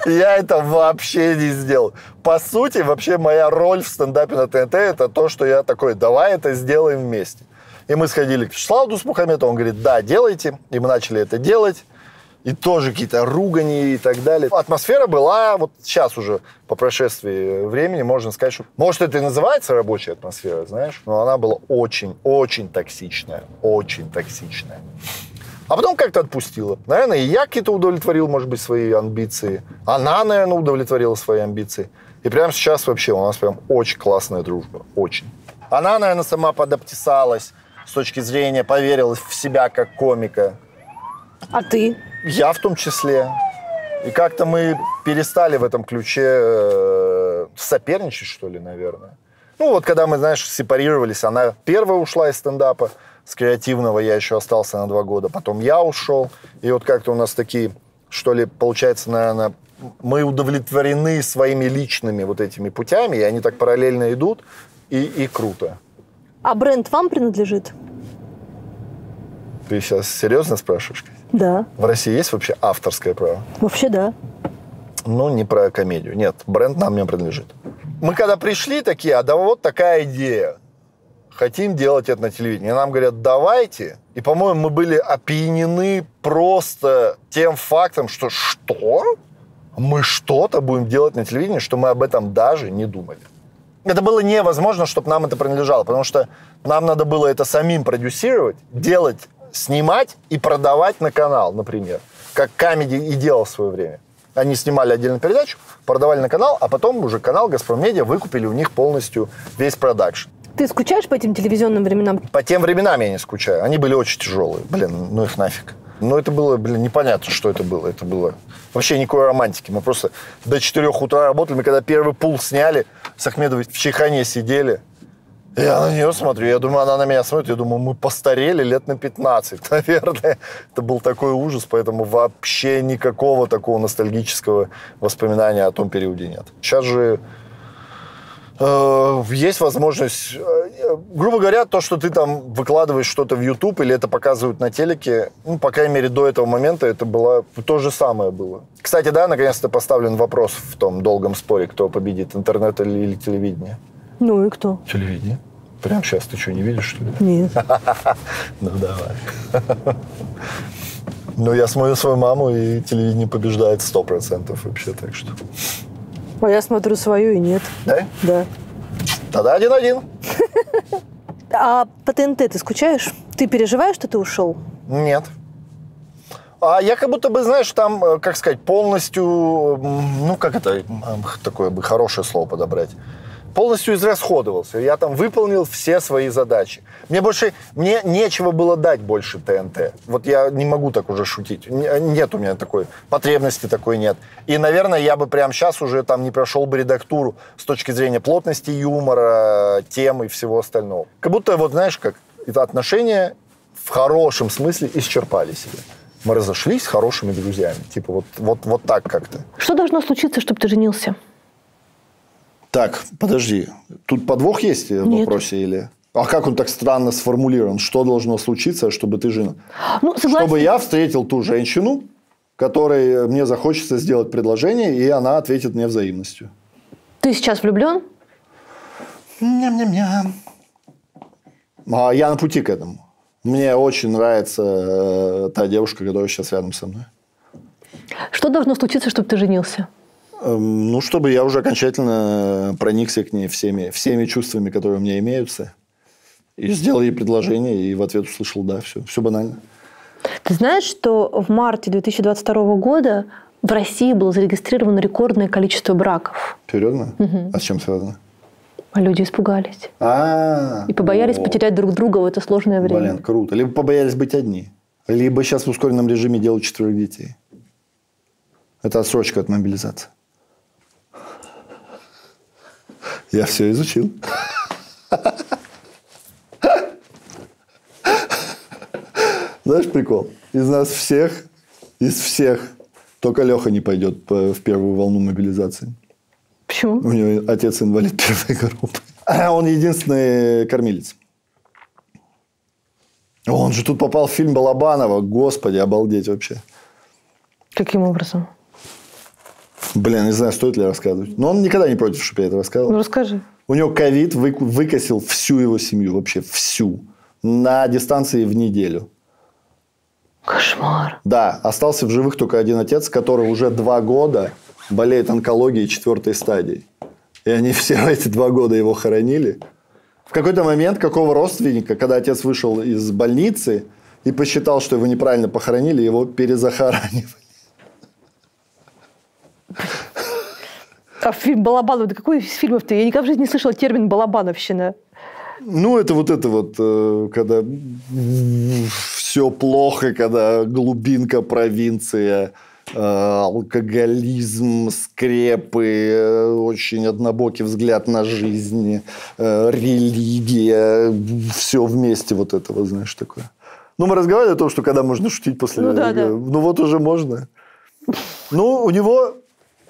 Я это вообще не сделал. По сути, вообще моя роль в стендапе на ТНТ это то, что я такой, давай это сделаем вместе. И мы сходили к Вячеславу Дусмухаметову, он говорит, да, делайте. И мы начали это делать. И тоже какие-то ругани и так далее. Атмосфера была, вот сейчас уже, по прошествии времени, можно сказать, что... Может, это и называется рабочая атмосфера, знаешь, но она была очень-очень токсичная. Очень токсичная. А потом как-то отпустила. Наверное, и я какие-то удовлетворил, может быть, свои амбиции. Она, наверное, удовлетворила свои амбиции. И прямо сейчас вообще у нас прям очень классная дружба. Очень. Она, наверное, сама подоптисалась с точки зрения, поверила в себя как комика. А ты? Я в том числе. И как-то мы перестали в этом ключе э, соперничать, что ли, наверное. Ну, вот когда мы, знаешь, сепарировались, она первая ушла из стендапа, с креативного я еще остался на два года, потом я ушел. И вот как-то у нас такие, что ли, получается, наверное, мы удовлетворены своими личными вот этими путями, и они так параллельно идут, и, и круто. А бренд вам принадлежит? Ты сейчас серьезно спрашиваешь? Да. В России есть вообще авторское право? Вообще да. Ну, не про комедию. Нет, бренд нам не принадлежит. Мы когда пришли такие, а да вот такая идея. Хотим делать это на телевидении. И нам говорят, давайте. И, по-моему, мы были опьянены просто тем фактом, что что? Мы что-то будем делать на телевидении, что мы об этом даже не думали. Это было невозможно, чтобы нам это принадлежало, потому что нам надо было это самим продюсировать, делать снимать и продавать на канал, например. Как Камеди и делал в свое время. Они снимали отдельную передачу, продавали на канал, а потом уже канал «Газпром Медиа» выкупили у них полностью весь продакшн. Ты скучаешь по этим телевизионным временам? По тем временам я не скучаю. Они были очень тяжелые. Блин, ну их нафиг. Но это было, блин, непонятно, что это было. Это было вообще никакой романтики. Мы просто до 4 утра работали. Мы когда первый пул сняли, с Ахмедовой в Чайхане сидели. Я на нее смотрю, я думаю, она на меня смотрит, я думаю, мы постарели лет на 15, наверное. Это был такой ужас, поэтому вообще никакого такого ностальгического воспоминания о том периоде нет. Сейчас же э, есть возможность, э, грубо говоря, то, что ты там выкладываешь что-то в YouTube или это показывают на телеке, ну, по крайней мере, до этого момента это было то же самое было. Кстати, да, наконец-то поставлен вопрос в том долгом споре, кто победит, интернет или, телевидение. Ну и кто? Телевидение. Прям сейчас ты что, не видишь, что ли? Нет. Ну, давай. Ну, я смотрю свою маму, и телевидение побеждает сто процентов вообще, так что... А я смотрю свою и нет. Да? Да. Тогда один-один. А по ТНТ ты скучаешь? Ты переживаешь, что ты ушел? Нет. А я как будто бы, знаешь, там, э, как сказать, полностью, ну, как это, такое бы хорошее слово подобрать полностью израсходовался. Я там выполнил все свои задачи. Мне больше, мне нечего было дать больше ТНТ. Вот я не могу так уже шутить. Нет у меня такой потребности такой нет. И, наверное, я бы прямо сейчас уже там не прошел бы редактуру с точки зрения плотности юмора, темы и всего остального. Как будто, вот знаешь, как это отношения в хорошем смысле исчерпали себя. Мы разошлись с хорошими друзьями. Типа вот, вот, вот так как-то. Что должно случиться, чтобы ты женился? Так, подожди. Тут подвох есть в Нет. вопросе или... А как он так странно сформулирован? Что должно случиться, чтобы ты жена? Ну, согласен. Чтобы я встретил ту женщину, которой мне захочется сделать предложение, и она ответит мне взаимностью. Ты сейчас влюблен? Ням-ням-ням. А я на пути к этому. Мне очень нравится э, та девушка, которая сейчас рядом со мной. Что должно случиться, чтобы ты женился? Эм, Ну, чтобы я уже окончательно проникся к ней всеми, всеми чувствами, которые у меня имеются. И сделал ей предложение, и в ответ услышал «да». Все, все банально. Ты знаешь, что в марте 2022 года в России было зарегистрировано рекордное количество браков. Серьезно? А с чем связано? А люди испугались. А, И побоялись о, потерять друг друга в это сложное время. Блин, круто. Либо побоялись быть одни. Либо сейчас в ускоренном режиме делают четверых детей. Это отсрочка от мобилизации. Я все изучил. Знаешь прикол? Из нас всех, из всех, только Леха не пойдет по- в первую волну мобилизации. Почему? У него отец инвалид первой группы. А Он единственный кормилец. Он же тут попал в фильм Балабанова. Господи, обалдеть вообще. Каким образом? Блин, не знаю, стоит ли рассказывать. Но он никогда не против, чтобы я это рассказывал. Ну, расскажи. У него ковид выкосил всю его семью, вообще всю, на дистанции в неделю. Кошмар. Да, остался в живых только один отец, который уже два года болеет онкологией четвертой стадии. И они все эти два года его хоронили. В какой-то момент какого родственника, когда отец вышел из больницы и посчитал, что его неправильно похоронили, его перезахоранивали. А фильм Балабанов, да какой из фильмов-то? Я никогда в жизни не слышала термин «балабановщина». Ну, это вот это вот, э, когда все плохо, когда глубинка, провинция, э, алкоголизм, скрепы, э, очень однобокий взгляд на жизнь, религия, все вместе вот это вот, знаешь, такое. Ну, мы разговаривали о том, что когда можно шутить после... Ну, да, да. Ну, вот уже можно. Ну, у него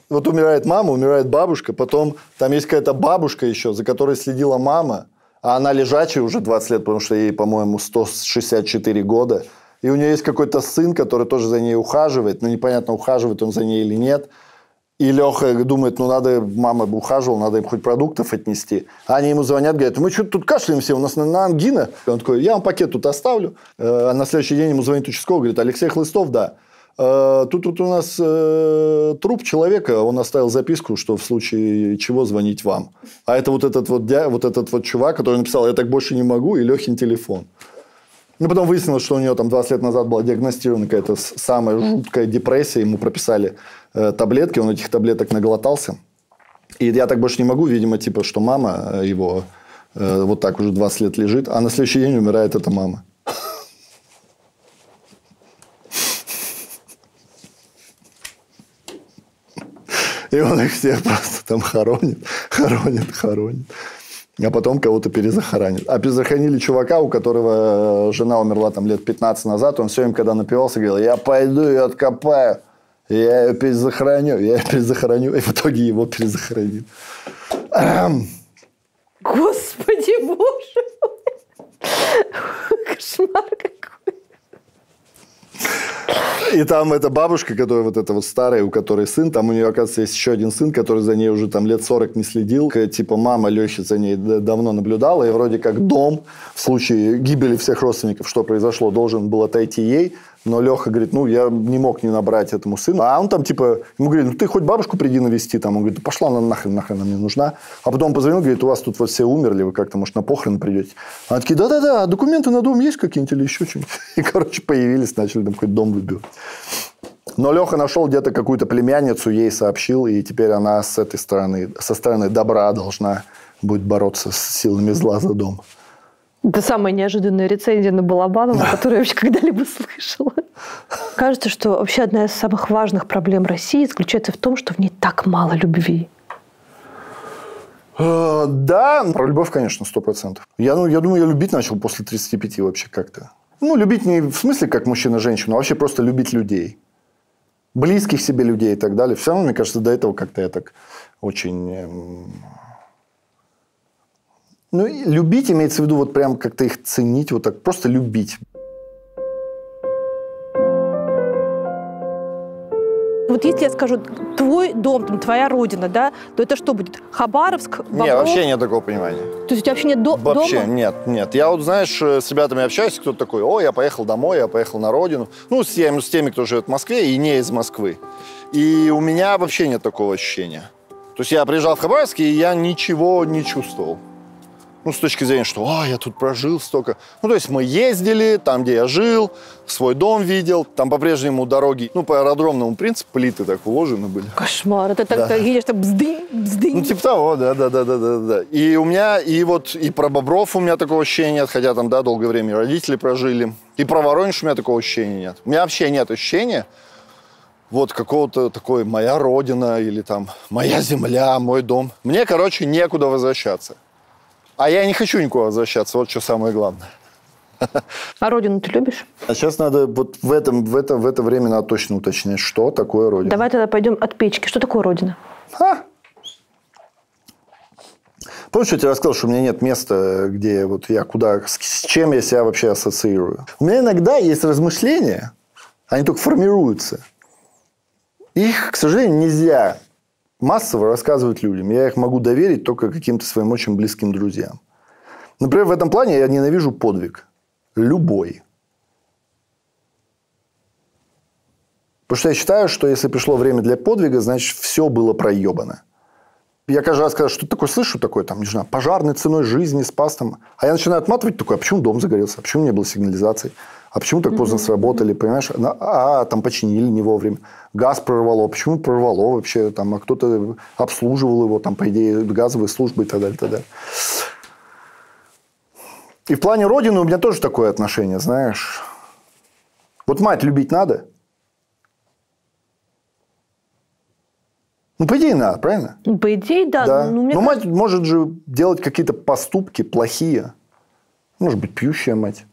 вот умирает мама, умирает бабушка, потом там есть какая-то бабушка еще, за которой следила мама, а она лежачая уже 20 лет, потому что ей, по-моему, 164 года. И у нее есть какой-то сын, который тоже за ней ухаживает, но непонятно, ухаживает он за ней или нет. И Леха думает, ну надо, мама ухаживала, надо им хоть продуктов отнести. А они ему звонят, говорят, мы что-то тут кашляем все, у нас на, на ангина. И он такой, я вам пакет тут оставлю. Э, а на следующий день ему звонит участковый, говорит, Алексей Хлыстов, да. Э, тут, тут у нас э, труп человека, он оставил записку, что в случае чего звонить вам. А это вот этот вот, дя, вот этот вот чувак, который написал, я так больше не могу, и Лехин телефон. Ну, потом выяснилось, что у него там 20 лет назад была диагностирована какая-то самая жуткая депрессия, ему прописали э, таблетки, он этих таблеток наглотался. И я так больше не могу, видимо, типа, что мама его э, вот так уже 20 лет лежит, а на следующий день умирает эта мама. И он их всех просто там хоронит, хоронит, хоронит. А потом кого-то перезахоронит. А перезахоронили чувака, у которого э, жена умерла там лет 15 назад. Он все время, когда напивался, говорил, я пойду ее откопаю. Я ее перезахороню, я ее перезахороню. И в итоге его перезахоронили. Господи, боже мой. Кошмар какой. И там эта бабушка, которая вот эта вот старая, у которой сын, там у нее, оказывается, есть еще один сын, который за ней уже там лет 40 не следил. Типа мама Лехи за ней давно наблюдала, и вроде как дом в случае гибели всех родственников, что произошло, должен был отойти ей. Но Леха говорит, ну, я не мог не набрать этому сыну. А он там, типа, ему говорит, ну, ты хоть бабушку приди навести. Там. Он говорит, пошла она нахрен, нахрен она мне нужна. А потом он позвонил, говорит, у вас тут вот все умерли, вы как-то, может, на похороны придете. А такие, да-да-да, документы на дом есть какие-нибудь или еще что-нибудь? И, короче, появились, начали там какой-то дом выбивать. Но Леха нашел где-то какую-то племянницу, ей сообщил, и теперь она с этой стороны, со стороны добра должна будет бороться с силами зла за дом. Это самая неожиданная рецензия на Балабанова, которую я вообще когда-либо слышала. Кажется, что вообще одна из самых важных проблем России заключается в том, что в ней так мало любви. Э, да, про любовь, конечно, сто процентов. Я, ну, я думаю, я любить начал после 35 вообще как-то. Ну, любить не в смысле как мужчина-женщину, а вообще просто любить людей. Близких себе людей и так далее. Все равно, мне кажется, до этого как-то я так очень эм, ну, любить имеется в виду вот прям как-то их ценить, вот так просто любить. Вот если я скажу твой дом, там, твоя родина, да, то это что будет? Хабаровск? Бобров? Нет, вообще нет такого понимания. То есть у тебя вообще нет до- Вообще дома? нет, нет. Я вот, знаешь, э, с ребятами общаюсь, кто-то такой, о, я поехал домой, я поехал на родину. Ну, с теми, с теми, кто живет в Москве и не из Москвы. И у меня вообще нет такого ощущения. То есть я приезжал в Хабаровск, и я ничего не чувствовал. Ну, с точки зрения, что а, я тут прожил столько. Ну, то есть мы ездили там, где я жил, свой дом видел. Там по-прежнему дороги, ну, по аэродромному принципу, плиты так уложены были. Кошмар. Это так, Да. едешь, так бздынь, бздынь. Ну, типа того, да, да, да, да, да, да. И у меня, и вот, и про Бобров у меня такого ощущения нет, хотя там, да, долгое время родители прожили. И про Воронеж у меня такого ощущения нет. У меня вообще нет ощущения, вот какого-то такой моя родина или там моя земля, мой дом. Мне, короче, некуда возвращаться. А я не хочу никуда возвращаться, вот что самое главное. А родину ты любишь? А сейчас надо вот в, этом, в, это, в это время надо точно уточнять, что такое Родина. Давай тогда пойдем от печки. Что такое родина? Ха! Помнишь, я тебе рассказал, что у меня нет места, где вот я куда, с, с чем я себя вообще ассоциирую? У меня иногда есть размышления, они только формируются. Их, к сожалению, нельзя массово рассказывать людям. Я их могу доверить только каким-то своим очень близким друзьям. Например, в этом плане я ненавижу подвиг. Любой. Потому что я считаю, что если пришло время для подвига, значит, все было проебано. Я каждый раз, когда что-то такое слышу, такое, там, не знаю, пожарной ценой жизни спас там. А я начинаю отматывать такой, а почему дом загорелся? А почему не было сигнализации? А почему так поздно сработали, понимаешь? А, там починили не вовремя. Газ прорвало. Почему прорвало вообще? Там, а кто-то обслуживал его, там, по идее, газовые службы и так далее, и так далее. И в плане Родины у меня тоже такое отношение, знаешь. Вот мать любить надо. Ну, по идее, надо, правильно? Ну, По идее, да. Да. Ну, Но кажется, мать может же делать какие-то поступки плохие. Может быть, пьющая мать.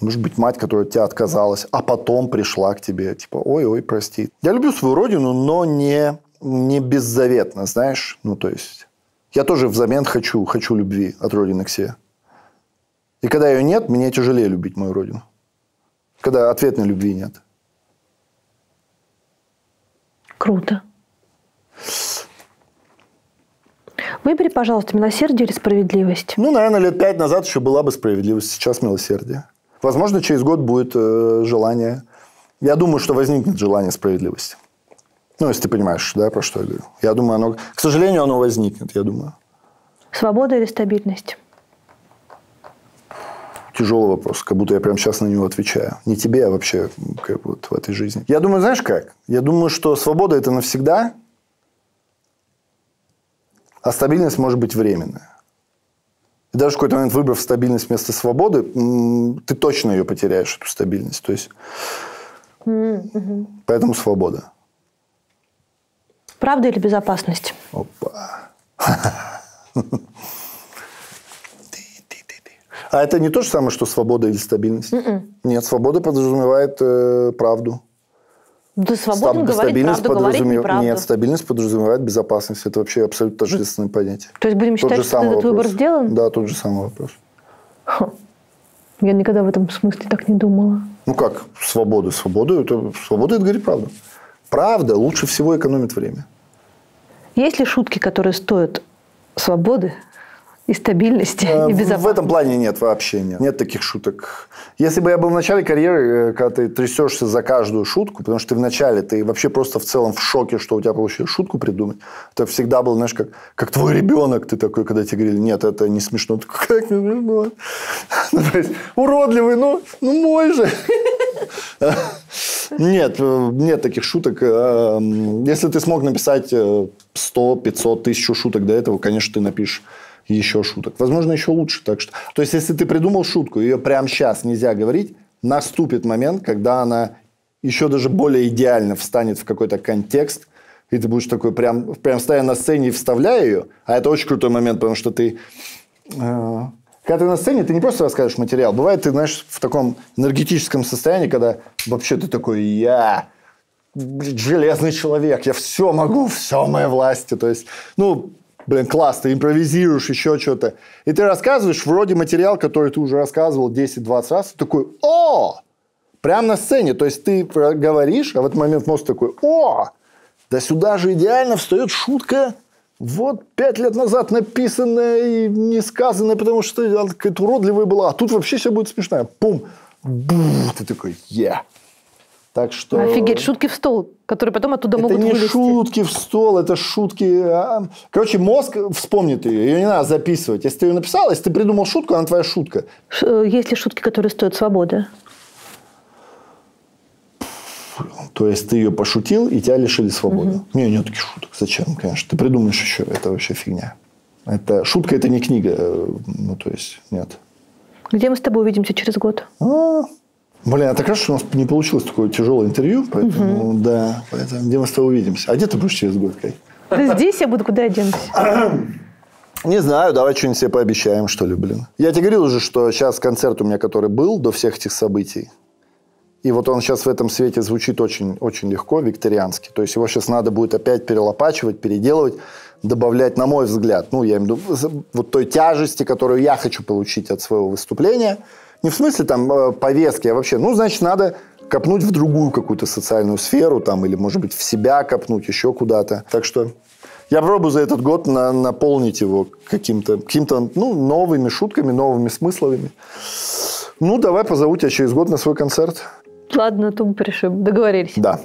Может быть, мать, которая от тебя отказалась, а потом пришла к тебе, типа, ой-ой, прости. Я люблю свою родину, но не, не беззаветно, знаешь. Ну, то есть, я тоже взамен хочу, хочу любви от родины к себе. И когда ее нет, мне тяжелее любить мою родину. Когда ответной любви нет. Круто. Выбери, пожалуйста, милосердие или справедливость. Ну, наверное, лет пять назад еще была бы справедливость, сейчас милосердие. Возможно, через год будет э, желание. Я думаю, что возникнет желание справедливости. Ну, если ты понимаешь, да, про что я говорю. Я думаю, оно, к сожалению, оно возникнет, я думаю. Свобода или стабильность? Тяжелый вопрос, как будто я прямо сейчас на него отвечаю. Не тебе, а вообще как вот в этой жизни. Я думаю, знаешь как? Я думаю, что свобода – это навсегда, а стабильность может быть временная. И даже в какой-то момент, выбрав стабильность вместо свободы, ты точно ее потеряешь, эту стабильность. То есть, поэтому свобода. Правда или безопасность? Опа. А это не то же самое, что свобода или стабильность? Нет, свобода подразумевает э, правду. Да свободно Стаб- говорить правду, говорить подразуме- неправду. Нет, стабильность подразумевает безопасность. Это вообще абсолютно тождественное понятие. То есть будем Тот считать, что этот выбор вопрос. сделан? Да, тот же самый вопрос. Я никогда в этом смысле так не думала. Ну как, свобода? Свобода это, свобода это говорит правду. Правда лучше всего экономит время. Есть ли шутки, которые стоят свободы и стабильности, Э, и безопасности? В этом плане нет вообще нет. Нет таких шуток. Если бы я был в начале карьеры, э, когда ты трясешься за каждую шутку, потому что ты в начале, ты вообще просто в целом в шоке, что у тебя получилось шутку придумать. Это всегда был, знаешь, как, как твой ребенок. Ты такой, когда тебе говорили, нет, это не смешно. Ты такой, как не смешно? Ну, то есть, уродливый, ну, ну мой же. Нет, э, нет таких шуток. Если ты смог написать э, 100, 500, тысячу шуток до этого, конечно, ты напишешь еще шуток. Возможно, еще лучше. Так что, то есть, если ты придумал шутку, ее прямо сейчас нельзя говорить, наступит момент, когда она еще даже более идеально встанет в какой-то контекст, и ты будешь такой прям, прям стоя на сцене и вставляя ее. А это очень крутой момент, потому что ты... э, когда ты на сцене, ты не просто рассказываешь материал. Бывает, ты, знаешь, в таком энергетическом состоянии, когда вообще ты такой, я железный человек, я все могу, все в моей власти. То есть, ну, блин, класс, ты импровизируешь, еще что-то. И ты рассказываешь вроде материал, который ты уже рассказывал 10-20 раз, ты такой, о, прям на сцене. То есть, ты говоришь, а в этот момент мозг такой, о, да сюда же идеально встает шутка, вот пять лет назад написанная и не сказанная, потому что какая-то уродливая была, а тут вообще все будет смешная. Пум, бу, ты такой, е. Так что... Офигеть, шутки в стол, которые потом оттуда Это могут не вылезти. шутки в стол, это шутки... а, Короче, мозг вспомнит ее, ее не надо записывать. Если ты ее написал, если ты придумал шутку, она твоя шутка. Ш- э, Есть ли шутки, которые стоят свободы? То есть ты ее пошутил, и тебя лишили свободы. Не, нет таких шуток. Зачем, конечно. Ты придумаешь еще. Это вообще фигня. Это, шутка – это не книга. э, Ну, то есть, нет. Где мы с тобой увидимся через год? А, Блин, а так хорошо, что у нас не получилось такое тяжелое интервью. Поэтому, да. Поэтому где мы с тобой увидимся? А где ты будешь через год, Кай? Да здесь я буду, куда я денусь? Не знаю, давай что-нибудь себе пообещаем, что ли, блин. Я тебе говорил уже, что сейчас концерт у меня, который был до всех этих событий, и вот он сейчас в этом свете звучит очень, очень легко, викториански. То есть его сейчас надо будет опять перелопачивать, переделывать, добавлять, на мой взгляд, ну, я имею в виду, вот той тяжести, которую я хочу получить от своего выступления. Не в смысле там э, повестки, а вообще, ну, значит, надо копнуть в другую какую-то социальную сферу, там, или, может быть, в себя копнуть, еще куда-то. Так что я пробую за этот год на- наполнить его каким-то, каким-то, ну, новыми шутками, новыми смыслами. Ну, давай позову тебя через год на свой концерт. Ладно, тубу порешим. Договорились. Да.